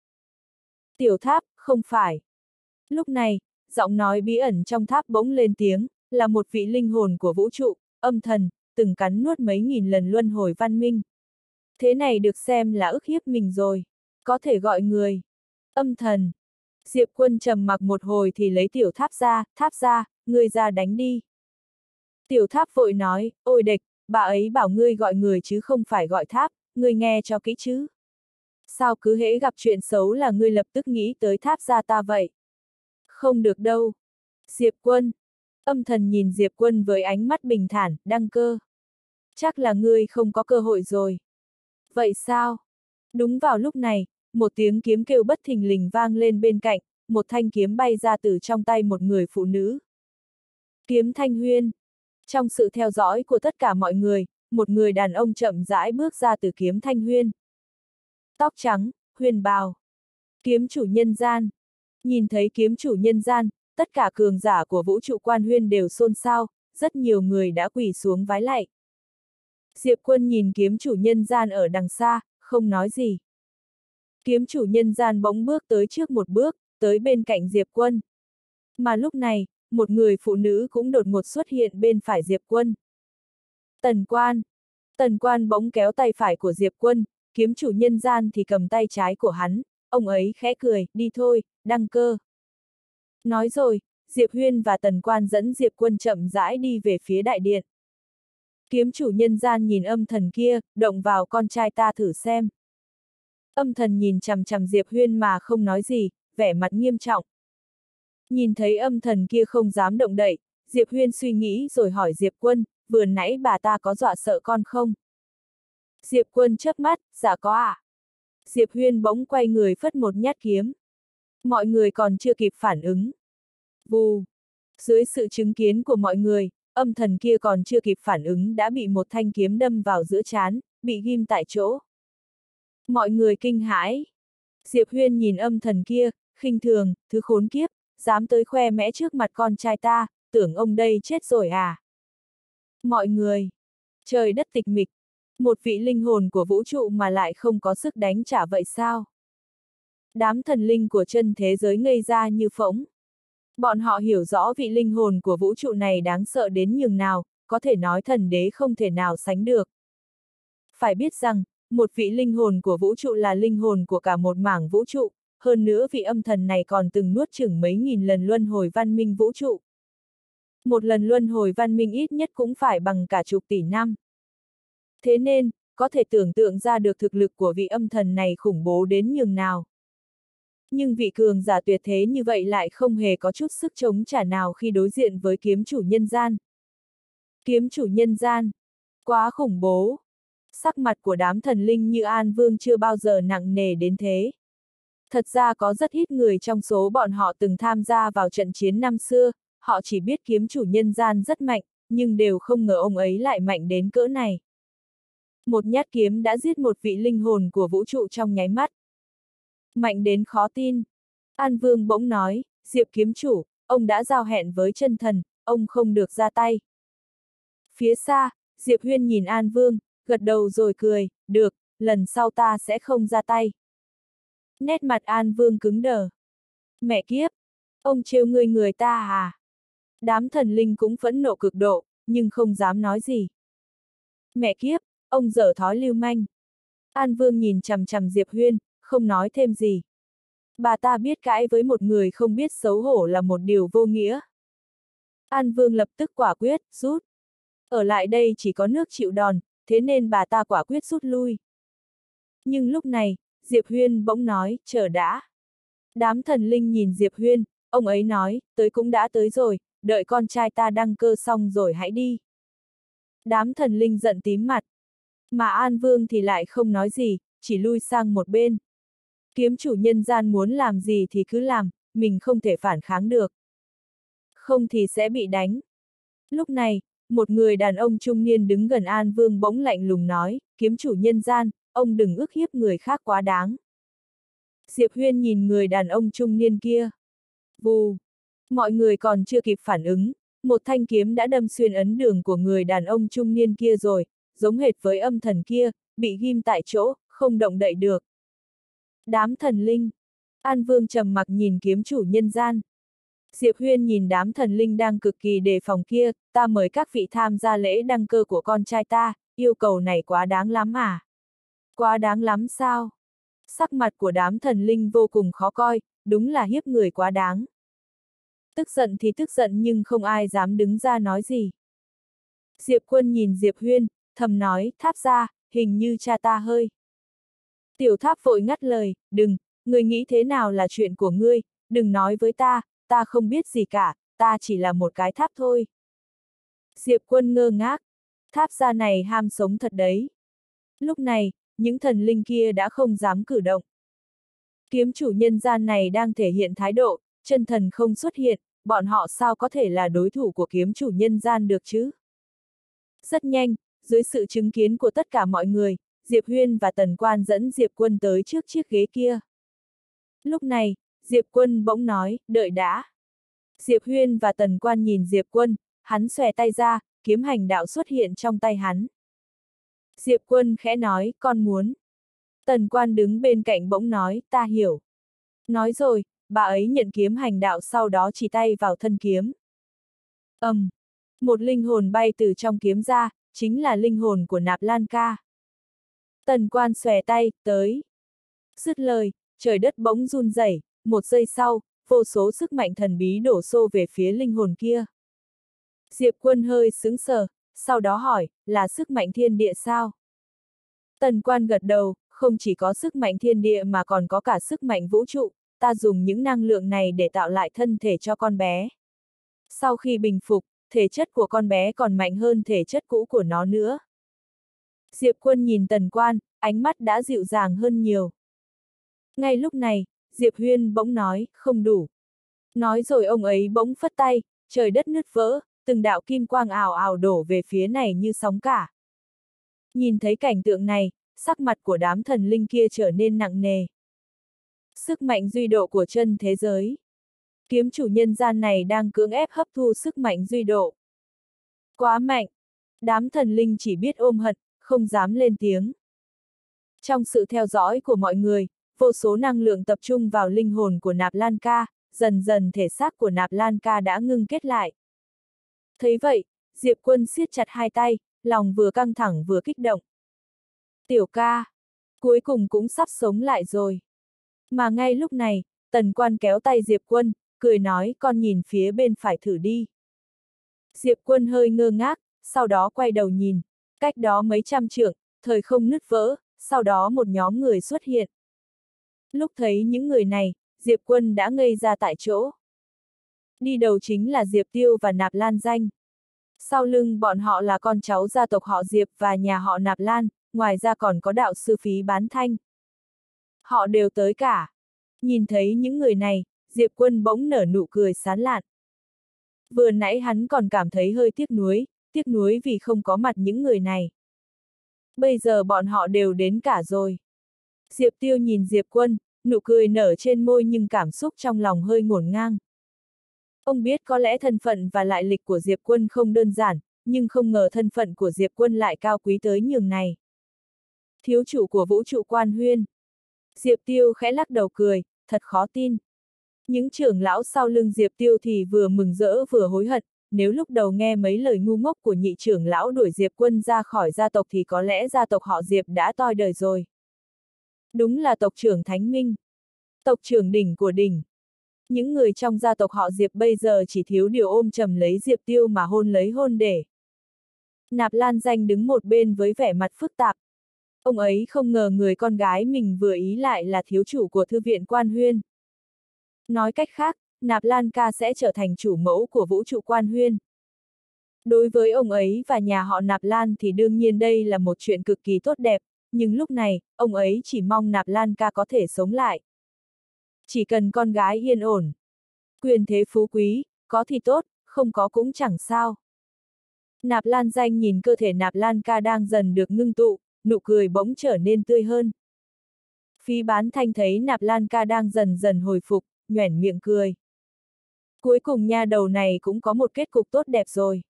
Tiểu tháp, không phải. Lúc này, giọng nói bí ẩn trong tháp bỗng lên tiếng, là một vị linh hồn của vũ trụ, âm thần, từng cắn nuốt mấy nghìn lần luân hồi văn minh. Thế này được xem là ức hiếp mình rồi. Có thể gọi người. Âm thần. Diệp quân trầm mặc một hồi thì lấy tiểu tháp ra, tháp ra, ngươi ra đánh đi. Tiểu tháp vội nói, ôi địch, bà ấy bảo ngươi gọi người chứ không phải gọi tháp, ngươi nghe cho kỹ chứ. Sao cứ hễ gặp chuyện xấu là ngươi lập tức nghĩ tới tháp ra ta vậy? Không được đâu. Diệp quân. Âm thần nhìn Diệp quân với ánh mắt bình thản, đăng cơ. Chắc là ngươi không có cơ hội rồi. Vậy sao? Đúng vào lúc này, một tiếng kiếm kêu bất thình lình vang lên bên cạnh, một thanh kiếm bay ra từ trong tay một người phụ nữ. Kiếm thanh huyên. Trong sự theo dõi của tất cả mọi người, một người đàn ông chậm rãi bước ra từ kiếm thanh huyên. Tóc trắng, huyền bào. Kiếm chủ nhân gian. Nhìn thấy kiếm chủ nhân gian, tất cả cường giả của vũ trụ quan huyên đều xôn xao, rất nhiều người đã quỳ xuống vái lạy. Diệp quân nhìn kiếm chủ nhân gian ở đằng xa, không nói gì. Kiếm chủ nhân gian bỗng bước tới trước một bước, tới bên cạnh Diệp quân. Mà lúc này, một người phụ nữ cũng đột ngột xuất hiện bên phải Diệp quân. Tần quan. Tần quan bỗng kéo tay phải của Diệp quân, kiếm chủ nhân gian thì cầm tay trái của hắn, ông ấy khẽ cười, đi thôi, đăng cơ. Nói rồi, Diệp Huyên và Tần Quan dẫn Diệp Quân chậm rãi đi về phía đại điện. Kiếm chủ nhân gian nhìn âm thần kia, động vào con trai ta thử xem. Âm thần nhìn chằm chằm Diệp Huyên mà không nói gì, vẻ mặt nghiêm trọng. Nhìn thấy âm thần kia không dám động đậy, Diệp Huyên suy nghĩ rồi hỏi Diệp Quân, vừa nãy bà ta có dọa sợ con không? Diệp Quân chớp mắt, dạ có à? Diệp Huyên bỗng quay người phất một nhát kiếm. Mọi người còn chưa kịp phản ứng. Vù! Dưới sự chứng kiến của mọi người, âm thần kia còn chưa kịp phản ứng đã bị một thanh kiếm đâm vào giữa chán, bị ghim tại chỗ. Mọi người kinh hãi. Diệp Huyên nhìn âm thần kia, khinh thường, thứ khốn kiếp, dám tới khoe mẽ trước mặt con trai ta, tưởng ông đây chết rồi à. Mọi người. Trời đất tịch mịch. Một vị linh hồn của vũ trụ mà lại không có sức đánh trả vậy sao? Đám thần linh của chân thế giới ngây ra như phỗng. Bọn họ hiểu rõ vị linh hồn của vũ trụ này đáng sợ đến nhường nào, có thể nói thần đế không thể nào sánh được. Phải biết rằng, một vị linh hồn của vũ trụ là linh hồn của cả một mảng vũ trụ, hơn nữa vị âm thần này còn từng nuốt chửng mấy nghìn lần luân hồi văn minh vũ trụ. Một lần luân hồi văn minh ít nhất cũng phải bằng cả chục tỷ năm. Thế nên, có thể tưởng tượng ra được thực lực của vị âm thần này khủng bố đến nhường nào. Nhưng vị cường giả tuyệt thế như vậy lại không hề có chút sức chống trả nào khi đối diện với kiếm chủ nhân gian. Kiếm chủ nhân gian. Quá khủng bố. Sắc mặt của đám thần linh như An Vương chưa bao giờ nặng nề đến thế. Thật ra có rất ít người trong số bọn họ từng tham gia vào trận chiến năm xưa, họ chỉ biết kiếm chủ nhân gian rất mạnh, nhưng đều không ngờ ông ấy lại mạnh đến cỡ này. Một nhát kiếm đã giết một vị linh hồn của vũ trụ trong nháy mắt. Mạnh đến khó tin. An Vương bỗng nói, Diệp kiếm chủ, ông đã giao hẹn với chân thần, ông không được ra tay. Phía xa, Diệp Huyên nhìn An Vương, gật đầu rồi cười, được, lần sau ta sẽ không ra tay. Nét mặt An Vương cứng đờ. Mẹ kiếp! Ông trêu người người ta à? Đám thần linh cũng phẫn nộ cực độ, nhưng không dám nói gì. Mẹ kiếp, ông dở thói lưu manh. An Vương nhìn chằm chằm Diệp Huyên, không nói thêm gì. Bà ta biết cãi với một người không biết xấu hổ là một điều vô nghĩa. An Vương lập tức quả quyết, rút. Ở lại đây chỉ có nước chịu đòn, thế nên bà ta quả quyết rút lui. Nhưng lúc này, Diệp Huyên bỗng nói, chờ đã. Đám thần linh nhìn Diệp Huyên, ông ấy nói, tới cũng đã tới rồi, đợi con trai ta đăng cơ xong rồi hãy đi. Đám thần linh giận tím mặt. Mà An Vương thì lại không nói gì, chỉ lui sang một bên. Kiếm chủ nhân gian muốn làm gì thì cứ làm, mình không thể phản kháng được. Không thì sẽ bị đánh. Lúc này, một người đàn ông trung niên đứng gần An Vương bỗng lạnh lùng nói, kiếm chủ nhân gian, ông đừng ức hiếp người khác quá đáng. Diệp Huyên nhìn người đàn ông trung niên kia. Vù! Mọi người còn chưa kịp phản ứng, một thanh kiếm đã đâm xuyên ấn đường của người đàn ông trung niên kia rồi, giống hệt với âm thần kia, bị ghim tại chỗ, không động đậy được. Đám thần linh. An Vương trầm mặc nhìn kiếm chủ nhân gian. Diệp Huyên nhìn đám thần linh đang cực kỳ đề phòng kia, ta mời các vị tham gia lễ đăng cơ của con trai ta, yêu cầu này quá đáng lắm à? Quá đáng lắm sao? Sắc mặt của đám thần linh vô cùng khó coi, đúng là hiếp người quá đáng. Tức giận thì tức giận nhưng không ai dám đứng ra nói gì. Diệp quân nhìn Diệp Huyên, thầm nói, tháp ra, hình như cha ta hơi. Tiểu tháp vội ngắt lời, đừng, người nghĩ thế nào là chuyện của ngươi, đừng nói với ta, ta không biết gì cả, ta chỉ là một cái tháp thôi. Diệp quân ngơ ngác, tháp gia này ham sống thật đấy. Lúc này, những thần linh kia đã không dám cử động. Kiếm chủ nhân gian này đang thể hiện thái độ, chân thần không xuất hiện, bọn họ sao có thể là đối thủ của kiếm chủ nhân gian được chứ? Rất nhanh, dưới sự chứng kiến của tất cả mọi người, Diệp Huyên và Tần Quan dẫn Diệp Quân tới trước chiếc ghế kia. Lúc này, Diệp Quân bỗng nói, đợi đã. Diệp Huyên và Tần Quan nhìn Diệp Quân, hắn xòe tay ra, kiếm hành đạo xuất hiện trong tay hắn. Diệp Quân khẽ nói, con muốn. Tần Quan đứng bên cạnh bỗng nói, ta hiểu. Nói rồi, bà ấy nhận kiếm hành đạo sau đó chỉ tay vào thân kiếm. ầm, um, một linh hồn bay từ trong kiếm ra, chính là linh hồn của Nạp Lan Ca. Tần Quan xòe tay, tới. Dứt lời, trời đất bỗng run rẩy, một giây sau, vô số sức mạnh thần bí đổ xô về phía linh hồn kia. Diệp quân hơi sững sờ, sau đó hỏi, là sức mạnh thiên địa sao? Tần quan gật đầu, không chỉ có sức mạnh thiên địa mà còn có cả sức mạnh vũ trụ, ta dùng những năng lượng này để tạo lại thân thể cho con bé. Sau khi bình phục, thể chất của con bé còn mạnh hơn thể chất cũ của nó nữa. Diệp quân nhìn tần quan, ánh mắt đã dịu dàng hơn nhiều. Ngay lúc này, Diệp Huyên bỗng nói, không đủ. Nói rồi ông ấy bỗng phất tay, trời đất nứt vỡ, từng đạo kim quang ảo ảo đổ về phía này như sóng cả. Nhìn thấy cảnh tượng này, sắc mặt của đám thần linh kia trở nên nặng nề. Sức mạnh duy độ của chân thế giới. Kiếm chủ nhân gian này đang cưỡng ép hấp thu sức mạnh duy độ. Quá mạnh! Đám thần linh chỉ biết ôm hận, không dám lên tiếng. Trong sự theo dõi của mọi người, vô số năng lượng tập trung vào linh hồn của Nạp Lan Ca, dần dần thể xác của Nạp Lan Ca đã ngưng kết lại. Thấy vậy, Diệp Quân siết chặt hai tay, lòng vừa căng thẳng vừa kích động. Tiểu ca, cuối cùng cũng sắp sống lại rồi. Mà ngay lúc này, tần quan kéo tay Diệp Quân, cười nói con nhìn phía bên phải thử đi. Diệp Quân hơi ngơ ngác, sau đó quay đầu nhìn, cách đó mấy trăm trượng, thời không nứt vỡ, sau đó một nhóm người xuất hiện. Lúc thấy những người này, Diệp Quân đã ngây ra tại chỗ. Đi đầu chính là Diệp Tiêu và Nạp Lan Danh. Sau lưng bọn họ là con cháu gia tộc họ Diệp và nhà họ Nạp Lan, ngoài ra còn có đạo sư phí bán thanh. Họ đều tới cả. Nhìn thấy những người này, Diệp Quân bỗng nở nụ cười sán lạn. Vừa nãy hắn còn cảm thấy hơi tiếc nuối, tiếc nuối vì không có mặt những người này. Bây giờ bọn họ đều đến cả rồi. Diệp Tiêu nhìn Diệp Quân, nụ cười nở trên môi nhưng cảm xúc trong lòng hơi ngổn ngang. Ông biết có lẽ thân phận và lại lịch của Diệp Quân không đơn giản, nhưng không ngờ thân phận của Diệp Quân lại cao quý tới nhường này. Thiếu chủ của vũ trụ quan huyên. Diệp Tiêu khẽ lắc đầu cười, thật khó tin. Những trưởng lão sau lưng Diệp Tiêu thì vừa mừng rỡ vừa hối hận, nếu lúc đầu nghe mấy lời ngu ngốc của nhị trưởng lão đuổi Diệp Quân ra khỏi gia tộc thì có lẽ gia tộc họ Diệp đã toi đời rồi. Đúng là tộc trưởng Thánh Minh. Tộc trưởng đỉnh của đỉnh. Những người trong gia tộc họ Diệp bây giờ chỉ thiếu điều ôm chầm lấy Diệp Tiêu mà hôn lấy hôn để. Nạp Lan Danh đứng một bên với vẻ mặt phức tạp. Ông ấy không ngờ người con gái mình vừa ý lại là thiếu chủ của thư viện quan huyên. Nói cách khác, Nạp Lan ca sẽ trở thành chủ mẫu của vũ trụ quan huyên. Đối với ông ấy và nhà họ Nạp Lan thì đương nhiên đây là một chuyện cực kỳ tốt đẹp, nhưng lúc này, ông ấy chỉ mong Nạp Lan ca có thể sống lại. Chỉ cần con gái yên ổn. Quyền thế phú quý, có thì tốt, không có cũng chẳng sao. Nạp Lan danh nhìn cơ thể Nạp Lan ca đang dần được ngưng tụ, nụ cười bỗng trở nên tươi hơn. Phi bán thanh thấy Nạp Lan ca đang dần dần hồi phục, nhoẻn miệng cười. Cuối cùng nha đầu này cũng có một kết cục tốt đẹp rồi.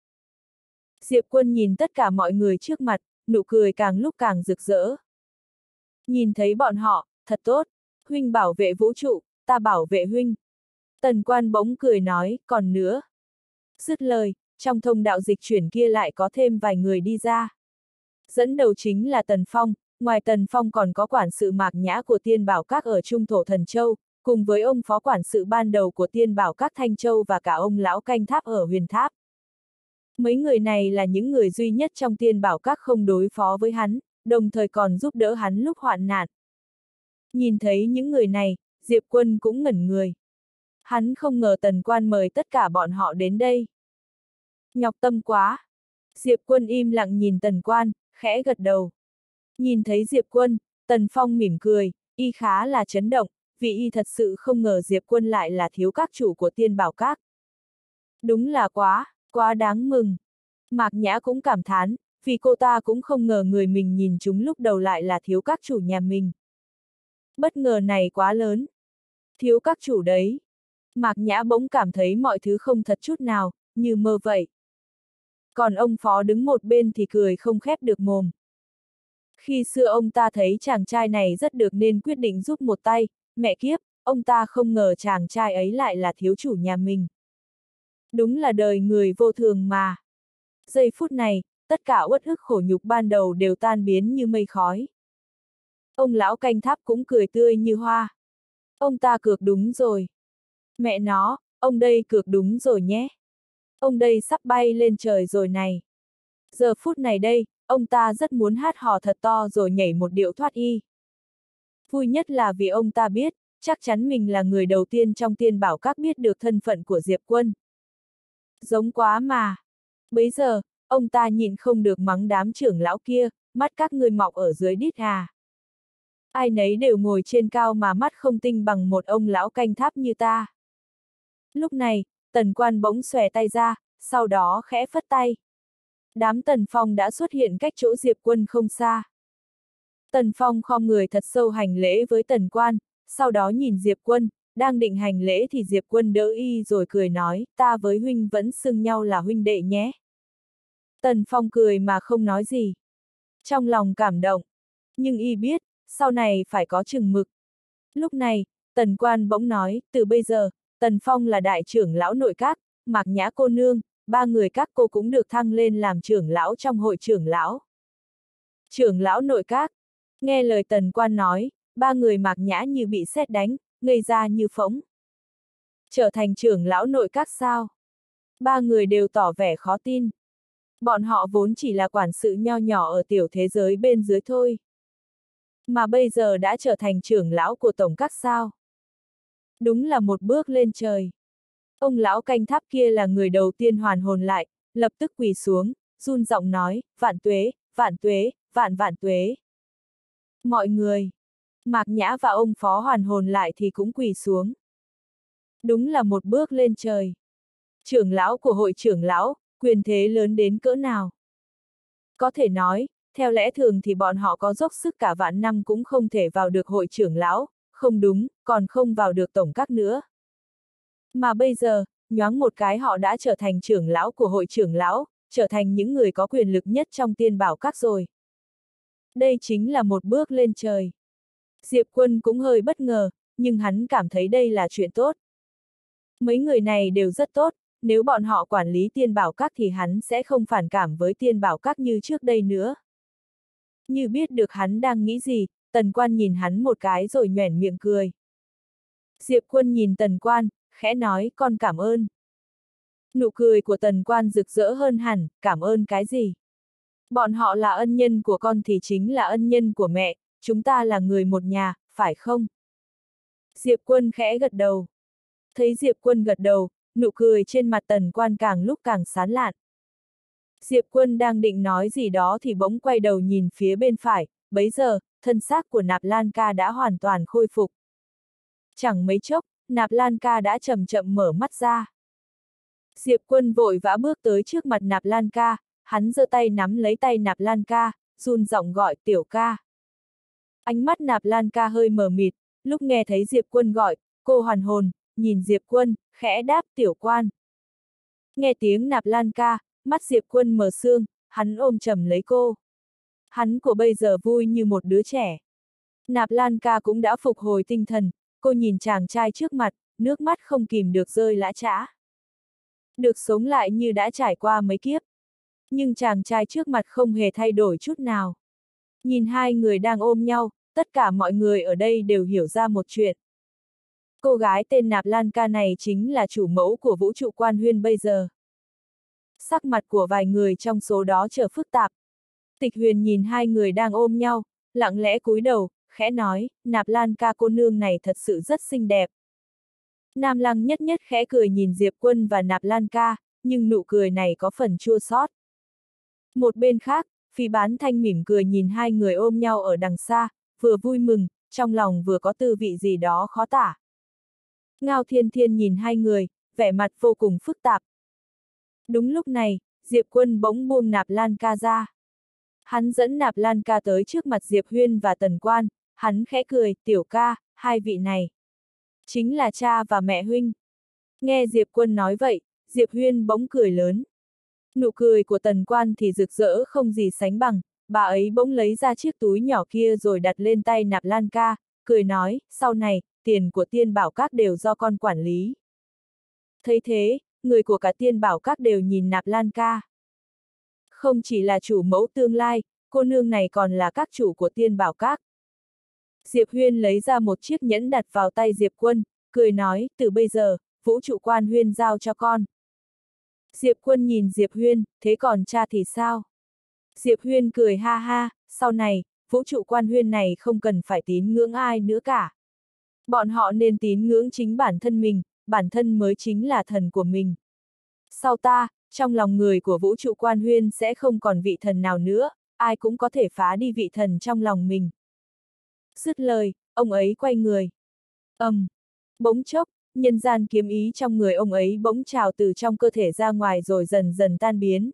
Diệp quân nhìn tất cả mọi người trước mặt, nụ cười càng lúc càng rực rỡ. Nhìn thấy bọn họ, thật tốt, huynh bảo vệ vũ trụ, ta bảo vệ huynh. Tần quan bỗng cười nói, còn nữa. Dứt lời, trong thông đạo dịch chuyển kia lại có thêm vài người đi ra. Dẫn đầu chính là Tần Phong, ngoài Tần Phong còn có quản sự mạc nhã của tiên bảo các ở Trung Thổ Thần Châu, cùng với ông phó quản sự ban đầu của tiên bảo các Thanh Châu và cả ông lão canh tháp ở huyền tháp. Mấy người này là những người duy nhất trong tiên bảo các không đối phó với hắn, đồng thời còn giúp đỡ hắn lúc hoạn nạn. Nhìn thấy những người này, Diệp Quân cũng ngẩn người. Hắn không ngờ tần quan mời tất cả bọn họ đến đây. Nhọc tâm quá. Diệp Quân im lặng nhìn tần quan, khẽ gật đầu. Nhìn thấy Diệp Quân, tần phong mỉm cười, y khá là chấn động, vì y thật sự không ngờ Diệp Quân lại là thiếu các chủ của tiên bảo các. Đúng là quá, quá đáng mừng. Mạc Nhã cũng cảm thán, vì cô ta cũng không ngờ người mình nhìn chúng lúc đầu lại là thiếu các chủ nhà mình. Bất ngờ này quá lớn. Thiếu các chủ đấy. Mạc Nhã bỗng cảm thấy mọi thứ không thật chút nào, như mơ vậy. Còn ông phó đứng một bên thì cười không khép được mồm. Khi xưa ông ta thấy chàng trai này rất được nên quyết định giúp một tay, mẹ kiếp, ông ta không ngờ chàng trai ấy lại là thiếu chủ nhà mình. Đúng là đời người vô thường mà. Giây phút này, tất cả uất ức khổ nhục ban đầu đều tan biến như mây khói. Ông lão canh tháp cũng cười tươi như hoa. Ông ta cược đúng rồi. Mẹ nó, ông đây cược đúng rồi nhé. Ông đây sắp bay lên trời rồi này. Giờ phút này đây, ông ta rất muốn hát hò thật to rồi nhảy một điệu thoát y. Vui nhất là vì ông ta biết, chắc chắn mình là người đầu tiên trong tiên bảo các biết được thân phận của Diệp Quân. Giống quá mà. Bấy giờ, ông ta nhìn không được mắng đám trưởng lão kia, mắt các người mọc ở dưới đít à. Ai nấy đều ngồi trên cao mà mắt không tinh bằng một ông lão canh tháp như ta. Lúc này, tần quan bỗng xòe tay ra, sau đó khẽ phất tay. Đám tần phong đã xuất hiện cách chỗ Diệp Quân không xa. Tần Phong khom người thật sâu hành lễ với tần quan, sau đó nhìn Diệp Quân, đang định hành lễ thì Diệp Quân đỡ y rồi cười nói, ta với huynh vẫn xưng nhau là huynh đệ nhé. Tần Phong cười mà không nói gì. Trong lòng cảm động. Nhưng y biết, sau này phải có chừng mực. Lúc này, Tần Quan bỗng nói, từ bây giờ, Tần Phong là đại trưởng lão nội các, Mạc Nhã cô nương, ba người các cô cũng được thăng lên làm trưởng lão trong hội trưởng lão. Trưởng lão nội các, nghe lời Tần Quan nói, ba người Mạc Nhã như bị xét đánh, ngây ra như phỗng. Trở thành trưởng lão nội các sao? Ba người đều tỏ vẻ khó tin. Bọn họ vốn chỉ là quản sự nho nhỏ ở tiểu thế giới bên dưới thôi. Mà bây giờ đã trở thành trưởng lão của tổng các sao. Đúng là một bước lên trời. Ông lão canh tháp kia là người đầu tiên hoàn hồn lại, lập tức quỳ xuống, run giọng nói, vạn tuế, vạn tuế, vạn vạn tuế. Mọi người, Mạc Nhã và ông phó hoàn hồn lại thì cũng quỳ xuống. Đúng là một bước lên trời. Trưởng lão của hội trưởng lão, quyền thế lớn đến cỡ nào? Có thể nói, theo lẽ thường thì bọn họ có dốc sức cả vạn năm cũng không thể vào được hội trưởng lão, không đúng, còn không vào được tổng các nữa. Mà bây giờ, nhoáng một cái họ đã trở thành trưởng lão của hội trưởng lão, trở thành những người có quyền lực nhất trong tiên bảo các rồi. Đây chính là một bước lên trời. Diệp quân cũng hơi bất ngờ, nhưng hắn cảm thấy đây là chuyện tốt. Mấy người này đều rất tốt, nếu bọn họ quản lý tiên bảo các thì hắn sẽ không phản cảm với tiên bảo các như trước đây nữa. Như biết được hắn đang nghĩ gì, tần quan nhìn hắn một cái rồi nhoẻn miệng cười. Diệp quân nhìn tần quan, khẽ nói con cảm ơn. Nụ cười của tần quan rực rỡ hơn hẳn, cảm ơn cái gì? Bọn họ là ân nhân của con thì chính là ân nhân của mẹ, chúng ta là người một nhà, phải không? Diệp quân khẽ gật đầu. Thấy Diệp quân gật đầu, nụ cười trên mặt tần quan càng lúc càng sán lạn. Diệp quân đang định nói gì đó thì bỗng quay đầu nhìn phía bên phải, bấy giờ, thân xác của nạp lan ca đã hoàn toàn khôi phục. Chẳng mấy chốc, nạp lan ca đã chậm chậm mở mắt ra. Diệp quân vội vã bước tới trước mặt nạp lan ca, hắn giơ tay nắm lấy tay nạp lan ca, run giọng gọi tiểu ca. Ánh mắt nạp lan ca hơi mờ mịt, lúc nghe thấy Diệp quân gọi, cô hoàn hồn, nhìn Diệp quân, khẽ đáp tiểu quan. Nghe tiếng nạp lan ca, mắt Diệp quân mở sương, hắn ôm chầm lấy cô. Hắn của bây giờ vui như một đứa trẻ. Nạp lan ca cũng đã phục hồi tinh thần, cô nhìn chàng trai trước mặt, nước mắt không kìm được rơi lã trã. Được sống lại như đã trải qua mấy kiếp. Nhưng chàng trai trước mặt không hề thay đổi chút nào. Nhìn hai người đang ôm nhau, tất cả mọi người ở đây đều hiểu ra một chuyện. Cô gái tên Nạp Lan Ca này chính là chủ mẫu của vũ trụ quan huyên bây giờ. Sắc mặt của vài người trong số đó trở phức tạp. Tịch huyền nhìn hai người đang ôm nhau, lặng lẽ cúi đầu, khẽ nói, Nạp Lan Ca cô nương này thật sự rất xinh đẹp. Nam Lăng nhất nhất khẽ cười nhìn Diệp Quân và Nạp Lan Ca, nhưng nụ cười này có phần chua xót. Một bên khác, Phi bán thanh mỉm cười nhìn hai người ôm nhau ở đằng xa, vừa vui mừng, trong lòng vừa có tư vị gì đó khó tả. Ngao Thiên Thiên nhìn hai người, vẻ mặt vô cùng phức tạp. Đúng lúc này, Diệp Quân bỗng buông nạp lan ca ra. Hắn dẫn nạp lan ca tới trước mặt Diệp Huyên và Tần Quan, hắn khẽ cười, tiểu ca, hai vị này. Chính là cha và mẹ huynh. Nghe Diệp Quân nói vậy, Diệp Huyên bỗng cười lớn. Nụ cười của Tần Quan thì rực rỡ không gì sánh bằng, bà ấy bỗng lấy ra chiếc túi nhỏ kia rồi đặt lên tay nạp lan ca, cười nói, sau này, tiền của tiên bảo các đều do con quản lý. Thấy thế, người của cả tiên bảo các đều nhìn nạp lan ca. Không chỉ là chủ mẫu tương lai, cô nương này còn là các chủ của tiên bảo các. Diệp Huyên lấy ra một chiếc nhẫn đặt vào tay Diệp Quân, cười nói, từ bây giờ, vũ trụ quan Huyên giao cho con. Diệp Quân nhìn Diệp Huyên, thế còn cha thì sao? Diệp Huyên cười ha ha, sau này, vũ trụ quan Huyên này không cần phải tín ngưỡng ai nữa cả. Bọn họ nên tín ngưỡng chính bản thân mình, bản thân mới chính là thần của mình. Sau ta, trong lòng người của vũ trụ quan huyên sẽ không còn vị thần nào nữa, ai cũng có thể phá đi vị thần trong lòng mình. Dứt lời, ông ấy quay người. ầm, um, bỗng chốc, nhân gian kiếm ý trong người ông ấy bỗng trào từ trong cơ thể ra ngoài rồi dần dần tan biến.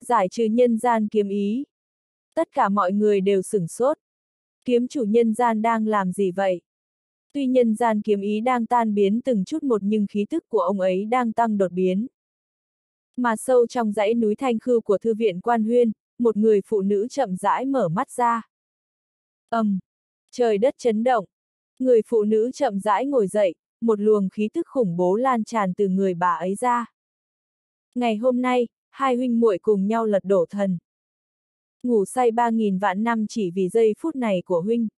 Giải trừ nhân gian kiếm ý. Tất cả mọi người đều sửng sốt. Kiếm chủ nhân gian đang làm gì vậy? Tuy nhân gian kiếm ý đang tan biến từng chút một nhưng khí tức của ông ấy đang tăng đột biến. Mà sâu trong dãy núi thanh khư của thư viện quan huyên, một người phụ nữ chậm rãi mở mắt ra. ầm, um, trời đất chấn động. Người phụ nữ chậm rãi ngồi dậy, một luồng khí tức khủng bố lan tràn từ người bà ấy ra. Ngày hôm nay, hai huynh muội cùng nhau lật đổ thần. Ngủ say ba nghìn vạn năm chỉ vì giây phút này của huynh.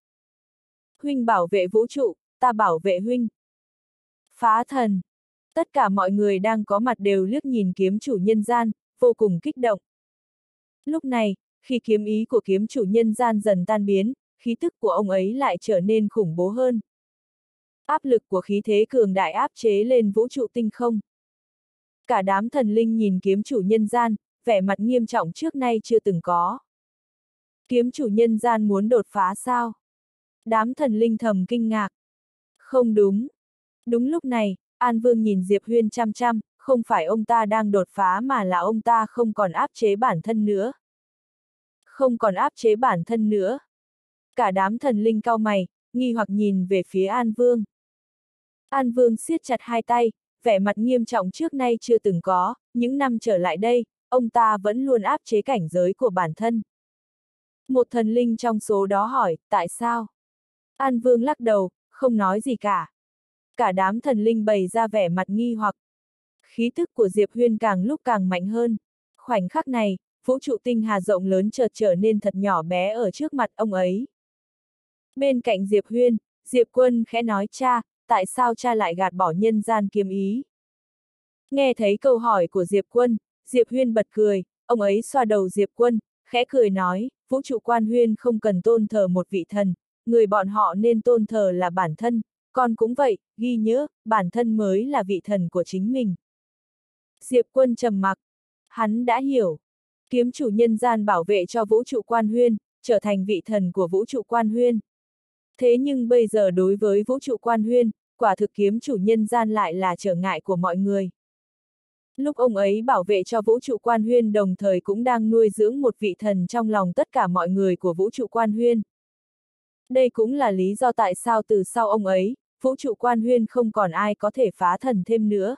Huynh bảo vệ vũ trụ, ta bảo vệ huynh. Phá thần. Tất cả mọi người đang có mặt đều liếc nhìn kiếm chủ nhân gian, vô cùng kích động. Lúc này, khi kiếm ý của kiếm chủ nhân gian dần tan biến, khí tức của ông ấy lại trở nên khủng bố hơn. Áp lực của khí thế cường đại áp chế lên vũ trụ tinh không. Cả đám thần linh nhìn kiếm chủ nhân gian, vẻ mặt nghiêm trọng trước nay chưa từng có. Kiếm chủ nhân gian muốn đột phá sao? Đám thần linh thầm kinh ngạc. Không đúng. Đúng lúc này, An Vương nhìn Diệp Huyên chăm chăm, không phải ông ta đang đột phá mà là ông ta không còn áp chế bản thân nữa. Không còn áp chế bản thân nữa. Cả đám thần linh cao mày, nghi hoặc nhìn về phía An Vương. An Vương siết chặt hai tay, vẻ mặt nghiêm trọng trước nay chưa từng có, những năm trở lại đây, ông ta vẫn luôn áp chế cảnh giới của bản thân. Một thần linh trong số đó hỏi, tại sao? An Vương lắc đầu, không nói gì cả. Cả đám thần linh bày ra vẻ mặt nghi hoặc. Khí tức của Diệp Huyên càng lúc càng mạnh hơn. Khoảnh khắc này, vũ trụ tinh hà rộng lớn chợt trở nên thật nhỏ bé ở trước mặt ông ấy. Bên cạnh Diệp Huyên, Diệp Quân khẽ nói cha, tại sao cha lại gạt bỏ nhân gian kiếm ý? Nghe thấy câu hỏi của Diệp Quân, Diệp Huyên bật cười, ông ấy xoa đầu Diệp Quân, khẽ cười nói, vũ trụ quan huyên không cần tôn thờ một vị thần, người bọn họ nên tôn thờ là bản thân, con cũng vậy, ghi nhớ, bản thân mới là vị thần của chính mình. Diệp quân trầm mặc, hắn đã hiểu, kiếm chủ nhân gian bảo vệ cho vũ trụ quan huyên, trở thành vị thần của vũ trụ quan huyên. Thế nhưng bây giờ đối với vũ trụ quan huyên, quả thực kiếm chủ nhân gian lại là trở ngại của mọi người. Lúc ông ấy bảo vệ cho vũ trụ quan huyên đồng thời cũng đang nuôi dưỡng một vị thần trong lòng tất cả mọi người của vũ trụ quan huyên. Đây cũng là lý do tại sao từ sau ông ấy, vũ trụ quan huyên không còn ai có thể phá thần thêm nữa.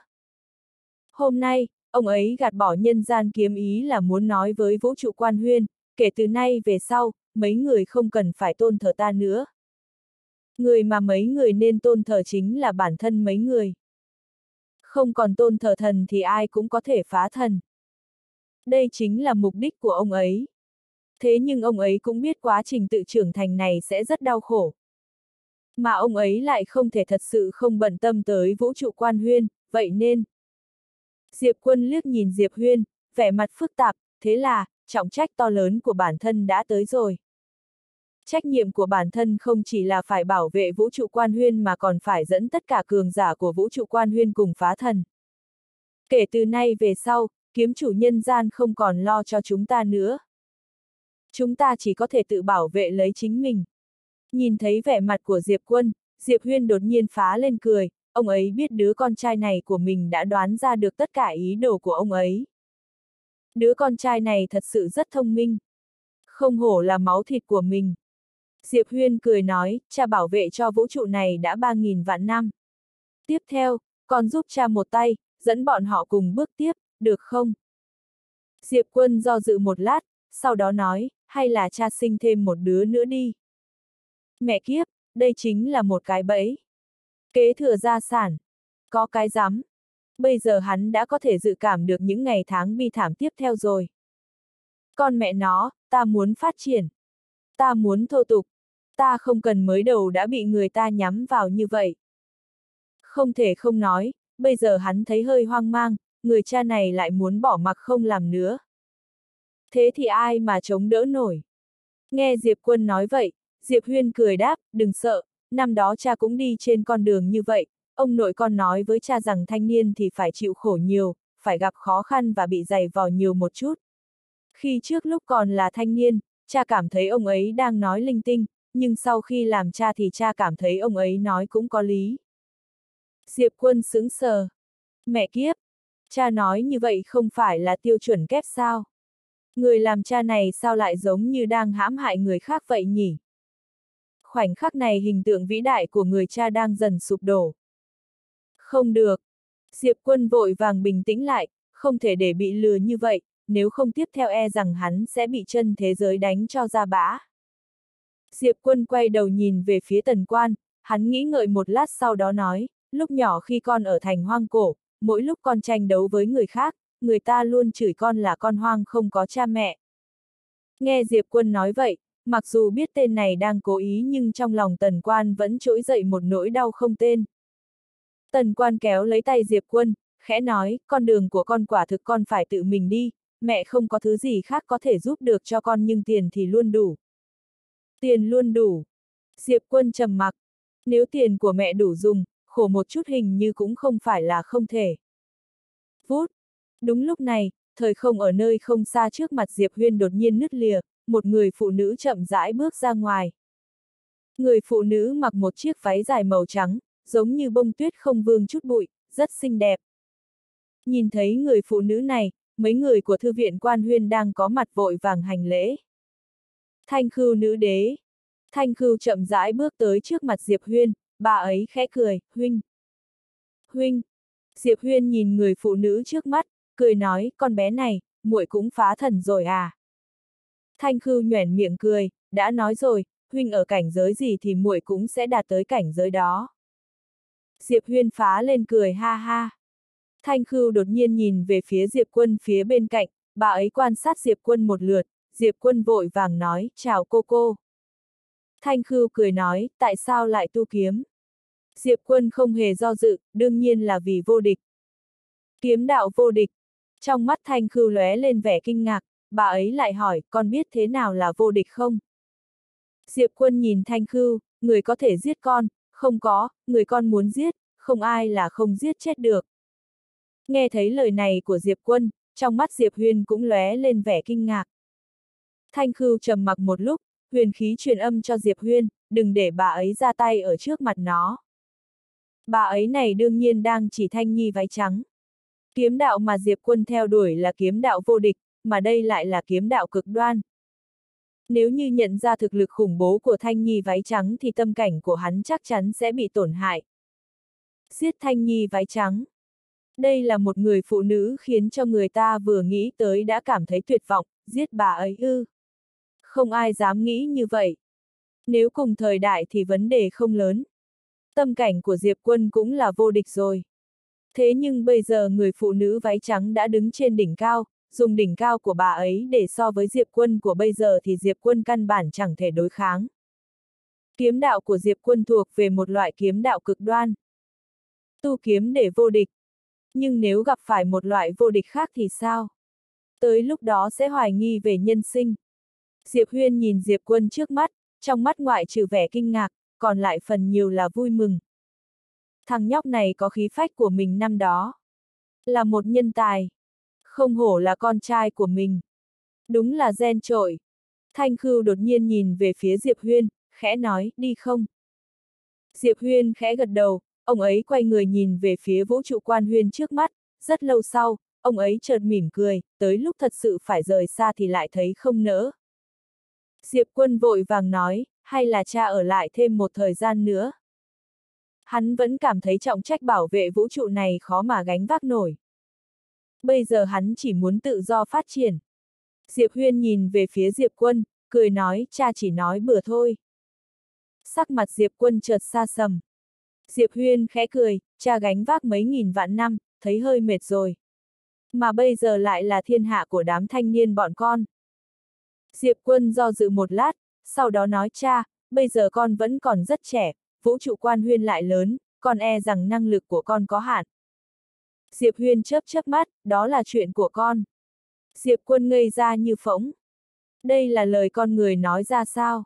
Hôm nay, ông ấy gạt bỏ nhân gian kiếm ý là muốn nói với vũ trụ quan huyên, kể từ nay về sau, mấy người không cần phải tôn thờ ta nữa. Người mà mấy người nên tôn thờ chính là bản thân mấy người. Không còn tôn thờ thần thì ai cũng có thể phá thần. Đây chính là mục đích của ông ấy. Thế nhưng ông ấy cũng biết quá trình tự trưởng thành này sẽ rất đau khổ. Mà ông ấy lại không thể thật sự không bận tâm tới vũ trụ quan huyên, vậy nên. Diệp quân liếc nhìn Diệp huyên, vẻ mặt phức tạp, thế là, trọng trách to lớn của bản thân đã tới rồi. Trách nhiệm của bản thân không chỉ là phải bảo vệ vũ trụ quan huyên mà còn phải dẫn tất cả cường giả của vũ trụ quan huyên cùng phá thần. Kể từ nay về sau, kiếm chủ nhân gian không còn lo cho chúng ta nữa. Chúng ta chỉ có thể tự bảo vệ lấy chính mình. Nhìn thấy vẻ mặt của Diệp Quân, Diệp Huyên đột nhiên phá lên cười, ông ấy biết đứa con trai này của mình đã đoán ra được tất cả ý đồ của ông ấy. Đứa con trai này thật sự rất thông minh. Không hổ là máu thịt của mình. Diệp Huyên cười nói, cha bảo vệ cho vũ trụ này đã 3.000 vạn năm. Tiếp theo, con giúp cha một tay, dẫn bọn họ cùng bước tiếp, được không? Diệp Quân do dự một lát, sau đó nói, hay là cha sinh thêm một đứa nữa đi. Mẹ kiếp, đây chính là một cái bẫy. Kế thừa gia sản. Có cái rắm. Bây giờ hắn đã có thể dự cảm được những ngày tháng bi thảm tiếp theo rồi. Con mẹ nó, ta muốn phát triển. Ta muốn thô tục. Ta không cần mới đầu đã bị người ta nhắm vào như vậy. Không thể không nói, bây giờ hắn thấy hơi hoang mang, người cha này lại muốn bỏ mặc không làm nữa. Thế thì ai mà chống đỡ nổi? Nghe Diệp Quân nói vậy, Diệp Huyên cười đáp, đừng sợ, năm đó cha cũng đi trên con đường như vậy, ông nội con nói với cha rằng thanh niên thì phải chịu khổ nhiều, phải gặp khó khăn và bị dày vò nhiều một chút. Khi trước lúc còn là thanh niên, cha cảm thấy ông ấy đang nói linh tinh, nhưng sau khi làm cha thì cha cảm thấy ông ấy nói cũng có lý. Diệp quân sững sờ. Mẹ kiếp! Cha nói như vậy không phải là tiêu chuẩn kép sao? Người làm cha này sao lại giống như đang hãm hại người khác vậy nhỉ? Khoảnh khắc này hình tượng vĩ đại của người cha đang dần sụp đổ. Không được. Diệp quân vội vàng bình tĩnh lại, không thể để bị lừa như vậy, nếu không tiếp theo e rằng hắn sẽ bị chân thế giới đánh cho ra bã. Diệp quân quay đầu nhìn về phía tần quan, hắn nghĩ ngợi một lát sau đó nói, lúc nhỏ khi con ở thành hoang cổ, mỗi lúc con tranh đấu với người khác, người ta luôn chửi con là con hoang không có cha mẹ. Nghe Diệp quân nói vậy, mặc dù biết tên này đang cố ý nhưng trong lòng tần quan vẫn trỗi dậy một nỗi đau không tên. Tần quan kéo lấy tay Diệp quân, khẽ nói, con đường của con quả thực con phải tự mình đi, mẹ không có thứ gì khác có thể giúp được cho con nhưng tiền thì luôn đủ. Tiền luôn đủ. Diệp quân trầm mặc. Nếu tiền của mẹ đủ dùng, khổ một chút hình như cũng không phải là không thể. Vút! Đúng lúc này, thời không ở nơi không xa trước mặt Diệp Huyên đột nhiên nứt lìa, một người phụ nữ chậm rãi bước ra ngoài. Người phụ nữ mặc một chiếc váy dài màu trắng, giống như bông tuyết không vương chút bụi, rất xinh đẹp. Nhìn thấy người phụ nữ này, mấy người của thư viện quan huyên đang có mặt vội vàng hành lễ. Thanh khưu nữ đế. Thanh khưu chậm rãi bước tới trước mặt Diệp Huyên, bà ấy khẽ cười, huynh. Huynh. Diệp Huyên nhìn người phụ nữ trước mắt, cười nói, con bé này, muội cũng phá thần rồi à. Thanh khưu nhoẻn miệng cười, đã nói rồi, huynh ở cảnh giới gì thì muội cũng sẽ đạt tới cảnh giới đó. Diệp Huyên phá lên cười ha ha. Thanh Khưu đột nhiên nhìn về phía Diệp Quân phía bên cạnh, bà ấy quan sát Diệp Quân một lượt, Diệp Quân vội vàng nói, chào cô cô. Thanh Khưu cười nói, tại sao lại tu kiếm? Diệp Quân không hề do dự, đương nhiên là vì vô địch. Kiếm đạo vô địch. Trong mắt Thanh Khưu lóe lên vẻ kinh ngạc, bà ấy lại hỏi, con biết thế nào là vô địch không? Diệp Quân nhìn Thanh Khưu, người có thể giết con, không có, người con muốn giết, không ai là không giết chết được. Nghe thấy lời này của Diệp Quân, trong mắt Diệp Huyên cũng lóe lên vẻ kinh ngạc. Thanh Khưu trầm mặc một lúc, huyền khí truyền âm cho Diệp Huyên, đừng để bà ấy ra tay ở trước mặt nó. Bà ấy này đương nhiên đang chỉ thanh nhi váy trắng. Kiếm đạo mà Diệp Quân theo đuổi là kiếm đạo vô địch, mà đây lại là kiếm đạo cực đoan. Nếu như nhận ra thực lực khủng bố của Thanh Nhi váy trắng thì tâm cảnh của hắn chắc chắn sẽ bị tổn hại. Giết Thanh Nhi váy trắng. Đây là một người phụ nữ khiến cho người ta vừa nghĩ tới đã cảm thấy tuyệt vọng, giết bà ấy ư. Không ai dám nghĩ như vậy. Nếu cùng thời đại thì vấn đề không lớn. Tâm cảnh của Diệp Quân cũng là vô địch rồi. Thế nhưng bây giờ người phụ nữ váy trắng đã đứng trên đỉnh cao, dùng đỉnh cao của bà ấy để so với Diệp Quân của bây giờ thì Diệp Quân căn bản chẳng thể đối kháng. Kiếm đạo của Diệp Quân thuộc về một loại kiếm đạo cực đoan. Tu kiếm để vô địch. Nhưng nếu gặp phải một loại vô địch khác thì sao? Tới lúc đó sẽ hoài nghi về nhân sinh. Diệp Huyên nhìn Diệp Quân trước mắt, trong mắt ngoại trừ vẻ kinh ngạc, còn lại phần nhiều là vui mừng. Thằng nhóc này có khí phách của mình năm đó. Là một nhân tài. Không hổ là con trai của mình. Đúng là gen trội. Thanh Khưu đột nhiên nhìn về phía Diệp Huyên, khẽ nói, đi không? Diệp Huyên khẽ gật đầu, ông ấy quay người nhìn về phía vũ trụ quan huyên trước mắt, rất lâu sau, ông ấy chợt mỉm cười, tới lúc thật sự phải rời xa thì lại thấy không nỡ. Diệp quân vội vàng nói, hay là cha ở lại thêm một thời gian nữa. Hắn vẫn cảm thấy trọng trách bảo vệ vũ trụ này khó mà gánh vác nổi. Bây giờ hắn chỉ muốn tự do phát triển. Diệp Huyên nhìn về phía Diệp Quân, cười nói, cha chỉ nói bừa thôi. Sắc mặt Diệp Quân chợt xa sầm. Diệp Huyên khẽ cười, cha gánh vác mấy nghìn vạn năm, thấy hơi mệt rồi. Mà bây giờ lại là thiên hạ của đám thanh niên bọn con. Diệp Quân do dự một lát, sau đó nói cha, bây giờ con vẫn còn rất trẻ, vũ trụ quan huyên lại lớn, con e rằng năng lực của con có hạn. Diệp Huyên chớp chớp mắt, đó là chuyện của con. Diệp Quân ngây ra như phỗng. Đây là lời con người nói ra sao?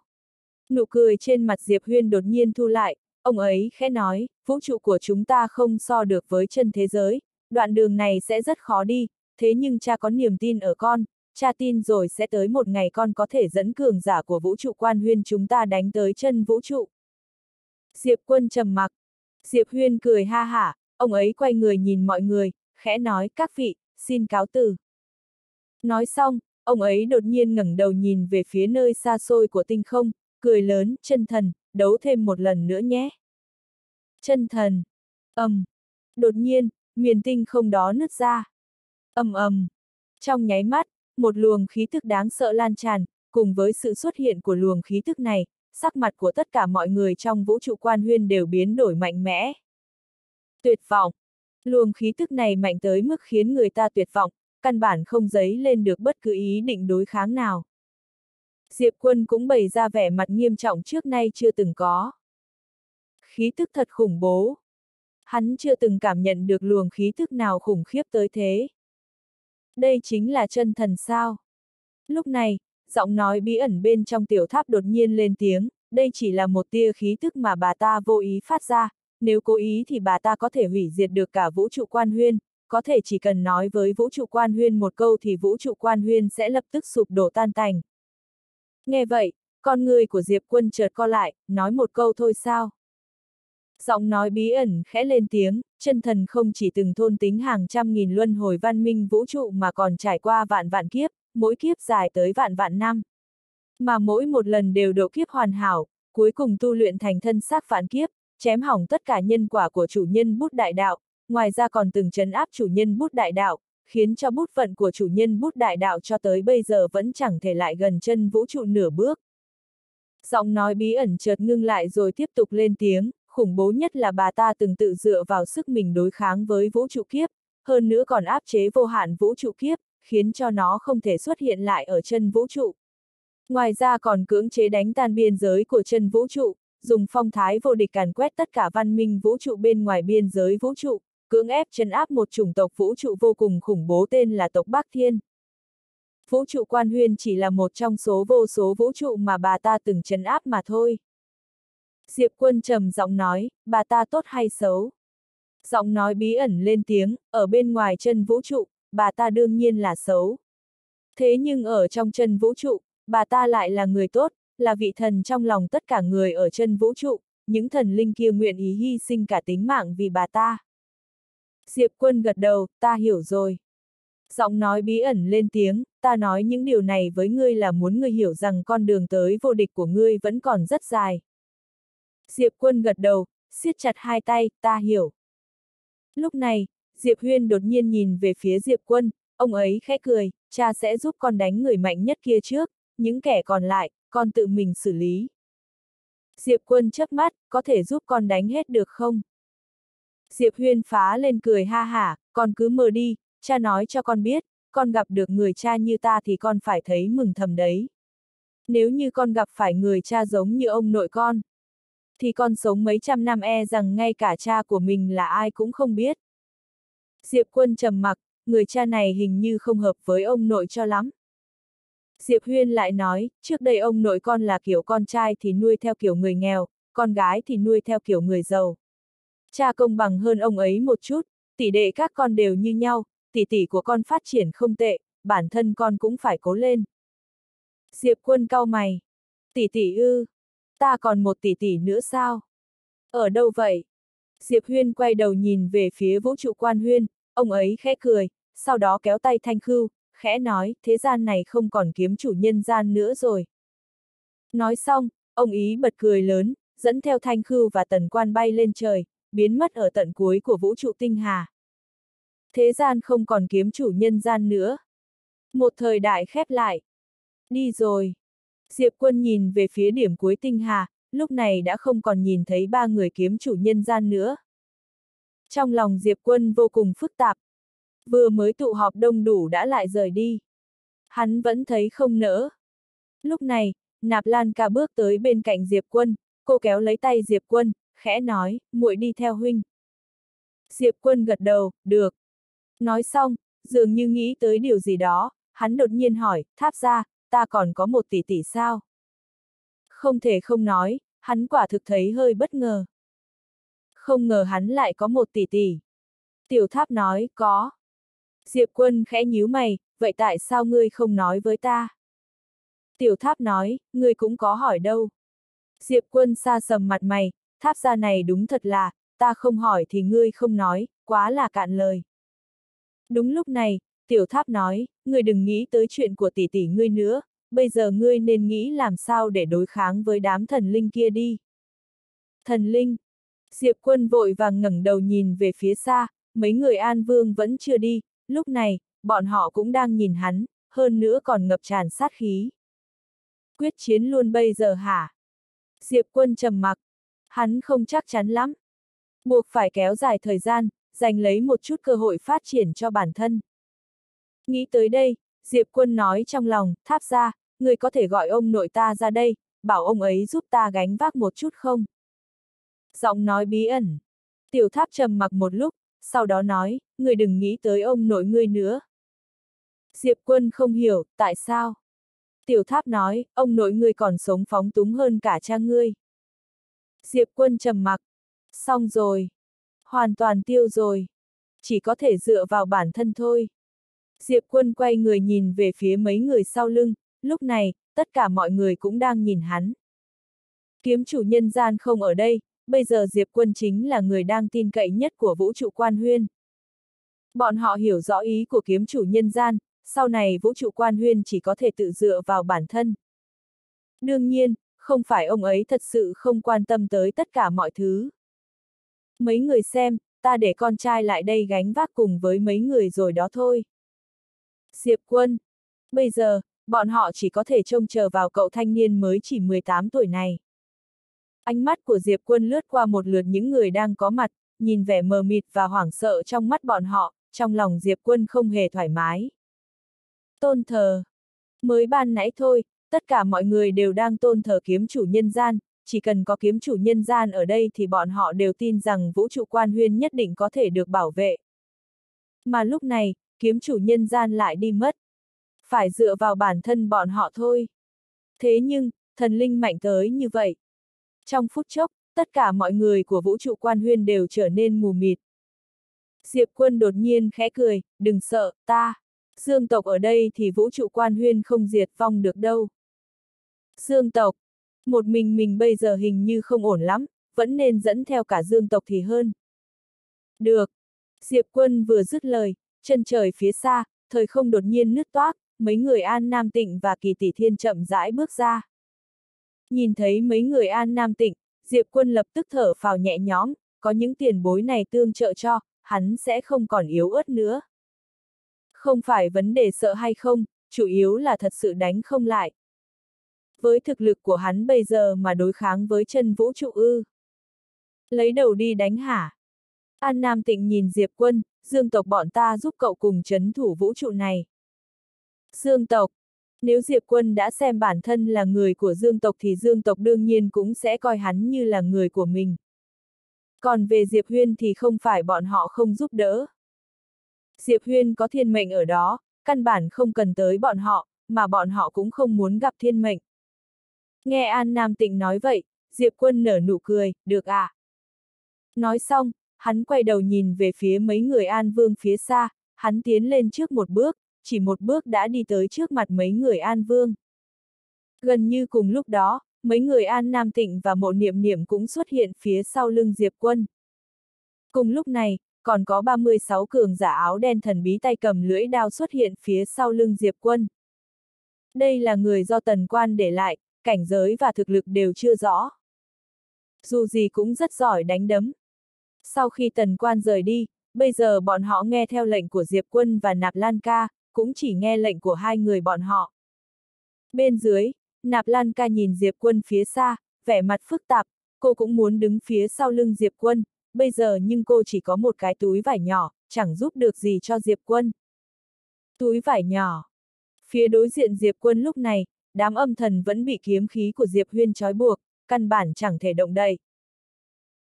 Nụ cười trên mặt Diệp Huyên đột nhiên thu lại, ông ấy khẽ nói, vũ trụ của chúng ta không so được với chân thế giới, đoạn đường này sẽ rất khó đi, thế nhưng cha có niềm tin ở con, cha tin rồi sẽ tới một ngày con có thể dẫn cường giả của vũ trụ quan huyên chúng ta đánh tới chân vũ trụ. Diệp quân trầm mặc. Diệp huyên cười ha hả, ông ấy quay người nhìn mọi người, khẽ nói các vị, xin cáo từ. Nói xong, ông ấy đột nhiên ngẩng đầu nhìn về phía nơi xa xôi của tinh không, cười lớn, chân thần, đấu thêm một lần nữa nhé. Chân thần. ầm. Um. Đột nhiên, miền tinh không đó nứt ra. ầm ầm. Trong nháy mắt, một luồng khí thức đáng sợ lan tràn, cùng với sự xuất hiện của luồng khí thức này, sắc mặt của tất cả mọi người trong vũ trụ quan huyên đều biến đổi mạnh mẽ. Tuyệt vọng. Luồng khí tức này mạnh tới mức khiến người ta tuyệt vọng, căn bản không giấy lên được bất cứ ý định đối kháng nào. Diệp quân cũng bày ra vẻ mặt nghiêm trọng trước nay chưa từng có. Khí tức thật khủng bố. Hắn chưa từng cảm nhận được luồng khí tức nào khủng khiếp tới thế. Đây chính là chân thần sao. Lúc này, giọng nói bí ẩn bên trong tiểu tháp đột nhiên lên tiếng, đây chỉ là một tia khí tức mà bà ta vô ý phát ra, nếu cố ý thì bà ta có thể hủy diệt được cả vũ trụ quan huyên, có thể chỉ cần nói với vũ trụ quan huyên một câu thì vũ trụ quan huyên sẽ lập tức sụp đổ tan tành. Nghe vậy, con người của Diệp Quân chợt co lại, nói một câu thôi sao? Giọng nói bí ẩn khẽ lên tiếng, chân thần không chỉ từng thôn tính hàng trăm nghìn luân hồi văn minh vũ trụ mà còn trải qua vạn vạn kiếp, mỗi kiếp dài tới vạn vạn năm. Mà mỗi một lần đều độ kiếp hoàn hảo, cuối cùng tu luyện thành thân xác vạn kiếp, chém hỏng tất cả nhân quả của chủ nhân bút đại đạo, ngoài ra còn từng chấn áp chủ nhân bút đại đạo, khiến cho bút phận của chủ nhân bút đại đạo cho tới bây giờ vẫn chẳng thể lại gần chân vũ trụ nửa bước. Giọng nói bí ẩn chợt ngưng lại rồi tiếp tục lên tiếng, khủng bố nhất là bà ta từng tự dựa vào sức mình đối kháng với vũ trụ kiếp, hơn nữa còn áp chế vô hạn vũ trụ kiếp, khiến cho nó không thể xuất hiện lại ở chân vũ trụ. Ngoài ra còn cưỡng chế đánh tan biên giới của chân vũ trụ, dùng phong thái vô địch càn quét tất cả văn minh vũ trụ bên ngoài biên giới vũ trụ, cưỡng ép chân áp một chủng tộc vũ trụ vô cùng khủng bố tên là tộc Bắc Thiên. Vũ trụ quan huyên chỉ là một trong số vô số vũ trụ mà bà ta từng chân áp mà thôi. Diệp quân trầm giọng nói, bà ta tốt hay xấu? Giọng nói bí ẩn lên tiếng, ở bên ngoài chân vũ trụ, bà ta đương nhiên là xấu. Thế nhưng ở trong chân vũ trụ, bà ta lại là người tốt, là vị thần trong lòng tất cả người ở chân vũ trụ, những thần linh kia nguyện ý hy sinh cả tính mạng vì bà ta. Diệp quân gật đầu, ta hiểu rồi. Giọng nói bí ẩn lên tiếng, ta nói những điều này với ngươi là muốn ngươi hiểu rằng con đường tới vô địch của ngươi vẫn còn rất dài. Diệp quân gật đầu, siết chặt hai tay, ta hiểu. Lúc này, Diệp Huyên đột nhiên nhìn về phía Diệp quân, ông ấy khẽ cười, cha sẽ giúp con đánh người mạnh nhất kia trước, những kẻ còn lại, con tự mình xử lý. Diệp quân chớp mắt, có thể giúp con đánh hết được không? Diệp Huyên phá lên cười ha hả, con cứ mơ đi, cha nói cho con biết, con gặp được người cha như ta thì con phải thấy mừng thầm đấy. Nếu như con gặp phải người cha giống như ông nội con, thì con sống mấy trăm năm e rằng ngay cả cha của mình là ai cũng không biết. Diệp quân trầm mặc, người cha này hình như không hợp với ông nội cho lắm. Diệp Huyên lại nói, trước đây ông nội con là kiểu con trai thì nuôi theo kiểu người nghèo, con gái thì nuôi theo kiểu người giàu. Cha công bằng hơn ông ấy một chút, tỷ đệ các con đều như nhau, tỷ tỷ của con phát triển không tệ, bản thân con cũng phải cố lên. Diệp quân cau mày. Tỷ tỷ ư, ta còn một tỷ tỷ nữa sao? Ở đâu vậy? Diệp Huyên quay đầu nhìn về phía vũ trụ quan huyên, ông ấy khẽ cười, sau đó kéo tay Thanh Khưu, khẽ nói, thế gian này không còn kiếm chủ nhân gian nữa rồi. Nói xong, ông ý bật cười lớn, dẫn theo Thanh Khưu và Tần Quan bay lên trời, biến mất ở tận cuối của vũ trụ tinh hà. Thế gian không còn kiếm chủ nhân gian nữa. Một thời đại khép lại. Đi rồi. Diệp quân nhìn về phía điểm cuối tinh hà, lúc này đã không còn nhìn thấy ba người kiếm chủ nhân gian nữa. Trong lòng Diệp quân vô cùng phức tạp. Vừa mới tụ họp đông đủ đã lại rời đi. Hắn vẫn thấy không nỡ. Lúc này, Nạp Lan ca bước tới bên cạnh Diệp quân, cô kéo lấy tay Diệp quân, khẽ nói, muội đi theo huynh. Diệp quân gật đầu, được. Nói xong, dường như nghĩ tới điều gì đó, hắn đột nhiên hỏi, tháp ra, ta còn có một tỷ tỷ sao? Không thể không nói, hắn quả thực thấy hơi bất ngờ. Không ngờ hắn lại có một tỷ tỷ. Tiểu tháp nói, có. Diệp quân khẽ nhíu mày, vậy tại sao ngươi không nói với ta? Tiểu tháp nói, ngươi cũng có hỏi đâu. Diệp quân xa sầm mặt mày, tháp gia này đúng thật là, ta không hỏi thì ngươi không nói, quá là cạn lời. Đúng lúc này, tiểu tháp nói, ngươi đừng nghĩ tới chuyện của tỷ tỷ ngươi nữa, bây giờ ngươi nên nghĩ làm sao để đối kháng với đám thần linh kia đi. Thần linh. Diệp quân vội vàng ngẩng đầu nhìn về phía xa, mấy người An Vương vẫn chưa đi, lúc này, bọn họ cũng đang nhìn hắn, hơn nữa còn ngập tràn sát khí. Quyết chiến luôn bây giờ hả? Diệp quân trầm mặc, hắn không chắc chắn lắm. Buộc phải kéo dài thời gian, giành lấy một chút cơ hội phát triển cho bản thân. Nghĩ tới đây, Diệp Quân nói trong lòng, tháp ra, người có thể gọi ông nội ta ra đây, bảo ông ấy giúp ta gánh vác một chút không? Giọng nói bí ẩn. Tiểu tháp trầm mặc một lúc, sau đó nói, người đừng nghĩ tới ông nội ngươi nữa. Diệp Quân không hiểu, tại sao? Tiểu tháp nói, ông nội ngươi còn sống phóng túng hơn cả cha ngươi. Diệp quân trầm mặc. Xong rồi. Hoàn toàn tiêu rồi. Chỉ có thể dựa vào bản thân thôi. Diệp quân quay người nhìn về phía mấy người sau lưng, lúc này, tất cả mọi người cũng đang nhìn hắn. Kiếm chủ nhân gian không ở đây, bây giờ Diệp quân chính là người đang tin cậy nhất của vũ trụ quan huyên. Bọn họ hiểu rõ ý của kiếm chủ nhân gian, sau này vũ trụ quan huyên chỉ có thể tự dựa vào bản thân. Đương nhiên, không phải ông ấy thật sự không quan tâm tới tất cả mọi thứ. Mấy người xem, ta để con trai lại đây gánh vác cùng với mấy người rồi đó thôi. Diệp quân. Bây giờ, bọn họ chỉ có thể trông chờ vào cậu thanh niên mới chỉ 18 tuổi này. Ánh mắt của Diệp quân lướt qua một lượt những người đang có mặt, nhìn vẻ mờ mịt và hoảng sợ trong mắt bọn họ, trong lòng Diệp quân không hề thoải mái. Tôn thờ. Mới ban nãy thôi, tất cả mọi người đều đang tôn thờ kiếm chủ nhân gian, chỉ cần có kiếm chủ nhân gian ở đây thì bọn họ đều tin rằng vũ trụ quan huyên nhất định có thể được bảo vệ. Mà lúc này, kiếm chủ nhân gian lại đi mất. Phải dựa vào bản thân bọn họ thôi. Thế nhưng, thần linh mạnh tới như vậy. Trong phút chốc, tất cả mọi người của vũ trụ quan huyên đều trở nên mù mịt. Diệp quân đột nhiên khẽ cười, đừng sợ, ta. Dương tộc ở đây thì vũ trụ quan huyên không diệt vong được đâu. Dương tộc, một mình mình bây giờ hình như không ổn lắm, vẫn nên dẫn theo cả dương tộc thì hơn. Được. Diệp quân vừa dứt lời, chân trời phía xa, thời không đột nhiên nứt toác, mấy người An Nam Tịnh và Kỳ Tỷ Thiên chậm rãi bước ra. Nhìn thấy mấy người An Nam Tịnh, Diệp quân lập tức thở phào nhẹ nhõm, có những tiền bối này tương trợ cho, hắn sẽ không còn yếu ớt nữa. Không phải vấn đề sợ hay không, chủ yếu là thật sự đánh không lại. Với thực lực của hắn bây giờ mà đối kháng với chân vũ trụ ư. Lấy đầu đi đánh hả? An Nam Tịnh nhìn Diệp Quân, Dương tộc bọn ta giúp cậu cùng chấn thủ vũ trụ này. Dương tộc. Nếu Diệp Quân đã xem bản thân là người của Dương tộc thì Dương tộc đương nhiên cũng sẽ coi hắn như là người của mình. Còn về Diệp Huyên thì không phải bọn họ không giúp đỡ. Diệp Huyên có thiên mệnh ở đó, căn bản không cần tới bọn họ, mà bọn họ cũng không muốn gặp thiên mệnh. Nghe An Nam Tịnh nói vậy, Diệp Quân nở nụ cười, được à? Nói xong, hắn quay đầu nhìn về phía mấy người An Vương phía xa, hắn tiến lên trước một bước, chỉ một bước đã đi tới trước mặt mấy người An Vương. Gần như cùng lúc đó, mấy người An Nam Tịnh và mộ niệm niệm cũng xuất hiện phía sau lưng Diệp Quân. Cùng lúc này, còn có 36 cường giả áo đen thần bí tay cầm lưỡi đao xuất hiện phía sau lưng Diệp Quân. Đây là người do tần quan để lại, cảnh giới và thực lực đều chưa rõ. Dù gì cũng rất giỏi đánh đấm. Sau khi tần quan rời đi, bây giờ bọn họ nghe theo lệnh của Diệp Quân và Nạp Lan Ca, cũng chỉ nghe lệnh của hai người bọn họ. Bên dưới, Nạp Lan Ca nhìn Diệp Quân phía xa, vẻ mặt phức tạp, cô cũng muốn đứng phía sau lưng Diệp Quân, bây giờ nhưng cô chỉ có một cái túi vải nhỏ, chẳng giúp được gì cho Diệp Quân. Túi vải nhỏ. Phía đối diện Diệp Quân lúc này, đám âm thần vẫn bị kiếm khí của Diệp Huyên trói buộc, căn bản chẳng thể động đậy.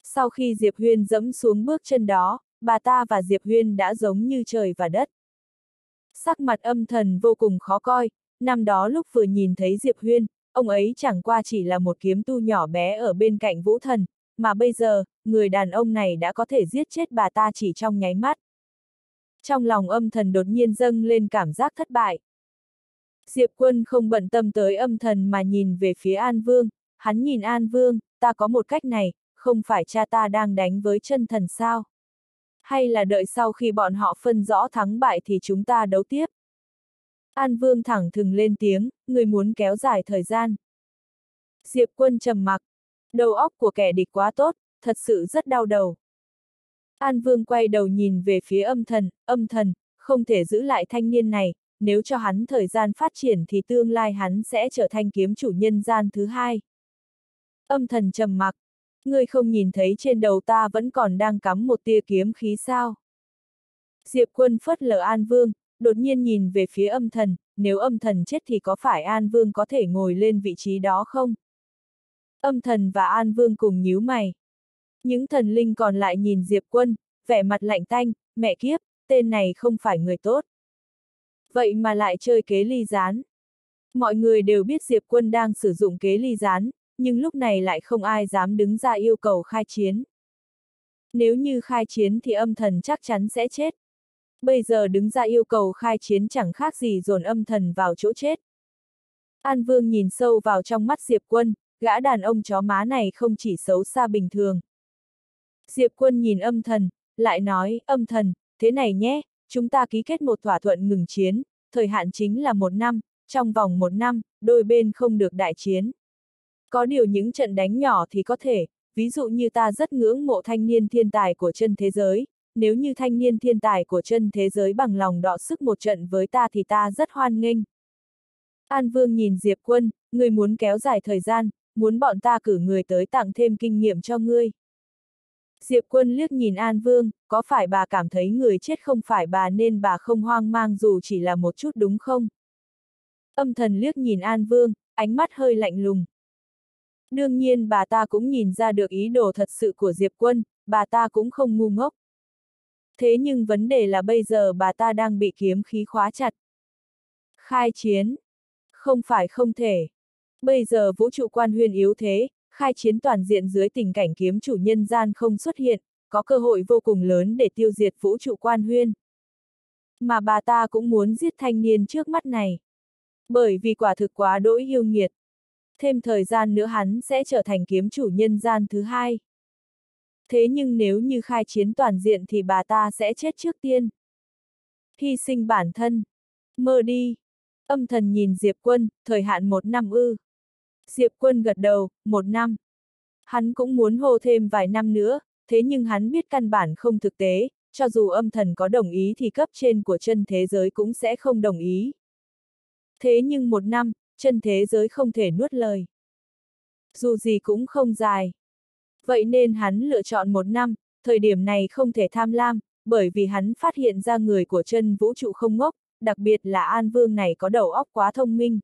Sau khi Diệp Huyên dẫm xuống bước chân đó, bà ta và Diệp Huyên đã giống như trời và đất. Sắc mặt âm thần vô cùng khó coi, năm đó lúc vừa nhìn thấy Diệp Huyên, ông ấy chẳng qua chỉ là một kiếm tu nhỏ bé ở bên cạnh vũ thần, mà bây giờ, người đàn ông này đã có thể giết chết bà ta chỉ trong nháy mắt. Trong lòng âm thần đột nhiên dâng lên cảm giác thất bại. Diệp quân không bận tâm tới âm thần mà nhìn về phía An Vương, hắn nhìn An Vương, ta có một cách này, không phải cha ta đang đánh với chân thần sao? Hay là đợi sau khi bọn họ phân rõ thắng bại thì chúng ta đấu tiếp? An Vương thẳng thừng lên tiếng, người muốn kéo dài thời gian. Diệp quân trầm mặc, đầu óc của kẻ địch quá tốt, thật sự rất đau đầu. An Vương quay đầu nhìn về phía âm thần, âm thần, không thể giữ lại thanh niên này, nếu cho hắn thời gian phát triển thì tương lai hắn sẽ trở thành kiếm chủ nhân gian thứ hai. Âm thần trầm mặc, ngươi không nhìn thấy trên đầu ta vẫn còn đang cắm một tia kiếm khí sao. Diệp quân phất lờ An Vương, đột nhiên nhìn về phía âm thần, nếu âm thần chết thì có phải An Vương có thể ngồi lên vị trí đó không? Âm thần và An Vương cùng nhíu mày. Những thần linh còn lại nhìn Diệp quân, vẻ mặt lạnh tanh, mẹ kiếp, tên này không phải người tốt vậy mà lại chơi kế ly gián. Mọi người đều biết Diệp Quân đang sử dụng kế ly gián, nhưng lúc này lại không ai dám đứng ra yêu cầu khai chiến. Nếu như khai chiến thì âm thần chắc chắn sẽ chết. Bây giờ đứng ra yêu cầu khai chiến chẳng khác gì dồn âm thần vào chỗ chết. An Vương nhìn sâu vào trong mắt Diệp Quân, gã đàn ông chó má này không chỉ xấu xa bình thường. Diệp Quân nhìn âm thần, lại nói, âm thần, thế này nhé, chúng ta ký kết một thỏa thuận ngừng chiến, thời hạn chính là một năm, trong vòng một năm, đôi bên không được đại chiến. Có điều những trận đánh nhỏ thì có thể, ví dụ như ta rất ngưỡng mộ thanh niên thiên tài của chân thế giới, nếu như thanh niên thiên tài của chân thế giới bằng lòng đọ sức một trận với ta thì ta rất hoan nghênh. An Vương nhìn Diệp Quân, người muốn kéo dài thời gian, muốn bọn ta cử người tới tặng thêm kinh nghiệm cho ngươi. Diệp Quân liếc nhìn An Vương, có phải bà cảm thấy người chết không phải bà nên bà không hoang mang dù chỉ là một chút đúng không? Âm thần liếc nhìn An Vương, ánh mắt hơi lạnh lùng. Đương nhiên bà ta cũng nhìn ra được ý đồ thật sự của Diệp Quân, bà ta cũng không ngu ngốc. Thế nhưng vấn đề là bây giờ bà ta đang bị kiếm khí khóa chặt. Khai chiến. Không phải không thể. Bây giờ vũ trụ quan huyên yếu thế, khai chiến toàn diện dưới tình cảnh kiếm chủ nhân gian không xuất hiện, có cơ hội vô cùng lớn để tiêu diệt vũ trụ quan huyên. Mà bà ta cũng muốn giết thanh niên trước mắt này. Bởi vì quả thực quá đỗi yêu nghiệt. Thêm thời gian nữa hắn sẽ trở thành kiếm chủ nhân gian thứ hai. Thế nhưng nếu như khai chiến toàn diện thì bà ta sẽ chết trước tiên. Hy sinh bản thân. Mơ đi. Âm thần nhìn Diệp Quân, thời hạn một năm ư. Diệp Quân gật đầu, một năm. Hắn cũng muốn hô thêm vài năm nữa, thế nhưng hắn biết căn bản không thực tế, cho dù âm thần có đồng ý thì cấp trên của chân thế giới cũng sẽ không đồng ý. Thế nhưng một năm, chân thế giới không thể nuốt lời. Dù gì cũng không dài. Vậy nên hắn lựa chọn một năm, thời điểm này không thể tham lam, bởi vì hắn phát hiện ra người của chân vũ trụ không ngốc, đặc biệt là An Vương này có đầu óc quá thông minh.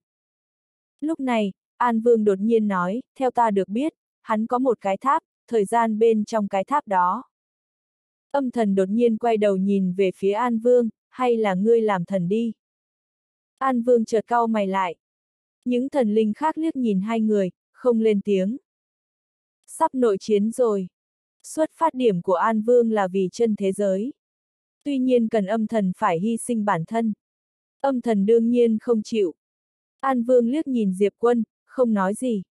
Lúc này, An Vương đột nhiên nói, theo ta được biết, hắn có một cái tháp, thời gian bên trong cái tháp đó. Âm thần đột nhiên quay đầu nhìn về phía An Vương, hay là ngươi làm thần đi. An Vương chợt cau mày lại. Những thần linh khác liếc nhìn hai người, không lên tiếng. Sắp nội chiến rồi. Xuất phát điểm của An Vương là vì chân thế giới. Tuy nhiên cần âm thần phải hy sinh bản thân. Âm thần đương nhiên không chịu. An Vương liếc nhìn Diệp Quân, không nói gì.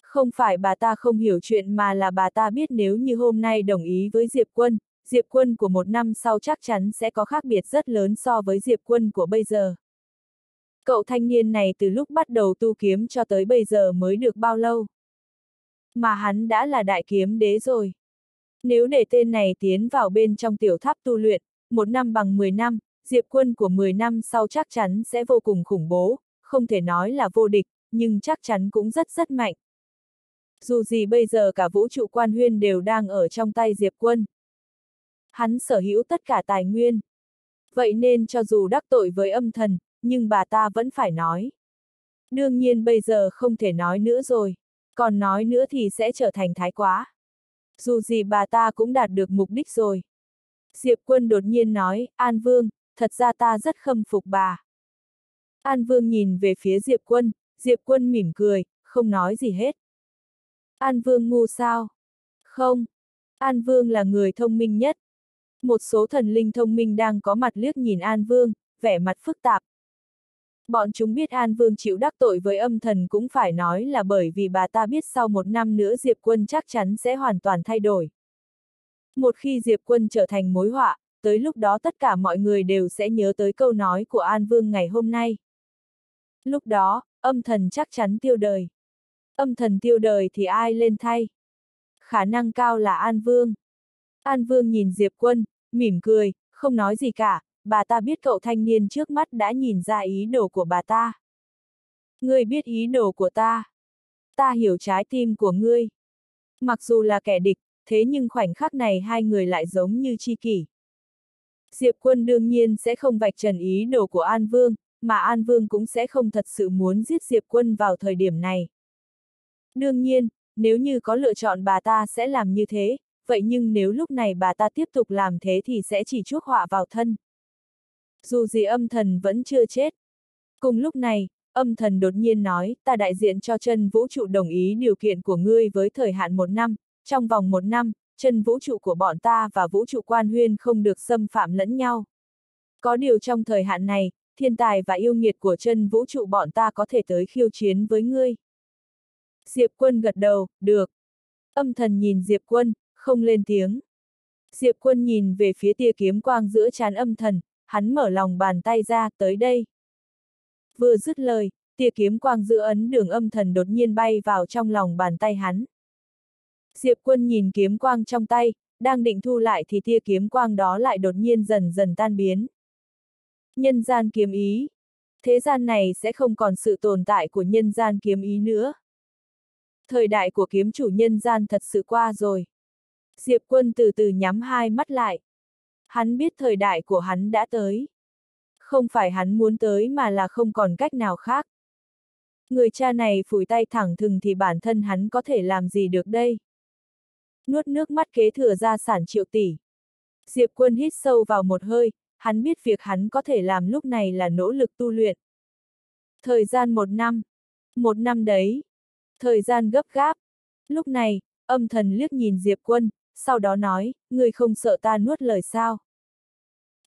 Không phải bà ta không hiểu chuyện mà là bà ta biết nếu như hôm nay đồng ý với Diệp Quân, Diệp Quân của một năm sau chắc chắn sẽ có khác biệt rất lớn so với Diệp Quân của bây giờ. Cậu thanh niên này từ lúc bắt đầu tu kiếm cho tới bây giờ mới được bao lâu? Mà hắn đã là đại kiếm đế rồi. Nếu để tên này tiến vào bên trong tiểu tháp tu luyện, một năm bằng 10 năm, Diệp quân của 10 năm sau chắc chắn sẽ vô cùng khủng bố, không thể nói là vô địch, nhưng chắc chắn cũng rất rất mạnh. Dù gì bây giờ cả vũ trụ quan huyên đều đang ở trong tay Diệp quân. Hắn sở hữu tất cả tài nguyên. Vậy nên cho dù đắc tội với âm thần, nhưng bà ta vẫn phải nói. Đương nhiên bây giờ không thể nói nữa rồi, còn nói nữa thì sẽ trở thành thái quá. Dù gì bà ta cũng đạt được mục đích rồi. Diệp quân đột nhiên nói, An Vương, thật ra ta rất khâm phục bà. An Vương nhìn về phía Diệp quân, Diệp quân mỉm cười, không nói gì hết. An Vương ngu sao? Không. An Vương là người thông minh nhất. Một số thần linh thông minh đang có mặt liếc nhìn An Vương, vẻ mặt phức tạp. Bọn chúng biết An Vương chịu đắc tội với âm thần cũng phải nói là bởi vì bà ta biết sau một năm nữa Diệp Quân chắc chắn sẽ hoàn toàn thay đổi. Một khi Diệp Quân trở thành mối họa, tới lúc đó tất cả mọi người đều sẽ nhớ tới câu nói của An Vương ngày hôm nay. Lúc đó, âm thần chắc chắn tiêu đời. Âm thần tiêu đời thì ai lên thay? Khả năng cao là An Vương. An Vương nhìn Diệp Quân, mỉm cười, không nói gì cả, bà ta biết cậu thanh niên trước mắt đã nhìn ra ý đồ của bà ta. Ngươi biết ý đồ của ta. Ta hiểu trái tim của ngươi. Mặc dù là kẻ địch, thế nhưng khoảnh khắc này hai người lại giống như chi kỷ. Diệp quân đương nhiên sẽ không vạch trần ý đồ của An Vương, mà An Vương cũng sẽ không thật sự muốn giết Diệp quân vào thời điểm này. Đương nhiên, nếu như có lựa chọn bà ta sẽ làm như thế, vậy nhưng nếu lúc này bà ta tiếp tục làm thế thì sẽ chỉ chuốc họa vào thân. Dù gì âm thần vẫn chưa chết. Cùng lúc này, âm thần đột nhiên nói, ta đại diện cho chân vũ trụ đồng ý điều kiện của ngươi với thời hạn một năm, trong vòng một năm, chân vũ trụ của bọn ta và vũ trụ quan huyên không được xâm phạm lẫn nhau. Có điều trong thời hạn này, thiên tài và yêu nghiệt của chân vũ trụ bọn ta có thể tới khiêu chiến với ngươi. Diệp quân gật đầu, được. Âm thần nhìn Diệp quân, không lên tiếng. Diệp quân nhìn về phía tia kiếm quang giữa chán âm thần, hắn mở lòng bàn tay ra, tới đây. Vừa dứt lời, tia kiếm quang giữa ấn đường âm thần đột nhiên bay vào trong lòng bàn tay hắn. Diệp quân nhìn kiếm quang trong tay, đang định thu lại thì tia kiếm quang đó lại đột nhiên dần dần tan biến. Nhân gian kiếm ý. Thế gian này sẽ không còn sự tồn tại của nhân gian kiếm ý nữa. Thời đại của kiếm chủ nhân gian thật sự qua rồi. Diệp quân từ từ nhắm hai mắt lại. Hắn biết thời đại của hắn đã tới. Không phải hắn muốn tới mà là không còn cách nào khác. Người cha này phủi tay thẳng thừng thì bản thân hắn có thể làm gì được đây? Nuốt nước mắt kế thừa gia sản triệu tỷ. Diệp quân hít sâu vào một hơi, hắn biết việc hắn có thể làm lúc này là nỗ lực tu luyện. Thời gian một năm. Một năm đấy. Thời gian gấp gáp. Lúc này, âm thần liếc nhìn Diệp quân, sau đó nói, người không sợ ta nuốt lời sao.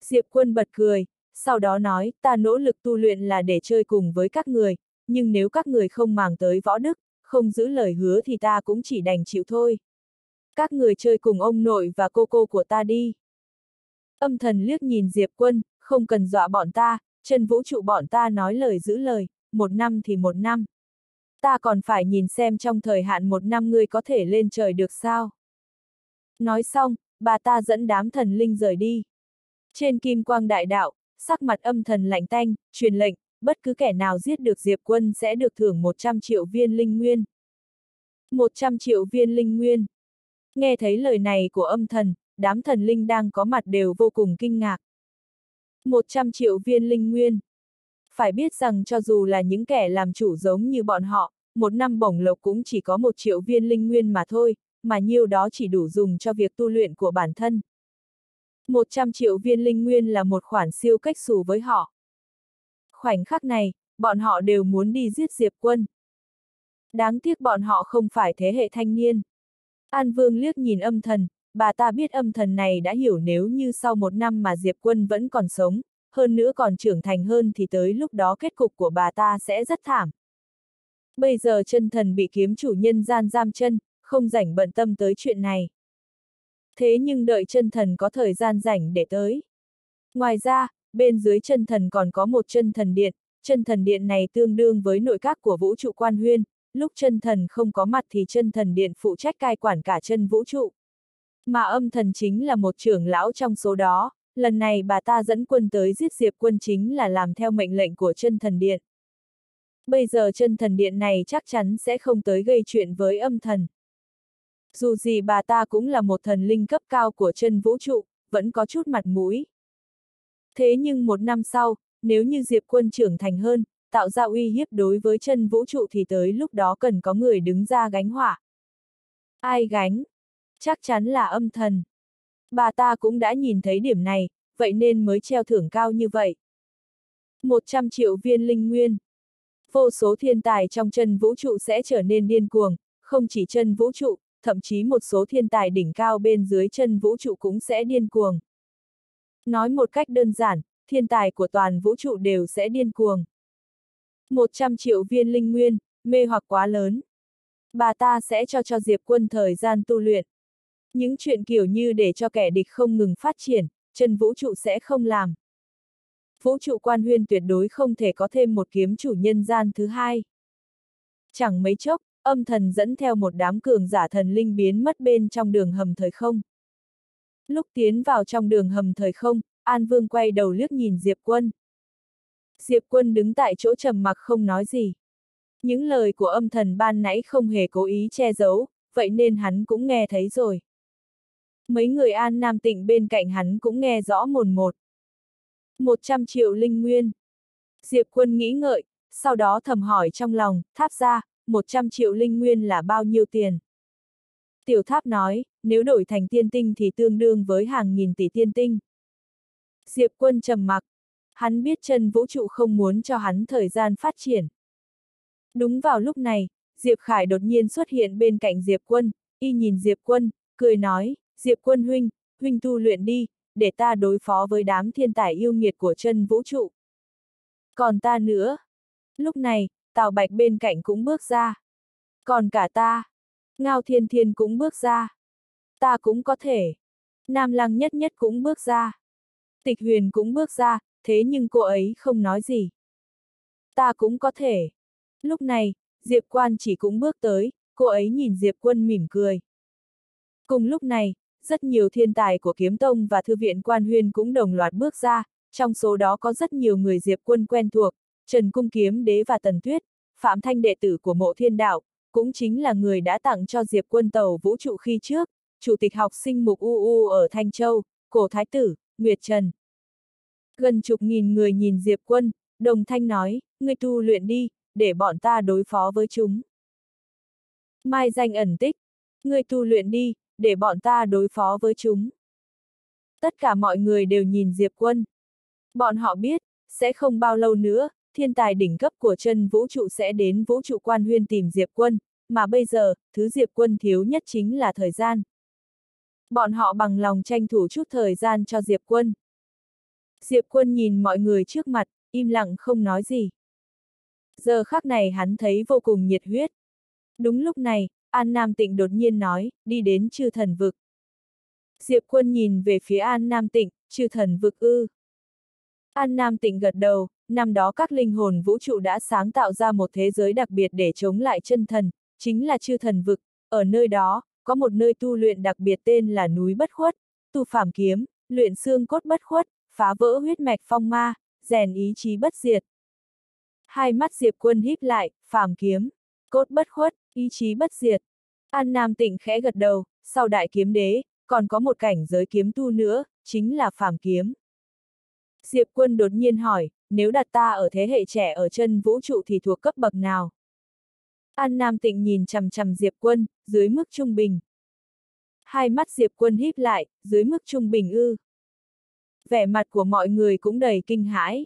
Diệp quân bật cười, sau đó nói, ta nỗ lực tu luyện là để chơi cùng với các người, nhưng nếu các người không màng tới võ đức, không giữ lời hứa thì ta cũng chỉ đành chịu thôi. Các người chơi cùng ông nội và cô cô của ta đi. Âm thần liếc nhìn Diệp quân, không cần dọa bọn ta, chân vũ trụ bọn ta nói lời giữ lời, một năm thì một năm. Ta còn phải nhìn xem trong thời hạn một năm ngươi có thể lên trời được sao. Nói xong, bà ta dẫn đám thần linh rời đi. Trên kim quang đại đạo, sắc mặt âm thần lạnh tanh, truyền lệnh, bất cứ kẻ nào giết được Diệp quân sẽ được thưởng 100 triệu viên linh nguyên. 100 triệu viên linh nguyên. Nghe thấy lời này của âm thần, đám thần linh đang có mặt đều vô cùng kinh ngạc. 100 triệu viên linh nguyên. Phải biết rằng cho dù là những kẻ làm chủ giống như bọn họ, một năm bổng lộc cũng chỉ có một triệu viên linh nguyên mà thôi, mà nhiêu đó chỉ đủ dùng cho việc tu luyện của bản thân. 100 triệu viên linh nguyên là một khoản siêu cách xù với họ. Khoảnh khắc này, bọn họ đều muốn đi giết Diệp Quân. Đáng tiếc bọn họ không phải thế hệ thanh niên. An Vương liếc nhìn âm thần, bà ta biết âm thần này đã hiểu nếu như sau một năm mà Diệp Quân vẫn còn sống, hơn nữa còn trưởng thành hơn thì tới lúc đó kết cục của bà ta sẽ rất thảm. Bây giờ chân thần bị kiếm chủ nhân gian giam chân, không rảnh bận tâm tới chuyện này. Thế nhưng đợi chân thần có thời gian rảnh để tới. Ngoài ra, bên dưới chân thần còn có một chân thần điện, chân thần điện này tương đương với nội các của vũ trụ quan huyên, lúc chân thần không có mặt thì chân thần điện phụ trách cai quản cả chân vũ trụ. Mà âm thần chính là một trưởng lão trong số đó, lần này bà ta dẫn quân tới giết diệp quân chính là làm theo mệnh lệnh của chân thần điện. Bây giờ chân thần điện này chắc chắn sẽ không tới gây chuyện với âm thần. Dù gì bà ta cũng là một thần linh cấp cao của chân vũ trụ, vẫn có chút mặt mũi. Thế nhưng một năm sau, nếu như Diệp quân trưởng thành hơn, tạo ra uy hiếp đối với chân vũ trụ thì tới lúc đó cần có người đứng ra gánh hỏa. Ai gánh? Chắc chắn là âm thần. Bà ta cũng đã nhìn thấy điểm này, vậy nên mới treo thưởng cao như vậy. 100 triệu viên linh nguyên. Vô số thiên tài trong chân vũ trụ sẽ trở nên điên cuồng, không chỉ chân vũ trụ, thậm chí một số thiên tài đỉnh cao bên dưới chân vũ trụ cũng sẽ điên cuồng. Nói một cách đơn giản, thiên tài của toàn vũ trụ đều sẽ điên cuồng. 100 triệu viên linh nguyên, mê hoặc quá lớn. Bà ta sẽ cho cho Diệp quân thời gian tu luyện. Những chuyện kiểu như để cho kẻ địch không ngừng phát triển, chân vũ trụ sẽ không làm. Vũ trụ quan huyên tuyệt đối không thể có thêm một kiếm chủ nhân gian thứ hai. Chẳng mấy chốc, âm thần dẫn theo một đám cường giả thần linh biến mất bên trong đường hầm thời không. Lúc tiến vào trong đường hầm thời không, An Vương quay đầu liếc nhìn Diệp Quân. Diệp Quân đứng tại chỗ trầm mặc không nói gì. Những lời của âm thần ban nãy không hề cố ý che giấu, vậy nên hắn cũng nghe thấy rồi. Mấy người An Nam Tịnh bên cạnh hắn cũng nghe rõ mồn một. 100 triệu linh nguyên. Diệp Quân nghĩ ngợi, sau đó thầm hỏi trong lòng, tháp ra, 100 triệu linh nguyên là bao nhiêu tiền? Tiểu tháp nói, nếu đổi thành tiên tinh thì tương đương với hàng nghìn tỷ tiên tinh. Diệp quân trầm mặc. Hắn biết chân vũ trụ không muốn cho hắn thời gian phát triển, Đúng vào lúc này, Diệp Khải đột nhiên xuất hiện bên cạnh Diệp Quân, y nhìn Diệp Quân, cười nói, Diệp Quân huynh, huynh tu luyện đi, để ta đối phó với đám thiên tài yêu nghiệt của chân vũ trụ. Còn ta nữa. Lúc này, Tào Bạch bên cạnh cũng bước ra. Còn cả ta. Ngao Thiên Thiên cũng bước ra. Ta cũng có thể. Nam Lăng nhất nhất cũng bước ra. Tịch Huyền cũng bước ra, thế nhưng cô ấy không nói gì. Ta cũng có thể. Lúc này, Diệp Quan chỉ cũng bước tới, cô ấy nhìn Diệp Quân mỉm cười. Cùng lúc này, rất nhiều thiên tài của kiếm tông và thư viện quan huyên cũng đồng loạt bước ra, trong số đó có rất nhiều người Diệp Quân quen thuộc, Trần Cung Kiếm Đế và Tần Tuyết, Phạm Thanh đệ tử của mộ thiên đạo, cũng chính là người đã tặng cho Diệp Quân tàu vũ trụ khi trước, Chủ tịch học sinh Mục UU ở Thanh Châu, Cổ Thái Tử, Nguyệt Trần. Gần chục nghìn người nhìn Diệp Quân, đồng thanh nói, ngươi tu luyện đi, để bọn ta đối phó với chúng. Mai danh ẩn tích, ngươi tu luyện đi, để bọn ta đối phó với chúng. Tất cả mọi người đều nhìn Diệp Quân. Bọn họ biết, sẽ không bao lâu nữa, thiên tài đỉnh cấp của chân vũ trụ sẽ đến vũ trụ quan huyên tìm Diệp Quân, mà bây giờ, thứ Diệp Quân thiếu nhất chính là thời gian. Bọn họ bằng lòng tranh thủ chút thời gian cho Diệp Quân. Diệp Quân nhìn mọi người trước mặt, im lặng không nói gì. Giờ khắc này hắn thấy vô cùng nhiệt huyết. Đúng lúc này, An Nam Tịnh đột nhiên nói, đi đến chư thần vực. Diệp Quân nhìn về phía An Nam Tịnh, chư thần vực ư. An Nam Tịnh gật đầu, năm đó các linh hồn vũ trụ đã sáng tạo ra một thế giới đặc biệt để chống lại chân thần, chính là chư thần vực, ở nơi đó, có một nơi tu luyện đặc biệt tên là núi bất khuất, tu phàm kiếm, luyện xương cốt bất khuất, phá vỡ huyết mạch phong ma, rèn ý chí bất diệt. Hai mắt Diệp Quân híp lại, phàm kiếm, cốt bất khuất, ý chí bất diệt. An Nam Tịnh khẽ gật đầu, sau đại kiếm đế, còn có một cảnh giới kiếm tu nữa, chính là phàm kiếm. Diệp Quân đột nhiên hỏi, nếu đặt ta ở thế hệ trẻ ở chân vũ trụ thì thuộc cấp bậc nào? An Nam Tịnh nhìn chằm chằm Diệp Quân, dưới mức trung bình. Hai mắt Diệp Quân híp lại, dưới mức trung bình ư. Vẻ mặt của mọi người cũng đầy kinh hãi.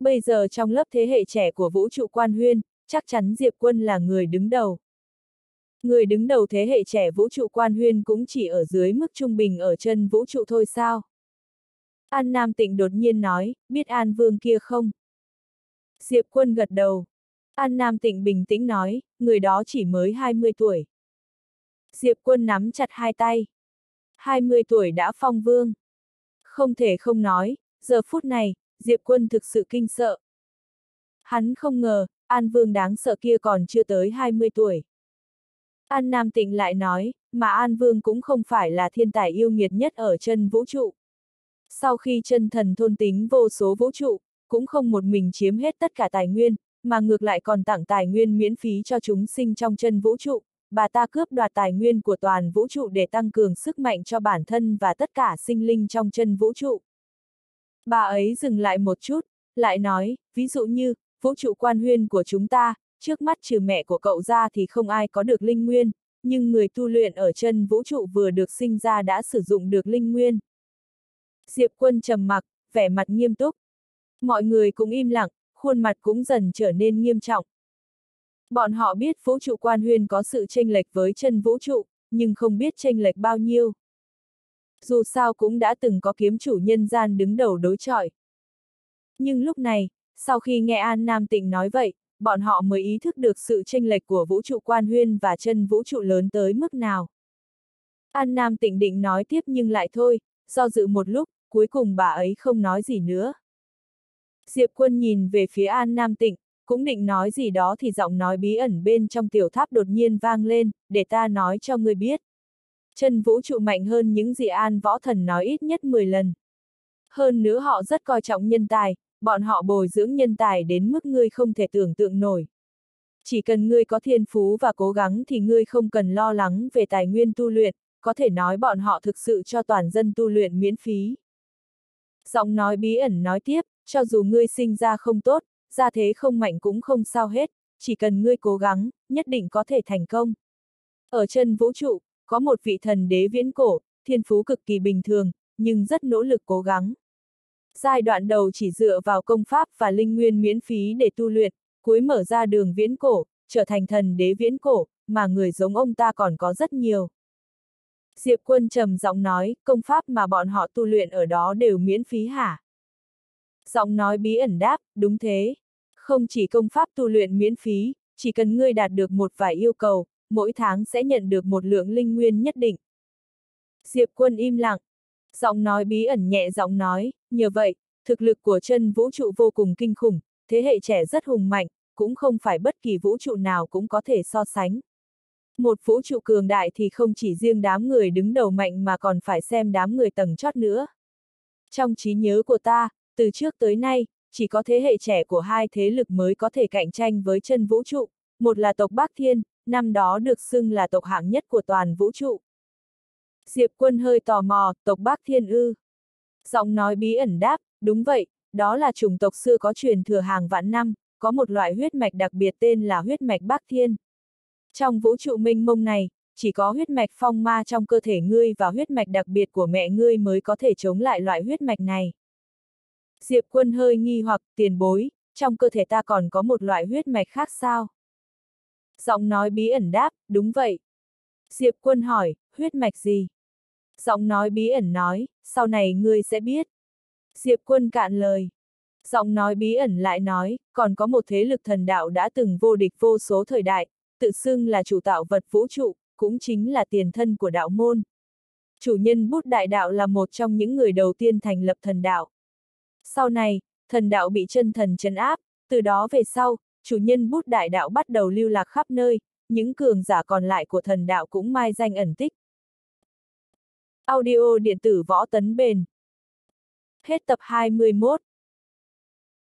Bây giờ trong lớp thế hệ trẻ của vũ trụ quan huyên, chắc chắn Diệp Quân là người đứng đầu. Người đứng đầu thế hệ trẻ vũ trụ quan huyên cũng chỉ ở dưới mức trung bình ở chân vũ trụ thôi sao? An Nam Tịnh đột nhiên nói, biết An Vương kia không? Diệp Quân gật đầu. An Nam Tịnh bình tĩnh nói, người đó chỉ mới 20 tuổi. Diệp Quân nắm chặt hai tay. 20 tuổi đã phong vương. Không thể không nói, giờ phút này, Diệp Quân thực sự kinh sợ. Hắn không ngờ, An Vương đáng sợ kia còn chưa tới 20 tuổi. An Nam Tịnh lại nói, mà An Vương cũng không phải là thiên tài yêu nghiệt nhất ở chân vũ trụ. Sau khi chân thần thôn tính vô số vũ trụ, cũng không một mình chiếm hết tất cả tài nguyên, mà ngược lại còn tặng tài nguyên miễn phí cho chúng sinh trong chân vũ trụ, bà ta cướp đoạt tài nguyên của toàn vũ trụ để tăng cường sức mạnh cho bản thân và tất cả sinh linh trong chân vũ trụ. Bà ấy dừng lại một chút, lại nói, ví dụ như, vũ trụ quan huyên của chúng ta, trước mắt trừ mẹ của cậu ra thì không ai có được linh nguyên, nhưng người tu luyện ở chân vũ trụ vừa được sinh ra đã sử dụng được linh nguyên. Diệp quân trầm mặc, vẻ mặt nghiêm túc. Mọi người cũng im lặng, khuôn mặt cũng dần trở nên nghiêm trọng. Bọn họ biết vũ trụ quan huyên có sự tranh lệch với chân vũ trụ, nhưng không biết tranh lệch bao nhiêu. Dù sao cũng đã từng có kiếm chủ nhân gian đứng đầu đối chọi. Nhưng lúc này, sau khi nghe An Nam Tịnh nói vậy, bọn họ mới ý thức được sự tranh lệch của vũ trụ quan huyên và chân vũ trụ lớn tới mức nào. An Nam Tịnh định nói tiếp nhưng lại thôi, do dự một lúc, cuối cùng bà ấy không nói gì nữa. Diệp quân nhìn về phía An Nam Tịnh, cũng định nói gì đó thì giọng nói bí ẩn bên trong tiểu tháp đột nhiên vang lên, để ta nói cho ngươi biết. Chân vũ trụ mạnh hơn những gì An võ thần nói ít nhất 10 lần. Hơn nữa họ rất coi trọng nhân tài, bọn họ bồi dưỡng nhân tài đến mức ngươi không thể tưởng tượng nổi. Chỉ cần ngươi có thiên phú và cố gắng thì ngươi không cần lo lắng về tài nguyên tu luyện, có thể nói bọn họ thực sự cho toàn dân tu luyện miễn phí. Giọng nói bí ẩn nói tiếp, cho dù ngươi sinh ra không tốt, ra thế không mạnh cũng không sao hết, chỉ cần ngươi cố gắng, nhất định có thể thành công. Ở chân vũ trụ, có một vị thần đế viễn cổ, thiên phú cực kỳ bình thường, nhưng rất nỗ lực cố gắng. Giai đoạn đầu chỉ dựa vào công pháp và linh nguyên miễn phí để tu luyện, cuối mở ra đường viễn cổ, trở thành thần đế viễn cổ, mà người giống ông ta còn có rất nhiều. Diệp quân trầm giọng nói, công pháp mà bọn họ tu luyện ở đó đều miễn phí hả? Giọng nói bí ẩn đáp, đúng thế. Không chỉ công pháp tu luyện miễn phí, chỉ cần ngươi đạt được một vài yêu cầu, mỗi tháng sẽ nhận được một lượng linh nguyên nhất định. Diệp quân im lặng. Giọng nói bí ẩn nhẹ giọng nói, nhờ vậy, thực lực của chân vũ trụ vô cùng kinh khủng, thế hệ trẻ rất hùng mạnh, cũng không phải bất kỳ vũ trụ nào cũng có thể so sánh. Một vũ trụ cường đại thì không chỉ riêng đám người đứng đầu mạnh mà còn phải xem đám người tầng chót nữa. Trong trí nhớ của ta, từ trước tới nay, chỉ có thế hệ trẻ của hai thế lực mới có thể cạnh tranh với chân vũ trụ, một là tộc Bắc Thiên, năm đó được xưng là tộc hạng nhất của toàn vũ trụ. Diệp quân hơi tò mò, tộc Bắc Thiên ư. Giọng nói bí ẩn đáp, đúng vậy, đó là chủng tộc xưa có truyền thừa hàng vạn năm, có một loại huyết mạch đặc biệt tên là huyết mạch Bắc Thiên. Trong vũ trụ minh mông này, chỉ có huyết mạch phong ma trong cơ thể ngươi và huyết mạch đặc biệt của mẹ ngươi mới có thể chống lại loại huyết mạch này. Diệp quân hơi nghi hoặc, tiền bối, trong cơ thể ta còn có một loại huyết mạch khác sao? Giọng nói bí ẩn đáp, đúng vậy. Diệp quân hỏi, huyết mạch gì? Giọng nói bí ẩn nói, sau này ngươi sẽ biết. Diệp quân cạn lời. Giọng nói bí ẩn lại nói, còn có một thế lực thần đạo đã từng vô địch vô số thời đại, tự xưng là chủ tạo vật vũ trụ, cũng chính là tiền thân của đạo môn. Chủ nhân bút đại đạo là một trong những người đầu tiên thành lập thần đạo. Sau này, thần đạo bị chân thần chấn áp, từ đó về sau, chủ nhân bút đại đạo bắt đầu lưu lạc khắp nơi, những cường giả còn lại của thần đạo cũng mai danh ẩn tích. Audio điện tử võ tấn bền. Hết tập 21